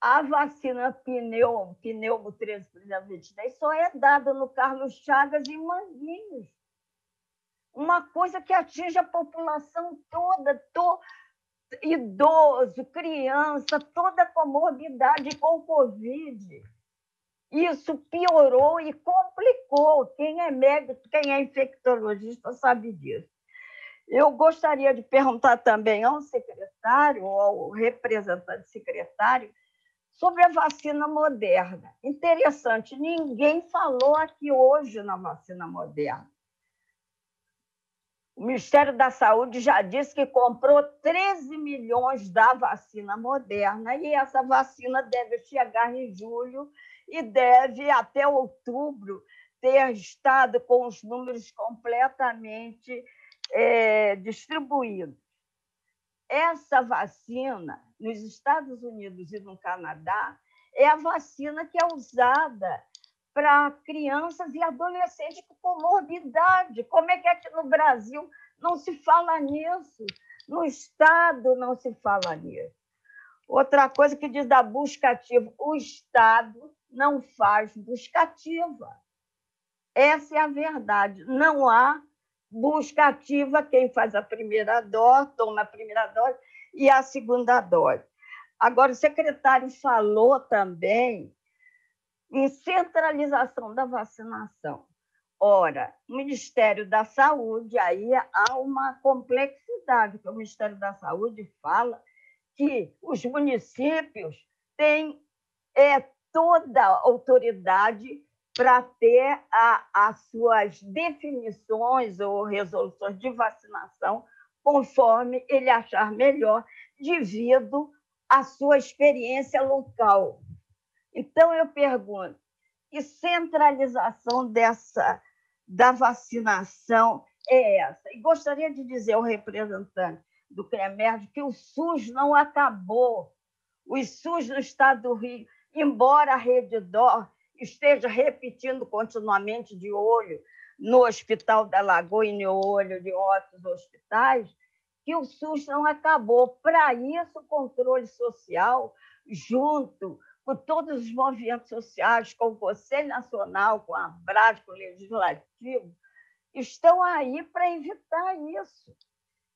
Speaker 10: a vacina pneu, pneumo 13, por exemplo, 23, só é dada no Carlos Chagas e Manguinhos. Uma coisa que atinge a população toda, to, idoso, criança, toda comorbidade com Covid. Isso piorou e complicou. Quem é médico, quem é infectologista sabe disso. Eu gostaria de perguntar também ao secretário, ao representante secretário, sobre a vacina moderna. Interessante, ninguém falou aqui hoje na vacina moderna. O Ministério da Saúde já disse que comprou 13 milhões da vacina moderna e essa vacina deve chegar em julho e deve, até outubro, ter estado com os números completamente é, distribuídos. Essa vacina, nos Estados Unidos e no Canadá, é a vacina que é usada para crianças e adolescentes com comorbidade. Como é que aqui no Brasil não se fala nisso? No Estado não se fala nisso. Outra coisa que diz da busca ativa: o Estado não faz busca ativa. Essa é a verdade. Não há busca ativa quem faz a primeira dose, toma a primeira dose e a segunda dose. Agora, o secretário falou também em centralização da vacinação. Ora, o Ministério da Saúde, aí há uma complexidade, porque o Ministério da Saúde fala que os municípios têm é, toda a autoridade para ter a, as suas definições ou resoluções de vacinação conforme ele achar melhor, devido à sua experiência local. Então, eu pergunto, que centralização dessa da vacinação é essa? E gostaria de dizer ao representante do CREMERD que o SUS não acabou. O SUS no estado do Rio, embora a Rede DOR esteja repetindo continuamente de olho no Hospital da Lagoa e no olho de outros hospitais, que o SUS não acabou. Para isso, o controle social, junto com todos os movimentos sociais, com o Conselho Nacional, com a Abras, com o Legislativo, estão aí para evitar isso.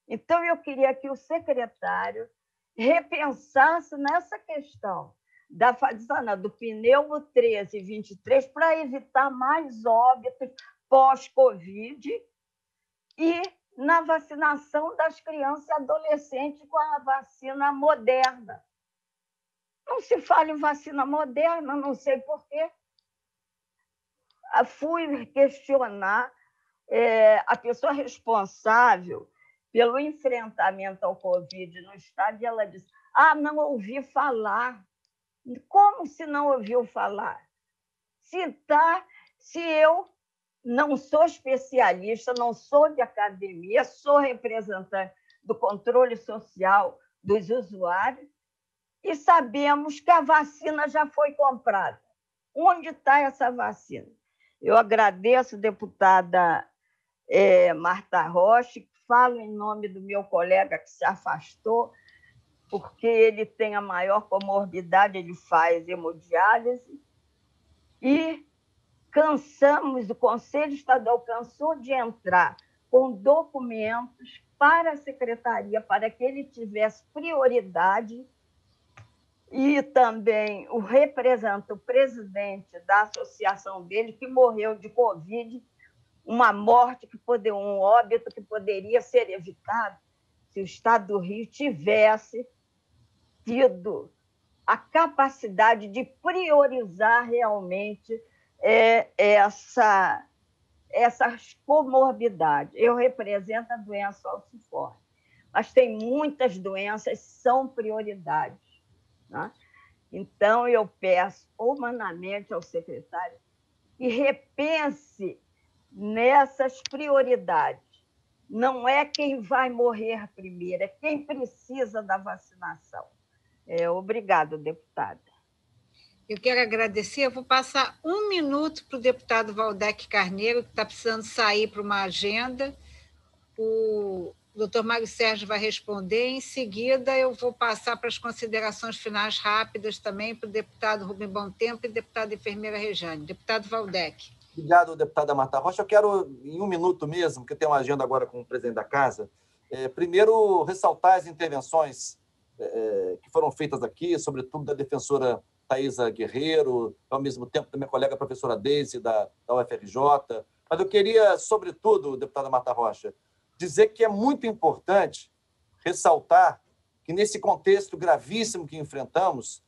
Speaker 10: Então, eu queria que o secretário repensasse nessa questão da fazana do pneu 13 e 23 para evitar mais óbitos pós-Covid e na vacinação das crianças e adolescentes com a vacina moderna. Não se fala em vacina moderna, não sei porquê. Fui questionar é, a pessoa responsável pelo enfrentamento ao Covid no estado e ela disse: Ah, não ouvi falar. Como se não ouviu falar? Se tá, se eu não sou especialista, não sou de academia, sou representante do controle social dos usuários e sabemos que a vacina já foi comprada. Onde está essa vacina? Eu agradeço, deputada é, Marta Rocha, falo em nome do meu colega que se afastou, porque ele tem a maior comorbidade, ele faz hemodiálise, e cansamos, o Conselho Estadual cansou de entrar com documentos para a secretaria, para que ele tivesse prioridade, e também o representante, o presidente da associação dele, que morreu de Covid, uma morte, que poderia, um óbito que poderia ser evitado se o Estado do Rio tivesse tido a capacidade de priorizar realmente é, essa, essas comorbidades. Eu represento a doença alciforme, mas tem muitas doenças que são prioridades. Né? Então, eu peço humanamente ao secretário que repense nessas prioridades. Não é quem vai morrer primeiro, é quem precisa da vacinação. É, obrigado, deputada.
Speaker 1: Eu quero agradecer. Eu vou passar um minuto para o deputado Valdec Carneiro, que está precisando sair para uma agenda. O doutor Mário Sérgio vai responder. Em seguida, eu vou passar para as considerações finais rápidas também para o deputado Rubem Bom Tempo e deputada enfermeira Rejane. Deputado Valdec.
Speaker 5: Obrigado, deputada Marta Rocha. Eu quero, em um minuto mesmo, que tem uma agenda agora com o presidente da Casa, é, primeiro ressaltar as intervenções é, que foram feitas aqui, sobretudo da defensora Thaisa Guerreiro, ao mesmo tempo da minha colega professora Deise, da, da UFRJ. Mas eu queria, sobretudo, deputada Marta Rocha, dizer que é muito importante ressaltar que, nesse contexto gravíssimo que enfrentamos,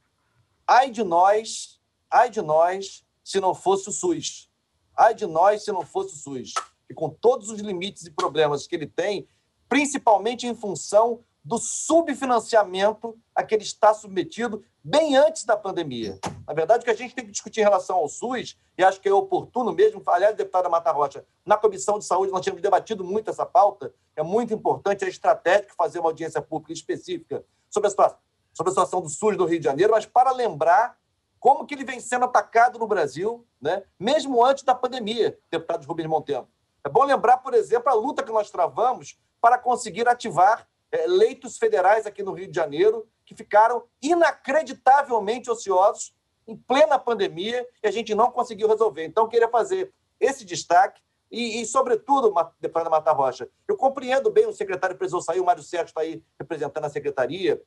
Speaker 5: ai de nós, ai de nós, se não fosse o SUS. Ai de nós se não fosse o SUS. E com todos os limites e problemas que ele tem, principalmente em função do subfinanciamento a que ele está submetido bem antes da pandemia. Na verdade, o que a gente tem que discutir em relação ao SUS, e acho que é oportuno mesmo, aliás, deputada Mata Rocha, na Comissão de Saúde nós tínhamos debatido muito essa pauta, é muito importante, é estratégico fazer uma audiência pública específica sobre a situação, sobre a situação do SUS do Rio de Janeiro, mas para lembrar como que ele vem sendo atacado no Brasil, né? mesmo antes da pandemia, deputado Rubens Montempo. É bom lembrar, por exemplo, a luta que nós travamos para conseguir ativar leitos federais aqui no Rio de Janeiro, que ficaram inacreditavelmente ociosos em plena pandemia e a gente não conseguiu resolver. Então, queria fazer esse destaque e, e, sobretudo, deputada Mata Rocha, eu compreendo bem, o secretário precisou sair, o Mário Sérgio está aí representando a secretaria,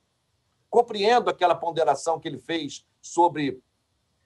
Speaker 5: compreendo aquela ponderação que ele fez sobre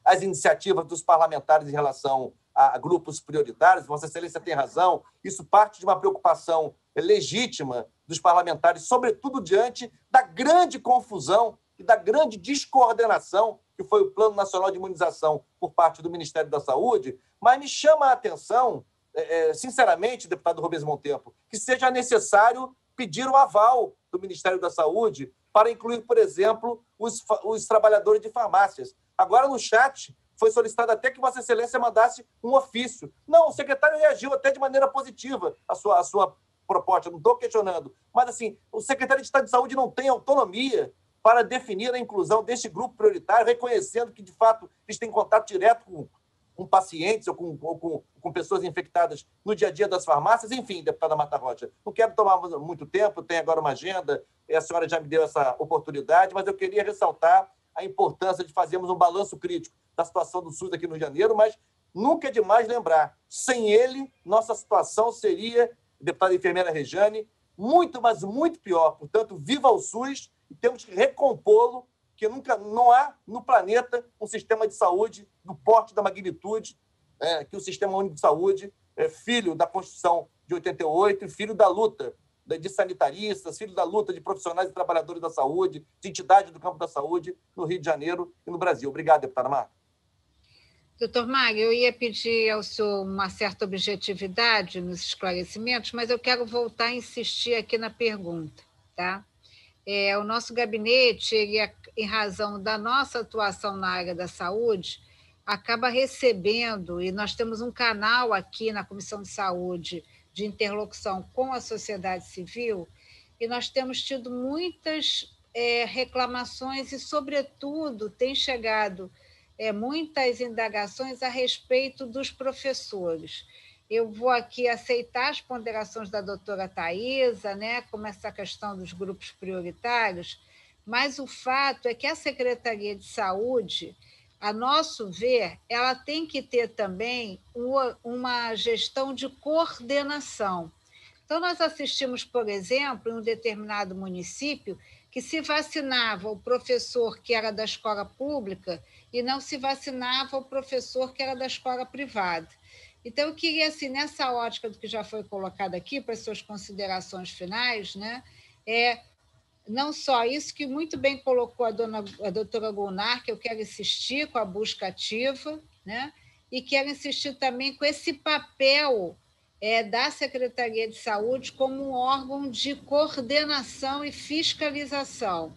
Speaker 5: as iniciativas dos parlamentares em relação a grupos prioritários, Vossa Excelência tem razão, isso parte de uma preocupação legítima dos parlamentares, sobretudo diante da grande confusão e da grande descoordenação que foi o Plano Nacional de Imunização por parte do Ministério da Saúde, mas me chama a atenção, é, é sinceramente, deputado Rubens Montempo, que seja necessário pedir o aval do Ministério da Saúde para incluir, por exemplo, os, os trabalhadores de farmácias. Agora, no chat, foi solicitado até que Vossa Excelência mandasse um ofício. Não, o secretário reagiu até de maneira positiva à sua, à sua proposta, não estou questionando. Mas, assim, o secretário de Estado de Saúde não tem autonomia para definir a inclusão deste grupo prioritário, reconhecendo que, de fato, eles têm contato direto com, com pacientes ou, com, ou com, com, pessoas infectadas no dia a dia das farmácias. Enfim, deputada Mata Rocha, não quero tomar muito tempo, tem agora uma agenda, a senhora já me deu essa oportunidade, mas eu queria ressaltar a importância de fazermos um balanço crítico da situação do SUS aqui no Janeiro, mas nunca é demais lembrar, sem ele, nossa situação seria deputada enfermeira Rejane, muito, mas muito pior. Portanto, viva o SUS e temos que recompô-lo, que nunca não há no planeta um sistema de saúde do porte da magnitude é, que o Sistema Único de Saúde é filho da Constituição de 88 e filho da luta de sanitaristas, filho da luta de profissionais e trabalhadores da saúde, de entidade do campo da saúde no Rio de Janeiro e no Brasil. Obrigado, deputada Marta.
Speaker 1: Doutor Mário, eu ia pedir ao senhor uma certa objetividade nos esclarecimentos, mas eu quero voltar a insistir aqui na pergunta. Tá? É, o nosso gabinete, ele, em razão da nossa atuação na área da saúde, acaba recebendo, e nós temos um canal aqui na Comissão de Saúde de interlocução com a sociedade civil, e nós temos tido muitas é, reclamações e, sobretudo, tem chegado é, muitas indagações a respeito dos professores. Eu vou aqui aceitar as ponderações da doutora Thaisa, né, como essa questão dos grupos prioritários, mas o fato é que a Secretaria de Saúde, a nosso ver, ela tem que ter também uma, gestão de coordenação. Então, nós assistimos, por exemplo, em um determinado município, que se vacinava o professor que era da escola pública e não se vacinava o professor que era da escola privada. Então, eu queria, assim, nessa ótica do que já foi colocado aqui, para as suas considerações finais, né, é não só isso que muito bem colocou a, dona, a doutora Gunnar, que eu quero insistir com a busca ativa, né, e quero insistir também com esse papel é, da Secretaria de Saúde como um órgão de coordenação e fiscalização.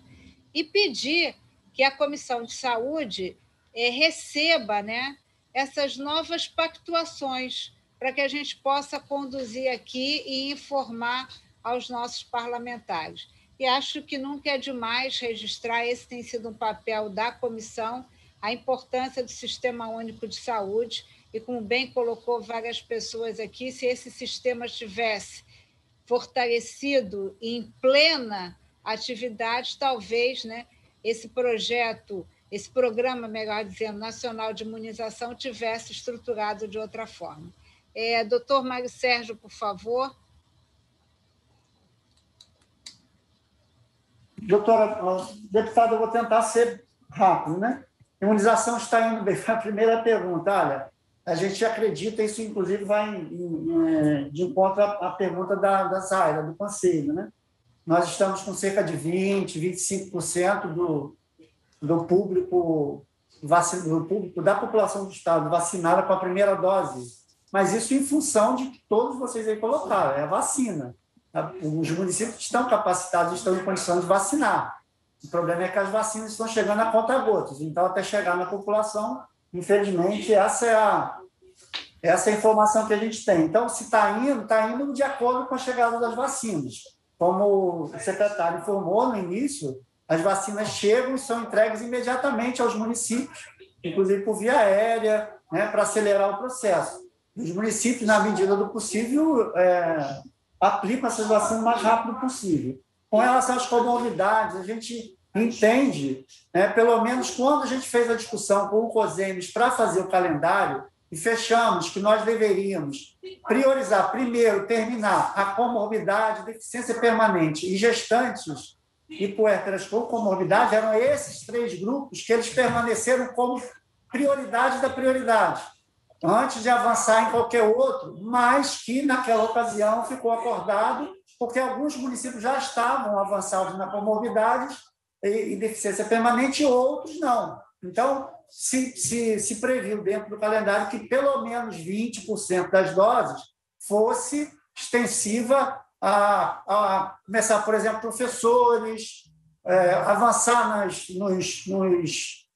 Speaker 1: E pedir que a Comissão de Saúde é, receba né, essas novas pactuações para que a gente possa conduzir aqui e informar aos nossos parlamentares. E acho que nunca é demais registrar, esse tem sido um papel da comissão, a importância do Sistema Único de Saúde, e como bem colocou várias pessoas aqui, se esse sistema estivesse fortalecido em plena atividade, talvez né, esse projeto esse programa, melhor dizendo, nacional de imunização tivesse estruturado de outra forma. É, doutor Mário Sérgio, por favor.
Speaker 9: Doutora, deputada, eu vou tentar ser rápido, né? Imunização está indo bem. A primeira pergunta. Olha, a gente acredita, isso inclusive vai em, em, é, de encontro à, à pergunta da, da Zaira, do Conselho, né? Nós estamos com cerca de 20%, 25% do, do público, do público da população do Estado vacinada com a primeira dose. Mas isso em função de que todos vocês aí colocaram, é a vacina. os municípios estão capacitados, estão em condição de vacinar. O problema é que as vacinas estão chegando a conta-gotas. Então, até chegar na população, infelizmente, essa é a, essa é a informação que a gente tem. Então, se está indo, está indo de acordo com a chegada das vacinas. Como o secretário informou no início, as vacinas chegam e são entregues imediatamente aos municípios, inclusive por via aérea, né, para acelerar o processo. Os municípios, na medida do possível, é, aplicam essas vacinas o mais rápido possível. Com relação às comorbidades, a gente entende, né, pelo menos quando a gente fez a discussão com o COSEMES para fazer o calendário, e fechamos que nós deveríamos priorizar, primeiro, terminar a comorbidade, deficiência permanente e gestantes e puérperas com comorbidade, eram esses três grupos que eles permaneceram como prioridade da prioridade, antes de avançar em qualquer outro, mas que naquela ocasião ficou acordado, porque alguns municípios já estavam avançados na comorbidade e, e deficiência permanente, e outros não. Então, se, se, se previu dentro do calendário que pelo menos 20% das doses fosse extensiva a, a começar, por exemplo, professores, é, avançar nas, nos, nos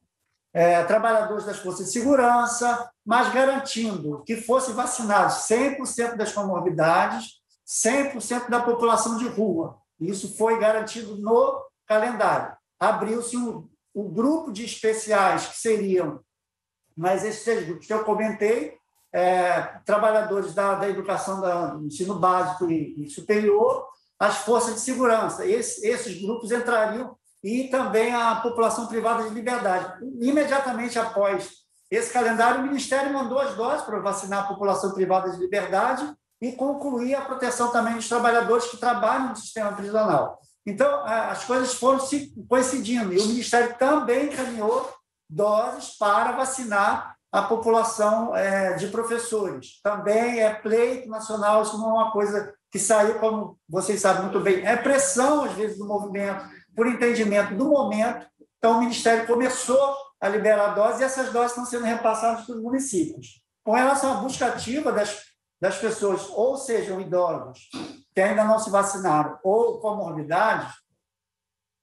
Speaker 9: é, trabalhadores das forças de segurança, mas garantindo que fossem vacinados 100% das comorbidades, 100% da população de rua. Isso foi garantido no calendário. Abriu-se um, um grupo de especiais que seriam, mas esses grupos que eu comentei, é, trabalhadores da, da educação do ensino básico e, e, superior, as forças de segurança. Esse, esses grupos entrariam e também a população privada de liberdade. Imediatamente após esse calendário, o Ministério mandou as doses para vacinar a população privada de liberdade e concluir a proteção também dos trabalhadores que trabalham no sistema prisional. Então, as coisas foram se coincidindo e o Ministério também encaminhou doses para vacinar a população é, de professores. Também é pleito nacional, isso não é uma coisa que saiu, como vocês sabem muito bem, é pressão, às vezes, do movimento, por entendimento do momento. Então, o Ministério começou a liberar doses e essas doses estão sendo repassadas para os municípios. Com relação à busca ativa das, das pessoas, ou sejam idosos, que ainda não se vacinaram, ou comorbidades,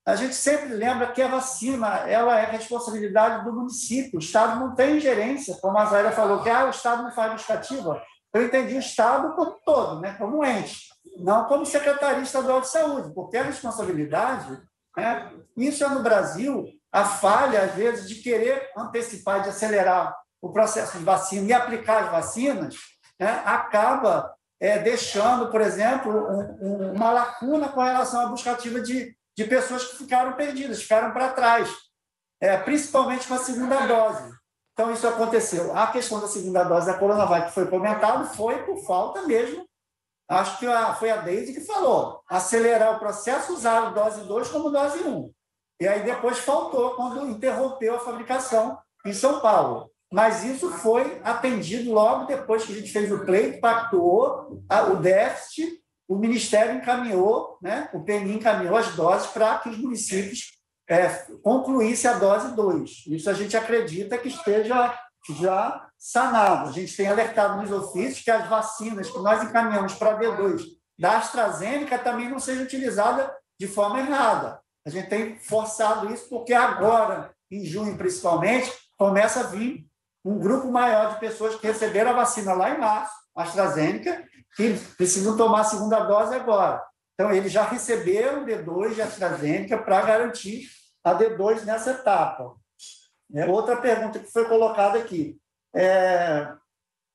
Speaker 9: a gente sempre lembra que a vacina ela é responsabilidade do município. O Estado não tem ingerência, como a Zaira falou, que ah, o Estado não faz buscativa. Eu entendi o Estado como todo, né, como ente, não como Secretaria Estadual de Saúde, porque a responsabilidade, né, isso é no Brasil, a falha, às vezes, de querer antecipar, de acelerar o processo de vacina e aplicar as vacinas, né, acaba é, deixando, por exemplo, um, um, uma lacuna com relação à buscativa de de pessoas que ficaram perdidas, ficaram para trás, é, principalmente com a segunda dose. Então, isso aconteceu. A questão da segunda dose da Coronavac que foi comentado foi por falta mesmo. Acho que a, foi a Deise que falou. Acelerar o processo, usar dose 2 como dose 1. Um. E aí depois faltou quando interrompeu a fabricação em São Paulo. Mas isso foi atendido logo depois que a gente fez o pleito, pactuou o déficit o Ministério encaminhou, né, o PNI encaminhou as doses para que os municípios é, concluíssem a dose 2. Isso a gente acredita que esteja já sanado. A gente tem alertado nos ofícios que as vacinas que nós encaminhamos para D2 da AstraZeneca também não sejam utilizadas de forma errada. A gente tem forçado isso porque agora, em junho principalmente, começa a vir um grupo maior de pessoas que receberam a vacina lá em março, AstraZeneca, que precisam tomar a segunda dose agora. Então, eles já receberam D2 de AstraZeneca para garantir a D2 nessa etapa. É, outra pergunta que foi colocada aqui. É,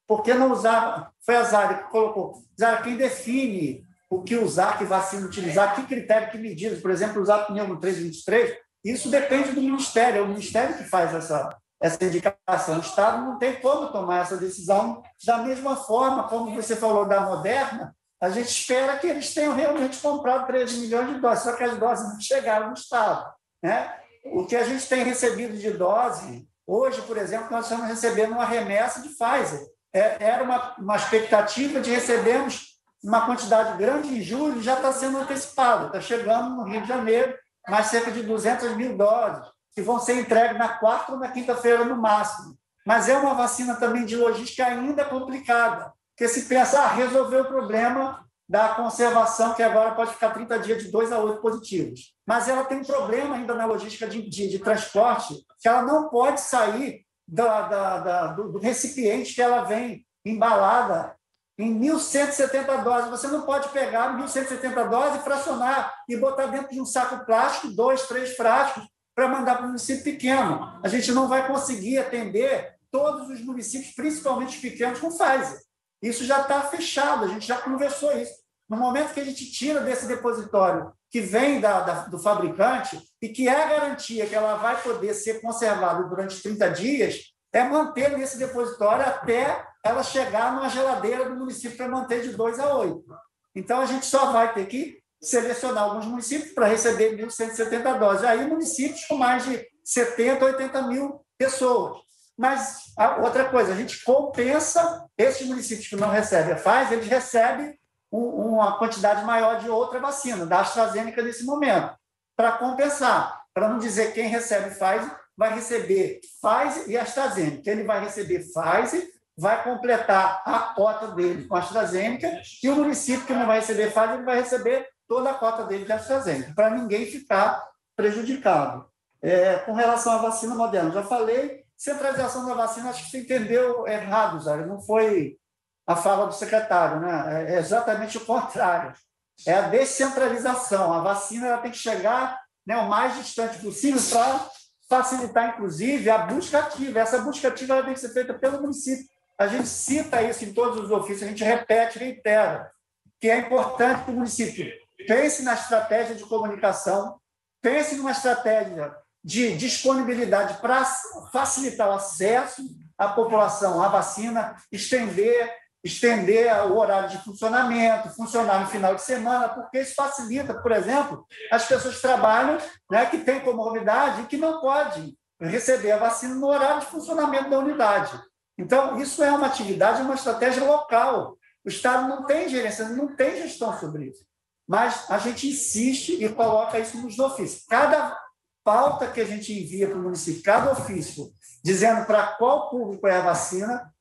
Speaker 9: por que não usar? Foi a Zara que colocou. Zara, quem define o que usar, que vacina utilizar, que critério, que medidas, por exemplo, usar pneumo 323, isso depende do Ministério, é o Ministério que faz essa, essa indicação. O Estado não tem como tomar essa decisão da mesma forma como você falou da Moderna. A gente espera que eles tenham realmente comprado 13 milhões de doses, só que as doses não chegaram no Estado. Né? O que a gente tem recebido de dose, hoje, por exemplo, nós estamos recebendo uma remessa de Pfizer. É, era uma, uma expectativa de recebermos uma quantidade grande em julho, já está sendo antecipada, está chegando no Rio de Janeiro mais cerca de 200 mil doses que vão ser entregues na quarta ou na quinta-feira no máximo. Mas é uma vacina também de logística ainda complicada, porque se pensa, ah, resolver o problema da conservação, que agora pode ficar 30 dias de 2 a 8 positivos. Mas ela tem um problema ainda na logística de, de, de transporte, que ela não pode sair da, da, da, do, do recipiente que ela vem embalada em 1.170 doses. Você não pode pegar 1.170 doses, fracionar e botar dentro de um saco plástico, dois, três frascos, para mandar para um município pequeno. A gente não vai conseguir atender todos os municípios, principalmente os pequenos, com Pfizer. Isso já está fechado, a gente já conversou isso. No momento que a gente tira desse depositório que vem da, da, do fabricante e que é a garantia que ela vai poder ser conservada durante 30 dias, é manter nesse depositório até ela chegar numa geladeira do município para manter de 2 a 8. Então, a gente só vai ter que selecionar alguns municípios para receber 1.170 doses. Aí, municípios com mais de 70, 80 mil pessoas. Mas, outra coisa, a gente compensa esses municípios que não recebem a Pfizer, eles recebem uma quantidade maior de outra vacina, da AstraZeneca nesse momento, para compensar, para não dizer quem recebe Pfizer vai receber Pfizer e AstraZeneca. Ele vai receber Pfizer, vai completar a cota dele com a AstraZeneca, e o município que não vai receber Pfizer vai receber toda a cota dele de AstraZeneca, para ninguém ficar prejudicado. É, com relação à vacina moderna, já falei, centralização da vacina, acho que você entendeu errado, Zé, não foi a fala do secretário, né? É exatamente o contrário. É a descentralização. A vacina ela tem que chegar né, o mais distante possível para facilitar, inclusive, a busca ativa. Essa busca ativa tem que ser feita pelo município. A gente cita isso em todos os ofícios, a gente repete, reitera, que é importante que o município pense na estratégia de comunicação, pense numa estratégia de disponibilidade para facilitar o acesso à população à vacina, estender estender o horário de funcionamento, funcionar no final de semana, porque isso facilita, por exemplo, as pessoas que trabalham, né, que têm comorbidade e que não podem receber a vacina no horário de funcionamento da unidade. Então, isso é uma atividade, uma estratégia local. O Estado não tem gerência, não tem gestão sobre isso. Mas a gente insiste e coloca isso nos ofícios. Cada pauta que a gente envia para o município, cada ofício, dizendo para qual público é a vacina,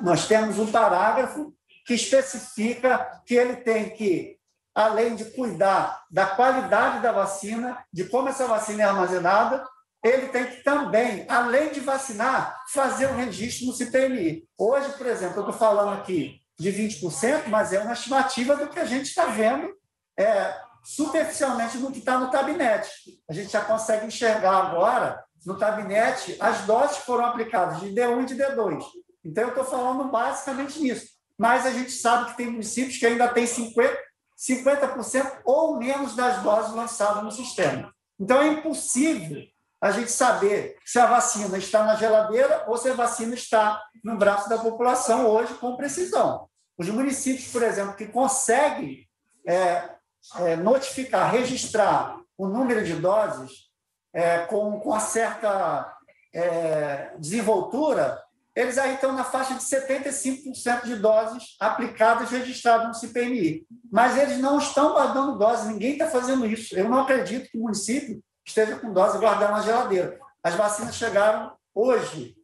Speaker 9: nós temos um parágrafo que especifica que ele tem que, além de cuidar da qualidade da vacina, de como essa vacina é armazenada, ele tem que também, além de vacinar, fazer um registro no CPMI. Hoje, por exemplo, eu estou falando aqui de 20%, mas é uma estimativa do que a gente está vendo é, superficialmente no que está no tabinete. A gente já consegue enxergar agora, no tabinete, as doses foram aplicadas de D1 e de D2. Então, eu estou falando basicamente nisso. Mas a gente sabe que tem municípios que ainda têm 50%, 50% ou menos das doses lançadas no sistema. Então, é impossível a gente saber se a vacina está na geladeira ou se a vacina está no braço da população hoje com precisão. Os municípios, por exemplo, que conseguem é, é, notificar, registrar o número de doses é, com, com uma certa é, desenvoltura, eles aí estão na faixa de 75% de doses aplicadas registradas no CPMI. Mas eles não estão guardando doses, ninguém está fazendo isso. Eu não acredito que o município esteja com dose guardada na geladeira. As vacinas chegaram hoje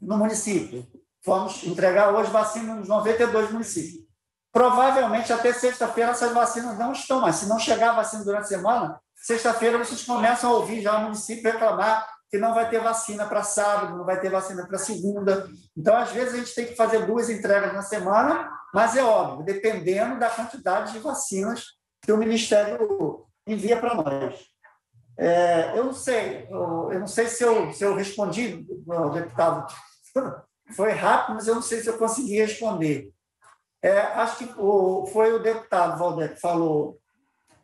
Speaker 9: no município. Vamos entregar hoje vacina nos 92 municípios. Provavelmente até sexta-feira essas vacinas não estão mais. Se não chegar a vacina durante a semana, sexta-feira vocês começam a ouvir já o município reclamar que não vai ter vacina para sábado, não vai ter vacina para segunda. Então, às vezes, a gente tem que fazer duas entregas na semana, mas é óbvio, dependendo da quantidade de vacinas que o Ministério envia para nós. É, eu não sei, eu, não sei se eu, se eu respondi, deputado foi rápido, mas eu não sei se eu consegui responder. É, acho que o, foi o deputado Valdir que falou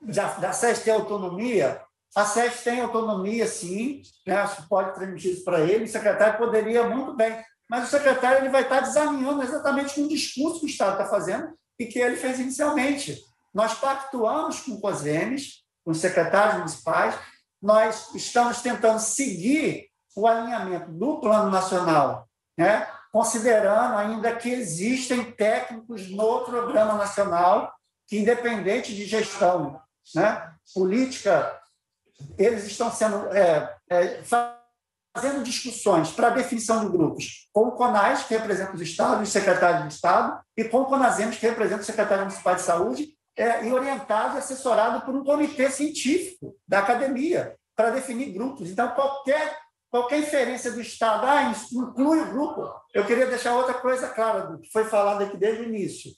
Speaker 9: da, da SES autonomia, a SES tem autonomia, sim, né? pode transmitir isso para ele, o secretário poderia muito bem, mas o secretário ele vai estar desalinhando exatamente com o discurso que o Estado está fazendo e que ele fez inicialmente. Nós pactuamos com COSEMES, com os secretários municipais, nós estamos tentando seguir o alinhamento do Plano Nacional, né? Considerando ainda que existem técnicos no Programa Nacional que, independente de gestão né? política eles estão sendo é, é, fazendo discussões para definição de grupos com o CONAS, que representa os estados, os secretários de Estado, e com o CONASEMS, que representa o secretário municipal de saúde, é, e orientado e assessorado por um comitê científico da academia para definir grupos. Então, qualquer, qualquer inferência do Estado, ah, inclui o grupo. Eu queria deixar outra coisa clara, que foi falado aqui desde o início.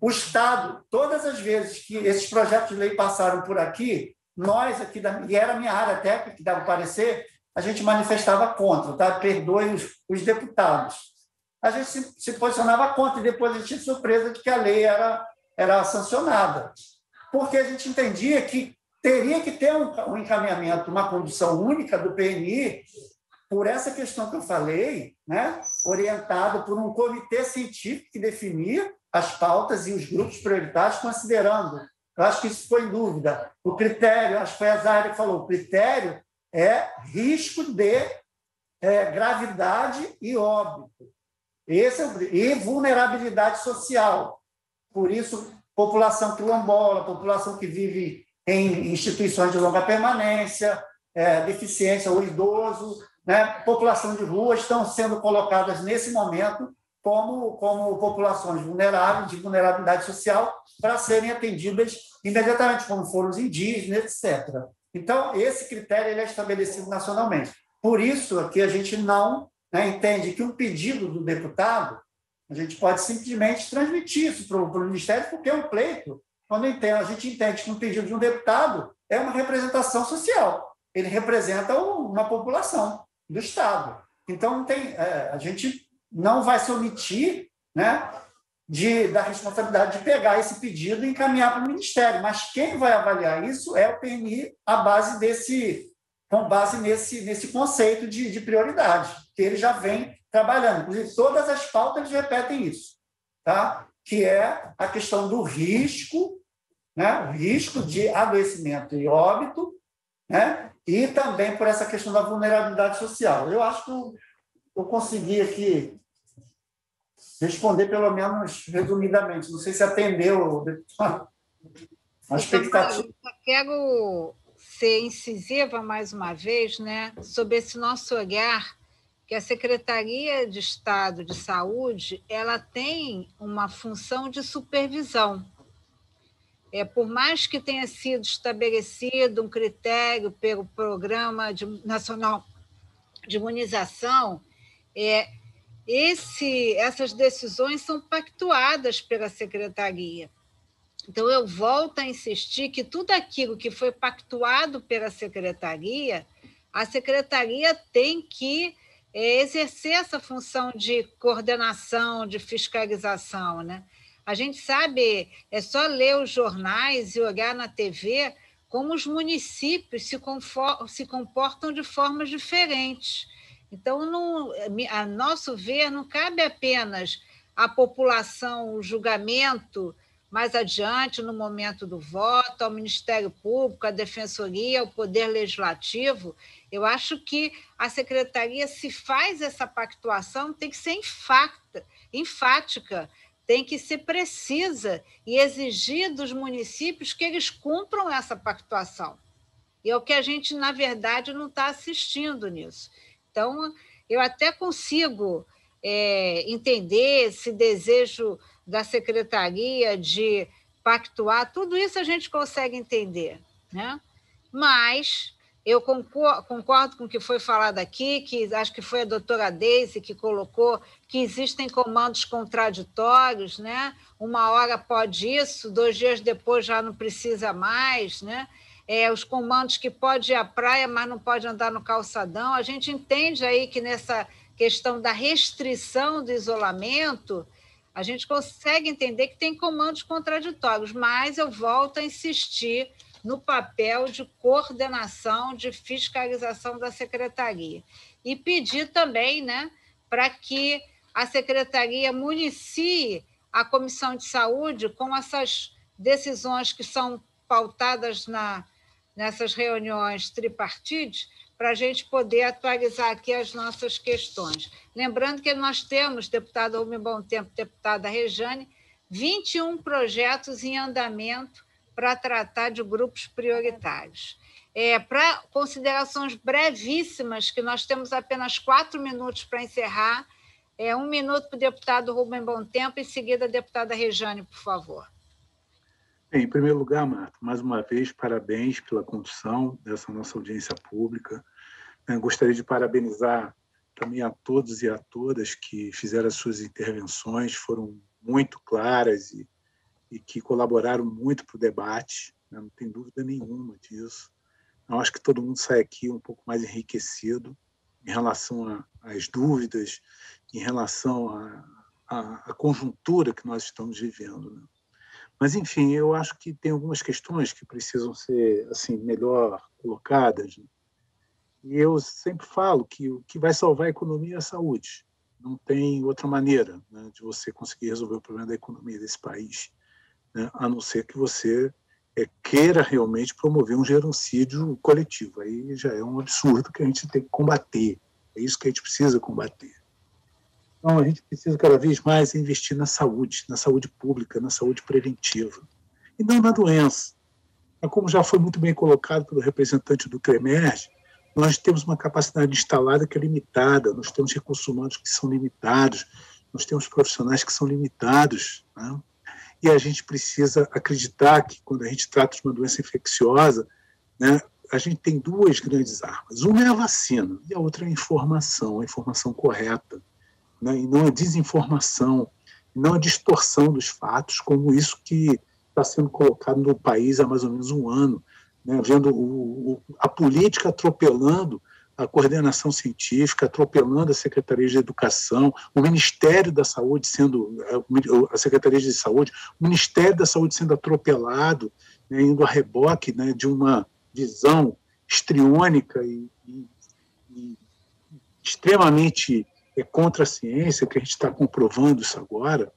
Speaker 9: O Estado, todas as vezes que esses projetos de lei passaram por aqui, nós aqui, da, e era a minha área técnica que dava parecer, a gente manifestava contra, tá? perdoe os, os deputados. A gente se, se, posicionava contra e depois a gente tinha surpresa de que a lei era, era sancionada. Porque a gente entendia que teria que ter um, encaminhamento, uma condução única do PNI, por essa questão que eu falei, né? orientado por um comitê científico que definia as pautas e os grupos prioritários, considerando eu acho que isso foi em dúvida. O critério, acho que foi a Zaire que falou, o critério é risco de é, gravidade e óbito. Esse é, e vulnerabilidade social. Por isso, população quilombola, população que vive em instituições de longa permanência, é, deficiência ou idoso, né, população de rua estão sendo colocadas nesse momento como, como populações vulneráveis, de vulnerabilidade social, para serem atendidas imediatamente, como foram os indígenas, etc. Então, esse critério ele é estabelecido nacionalmente. Por isso que a gente não né, entende que um pedido do deputado, a gente pode simplesmente transmitir isso para o Ministério, porque é um pleito. Quando a gente entende que um pedido de um deputado é uma representação social, ele representa uma população do Estado. Então, tem, é, a gente não vai se omitir né, de, da responsabilidade de pegar esse pedido e encaminhar para o Ministério. Mas quem vai avaliar isso é o PNI à base desse, com base nesse, nesse conceito de, de prioridade, que ele já vem trabalhando. Inclusive, todas as pautas repetem isso, tá? Que é a questão do risco, né? o risco de adoecimento e óbito, né? e também por essa questão da vulnerabilidade social. Eu acho que eu consegui aqui responder, pelo menos resumidamente. Não sei se atendeu a expectativa.
Speaker 1: Eu quero ser incisiva mais uma vez né, sobre esse nosso olhar que a Secretaria de Estado de Saúde ela tem uma função de supervisão. É, por mais que tenha sido estabelecido um critério pelo Programa de, Nacional de Imunização, é, esse, essas decisões são pactuadas pela secretaria. Então, eu volto a insistir que tudo aquilo que foi pactuado pela secretaria, a secretaria tem que exercer essa função de coordenação, de fiscalização. Né? A gente sabe, é só ler os jornais e olhar na TV como os municípios se, se comportam de formas diferentes. Então, a nosso ver, não cabe apenas à população o julgamento mais adiante, no momento do voto, ao Ministério Público, à Defensoria, ao Poder Legislativo. Eu acho que a Secretaria, se faz essa pactuação, tem que ser enfática, enfática tem que ser precisa e exigir dos municípios que eles cumpram essa pactuação. E é o que a gente, na verdade, não está assistindo nisso. Então, eu até consigo é, entender esse desejo da secretaria de pactuar, tudo isso a gente consegue entender, né? Mas eu concordo, com o que foi falado aqui, que acho que foi a doutora Deise que colocou que existem comandos contraditórios, né? Uma hora pode isso, dois dias depois já não precisa mais, né? é, os comandos que pode ir à praia, mas não pode andar no calçadão. A gente entende aí que nessa questão da restrição do isolamento, a gente consegue entender que tem comandos contraditórios, mas eu volto a insistir no papel de coordenação, de fiscalização da secretaria. E pedir também né, para que a secretaria municie a Comissão de Saúde com essas decisões que são pautadas na nessas reuniões tripartites para a gente poder atualizar aqui as nossas questões. Lembrando que nós temos, deputada Rumi Bom Tempo, deputada Rejane, 21 projetos em andamento para tratar de grupos prioritários. É, para considerações brevíssimas, que nós temos apenas quatro minutos para encerrar, é, um minuto para o deputado Rubem Bom Tempo, em seguida a deputada Rejane, por favor.
Speaker 3: Bem, em primeiro lugar, Marta, mais uma vez, parabéns pela condução dessa nossa audiência pública. Eu gostaria de parabenizar também a todos e a todas que fizeram as suas intervenções, foram muito claras e, e que colaboraram muito para o debate, né? não tem dúvida nenhuma disso. Eu acho que todo mundo sai aqui um pouco mais enriquecido em relação às dúvidas, em relação à conjuntura que nós estamos vivendo. Né? Mas, enfim, eu acho que tem algumas questões que precisam ser assim melhor colocadas. Né? E eu sempre falo que o que vai salvar a economia é a saúde. Não tem outra maneira né, de você conseguir resolver o problema da economia desse país, né, a não ser que você é, queira realmente promover um genocídio coletivo. Aí já é um absurdo que a gente tem que combater. É isso que a gente precisa combater. Então, a gente precisa cada vez mais investir na saúde, na saúde pública, na saúde preventiva, e não na doença. Como já foi muito bem colocado pelo representante do CREMERG, nós temos uma capacidade instalada que é limitada, nós temos recursos humanos que são limitados, nós temos profissionais que são limitados. Né? E a gente precisa acreditar que, quando a gente trata de uma doença infecciosa, né, a gente tem duas grandes armas. Uma é a vacina e a outra é a informação, a informação correta, né, e não a desinformação, não a distorção dos fatos, como isso que está sendo colocado no país há mais ou menos um ano, né, vendo o, o, a política atropelando a coordenação científica, atropelando a Secretaria de Educação, o Ministério da Saúde sendo, a Secretaria de Saúde, o Ministério da Saúde sendo atropelado, né, indo a reboque né, de uma visão estriônica e, e, e extremamente é, contra a ciência, que a gente está comprovando isso agora,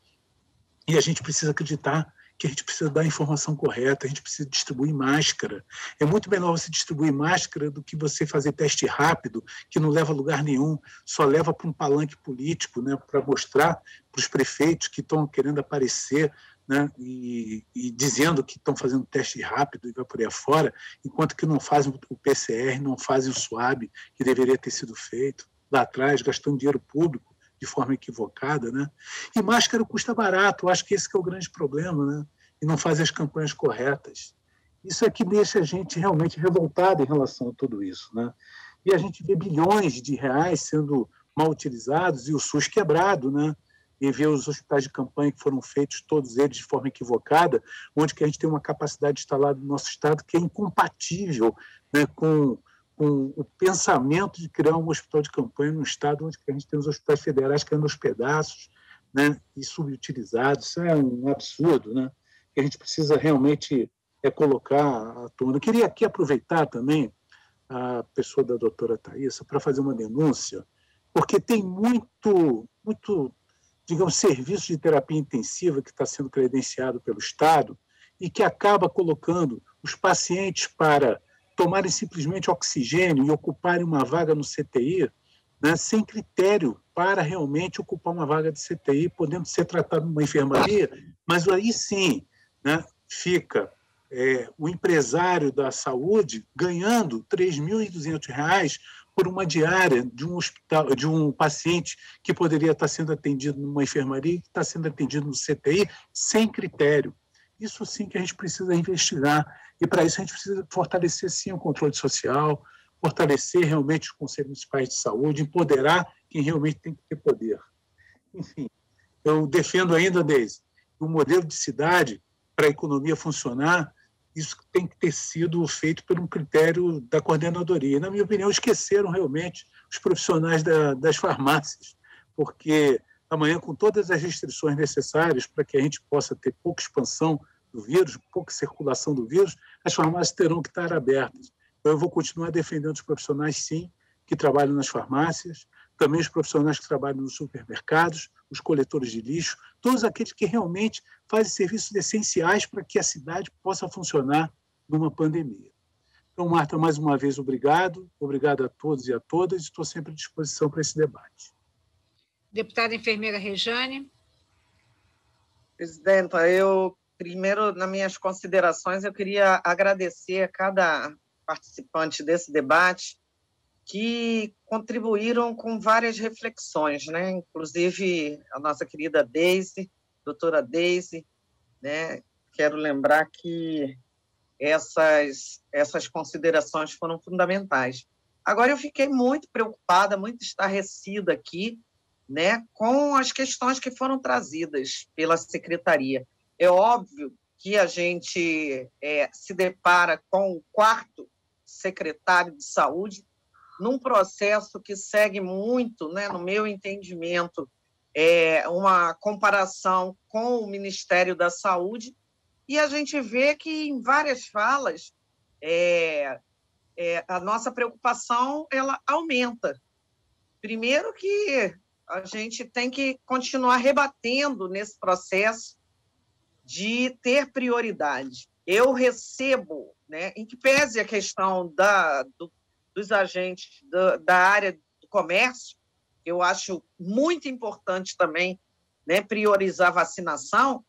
Speaker 3: e a gente precisa acreditar que a gente precisa dar a informação correta, a gente precisa distribuir máscara. É muito melhor você distribuir máscara do que você fazer teste rápido, que não leva a lugar nenhum, só leva para um palanque político, né, para mostrar para os prefeitos que estão querendo aparecer né, e, e, dizendo que estão fazendo teste rápido e vai por aí afora, enquanto que não fazem o PCR, não fazem o SWAB, que deveria ter sido feito lá atrás, gastando dinheiro público de forma equivocada, né? E máscara custa barato, eu acho que esse que é o grande problema, né? E não faz as campanhas corretas. Isso é que deixa a gente realmente revoltado em relação a tudo isso, né? E a gente vê bilhões de reais sendo mal utilizados e o SUS quebrado, né? E ver os hospitais de campanha que foram feitos, todos eles de forma equivocada, onde que a gente tem uma capacidade instalada no nosso Estado que é incompatível né, com com o pensamento de criar um hospital de campanha num estado onde a gente tem os hospitais federais caindo aos pedaços né, e subutilizados. Isso é um absurdo, né? Que a gente precisa realmente é colocar à tona. Queria aqui aproveitar também a pessoa da doutora Thaisa para fazer uma denúncia, porque tem muito, muito, digamos, serviço de terapia intensiva que está sendo credenciado pelo Estado e que acaba colocando os pacientes para tomarem simplesmente oxigênio e ocuparem uma vaga no CTI, né, sem critério para realmente ocupar uma vaga de CTI, podendo ser tratado numa enfermaria, mas aí sim né, fica é, o empresário da saúde ganhando R$ 3.200 por uma diária de um hospital, de um paciente que poderia estar sendo atendido numa enfermaria que está sendo atendido no CTI sem critério. Isso sim que a gente precisa investigar. E para isso a gente precisa fortalecer sim o controle social, fortalecer realmente os conselhos municipais de saúde, empoderar quem realmente tem que ter poder. Enfim, eu defendo ainda, Deise, o modelo de cidade para a economia funcionar, isso tem que ter sido feito por um critério da coordenadoria. Na minha opinião, esqueceram realmente os profissionais da, das farmácias, porque amanhã, com todas as restrições necessárias para que a gente possa ter pouca expansão do vírus, pouca circulação do vírus, as farmácias terão que estar abertas. Então, eu vou continuar defendendo os profissionais, sim, que trabalham nas farmácias, também os profissionais que trabalham nos supermercados, os coletores de lixo, todos aqueles que realmente fazem serviços essenciais para que a cidade possa funcionar numa pandemia. Então, Marta, mais uma vez, obrigado. Obrigado a todos e a todas. Estou sempre à disposição para esse debate.
Speaker 1: Deputada enfermeira Rejane.
Speaker 2: Presidenta, eu, primeiro, nas minhas considerações, eu queria agradecer a cada participantes desse debate que contribuíram com várias reflexões, né? Inclusive a nossa querida Deise, doutora Deise, né? Quero lembrar que essas essas considerações foram fundamentais. Agora eu fiquei muito preocupada, muito estarrecida aqui, né, com as questões que foram trazidas pela secretaria. É óbvio que a gente é, se depara com o quarto secretário de saúde num processo que segue muito, né, no meu entendimento, é, uma comparação com o Ministério da Saúde, e a gente vê que em várias falas é, é, a nossa preocupação ela aumenta. Primeiro que a gente tem que continuar rebatendo nesse processo de ter prioridade. Eu recebo, né, em que pese a questão da, do dos agentes da, da área do comércio, eu acho muito importante também né, priorizar a vacinação,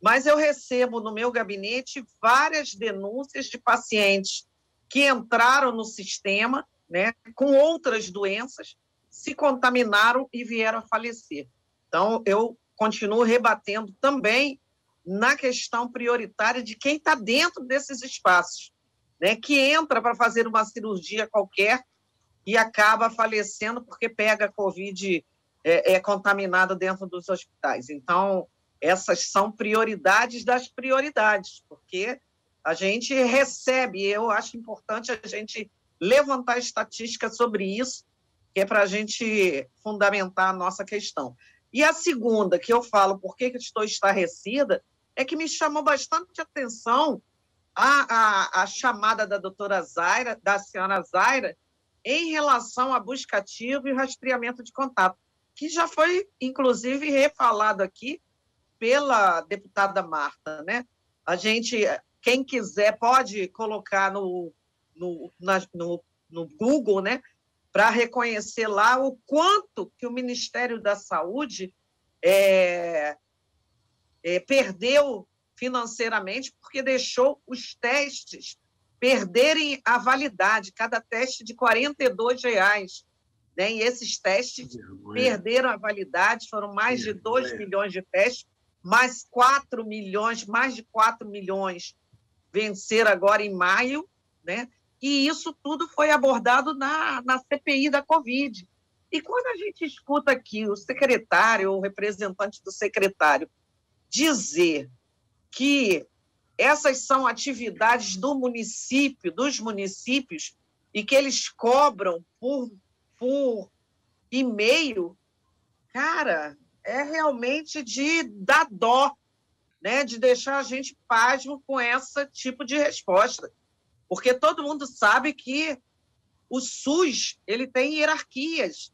Speaker 2: mas eu recebo no meu gabinete várias denúncias de pacientes que entraram no sistema né, com outras doenças, se contaminaram e vieram a falecer. Então, eu continuo rebatendo também na questão prioritária de quem está dentro desses espaços né, que entra para fazer uma cirurgia qualquer e acaba falecendo porque pega Covid é, é contaminado dentro dos hospitais. Então, essas são prioridades das prioridades, porque a gente recebe, eu acho importante a gente levantar estatística sobre isso, que é para a gente fundamentar a nossa questão. E a segunda, que eu falo, por que estou estarrecida, é que me chamou bastante atenção a, a, a chamada da doutora Zaira, da senhora Zaira, em relação à busca ativa e rastreamento de contato, que já foi, inclusive, refalado aqui pela deputada Marta. Né? A gente, quem quiser, pode colocar no, no, na, no, no Google, né, para reconhecer lá o quanto que o Ministério da Saúde é, é, perdeu financeiramente, porque deixou os testes perderem a validade, cada teste de 42 reais. Né? E esses testes perderam a validade, foram mais de 2 milhões de testes, mais 4 milhões, mais de 4 milhões venceram agora em maio, né? e isso tudo foi abordado na, na CPI da Covid. E quando a gente escuta aqui o secretário, o representante do secretário, dizer que essas são atividades do município, dos municípios, e que eles cobram por, por e-mail, cara, é realmente de dar dó, né? de deixar a gente pasmo com esse tipo de resposta. Porque todo mundo sabe que o SUS ele tem hierarquias,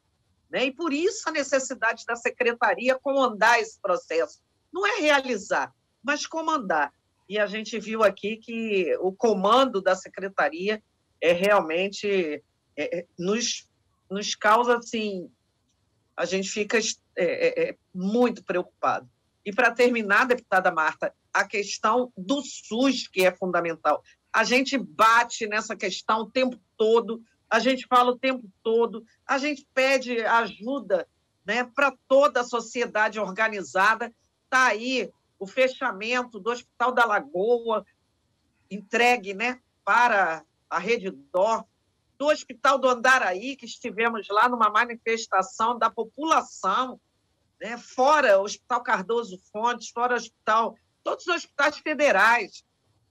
Speaker 2: né? e por isso a necessidade da secretaria comandar esse processo. Não é realizar, mas comandar. E a gente viu aqui que o comando da secretaria é realmente é, é nos, nos causa assim, a gente fica é, é, é muito preocupado. E para terminar, deputada Marta, a questão do SUS que é fundamental. A gente bate nessa questão o tempo todo, a gente fala o tempo todo, a gente pede ajuda né, para toda a sociedade organizada. Está aí o fechamento do Hospital da Lagoa, entregue né, para a Rede Dó, do Hospital do Andaraí, que estivemos lá numa manifestação da população, né, fora o Hospital Cardoso Fontes, fora o Hospital, todos os hospitais federais.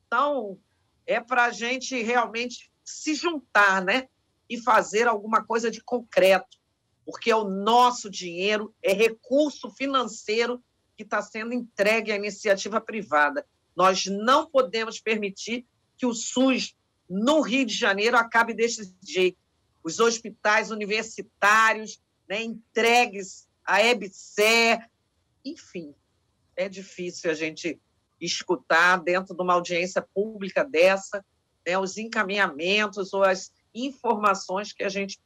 Speaker 2: Então, é para a gente realmente se juntar né, e fazer alguma coisa de concreto, porque é o nosso dinheiro, é recurso financeiro que está sendo entregue à iniciativa privada. Nós não podemos permitir que o SUS, no Rio de Janeiro, acabe desse jeito. Os hospitais universitários né, entregues à EBSE, enfim, é difícil a gente escutar dentro de uma audiência pública dessa né, os encaminhamentos ou as informações que a gente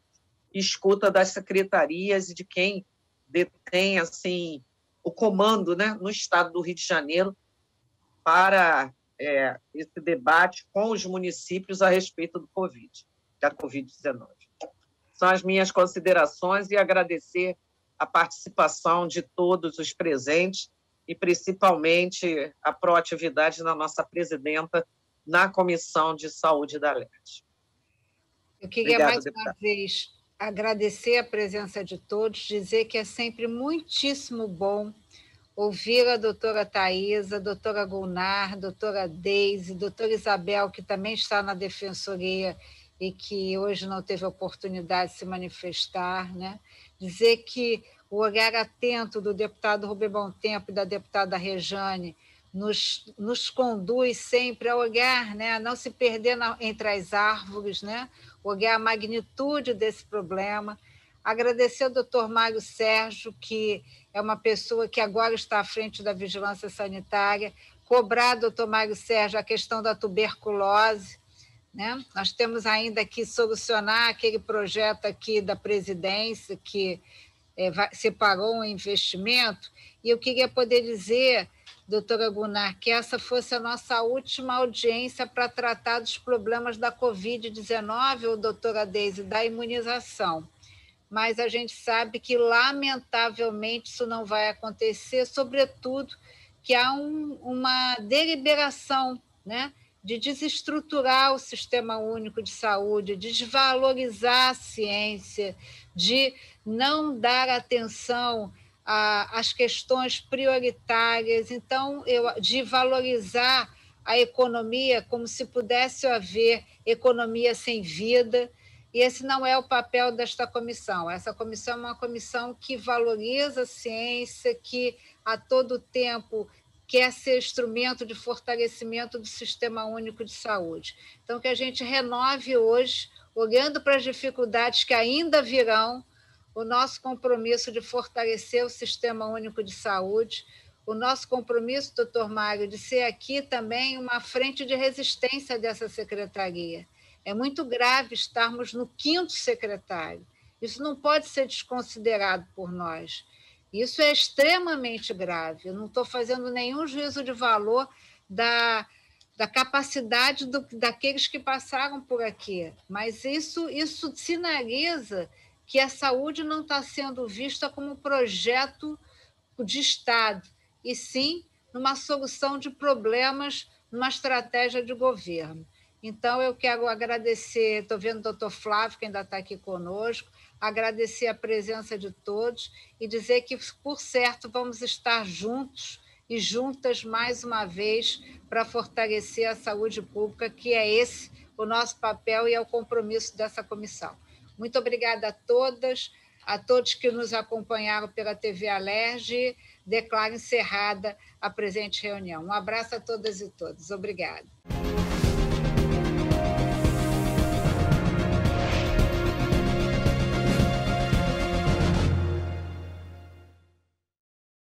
Speaker 2: escuta das secretarias e de quem detém assim o comando né, no estado do Rio de Janeiro para é, esse debate com os municípios a respeito do Covid, da Covid-19. São as minhas considerações e agradecer a participação de todos os presentes e principalmente a proatividade da nossa presidenta na Comissão de Saúde da LERJ.
Speaker 1: Eu queria Obrigado, mais deputado. uma vez agradecer a presença de todos, dizer que é sempre muitíssimo bom ouvir a doutora Thais, a doutora Gunnar, a doutora Deise, a doutora Isabel, que também está na Defensoria e que hoje não teve oportunidade de se manifestar, né? dizer que o olhar atento do deputado Rubem Bom Tempo e da deputada Rejane nos, nos conduz sempre a olhar, né, a não se perder na, entre as árvores, né, olhar a magnitude desse problema. Agradecer ao doutor Mário Sérgio, que é uma pessoa que agora está à frente da vigilância sanitária, cobrar, doutor Mário Sérgio, a questão da tuberculose. Né? Nós temos ainda que solucionar aquele projeto aqui da presidência que é, separou um investimento, e eu queria poder dizer doutora Gunnar, que essa fosse a nossa última audiência para tratar dos problemas da Covid-19, ou doutora Deise, da imunização. Mas a gente sabe que, lamentavelmente, isso não vai acontecer, sobretudo que há um, uma deliberação né, de desestruturar o sistema único de saúde, de desvalorizar a ciência, de não dar atenção a, as questões prioritárias, então, eu, de valorizar a economia como se pudesse haver economia sem vida. E esse não é o papel desta comissão. Essa comissão é uma comissão que valoriza a ciência, que a todo tempo quer ser instrumento de fortalecimento do Sistema Único de Saúde. Então, que a gente renove hoje, olhando para as dificuldades que ainda virão, o nosso compromisso de fortalecer o Sistema Único de Saúde, o nosso compromisso, doutor Mário, de ser aqui também uma frente de resistência dessa secretaria. É muito grave estarmos no quinto secretário. Isso não pode ser desconsiderado por nós. Isso é extremamente grave. Eu não estou fazendo nenhum juízo de valor da, da capacidade do, daqueles que passaram por aqui, mas isso, isso sinaliza que a saúde não está sendo vista como um projeto de Estado, e sim numa solução de problemas, numa estratégia de governo. Então, eu quero agradecer, estou vendo o doutor Flávio, que ainda está aqui conosco, agradecer a presença de todos e dizer que, por certo, vamos estar juntos e juntas mais uma vez para fortalecer a saúde pública, que é esse o nosso papel e é o compromisso dessa comissão. Muito obrigada a todas, a todos que nos acompanharam pela TV Alerge. Declaro encerrada a presente reunião. Um abraço a todas e todos. Obrigada.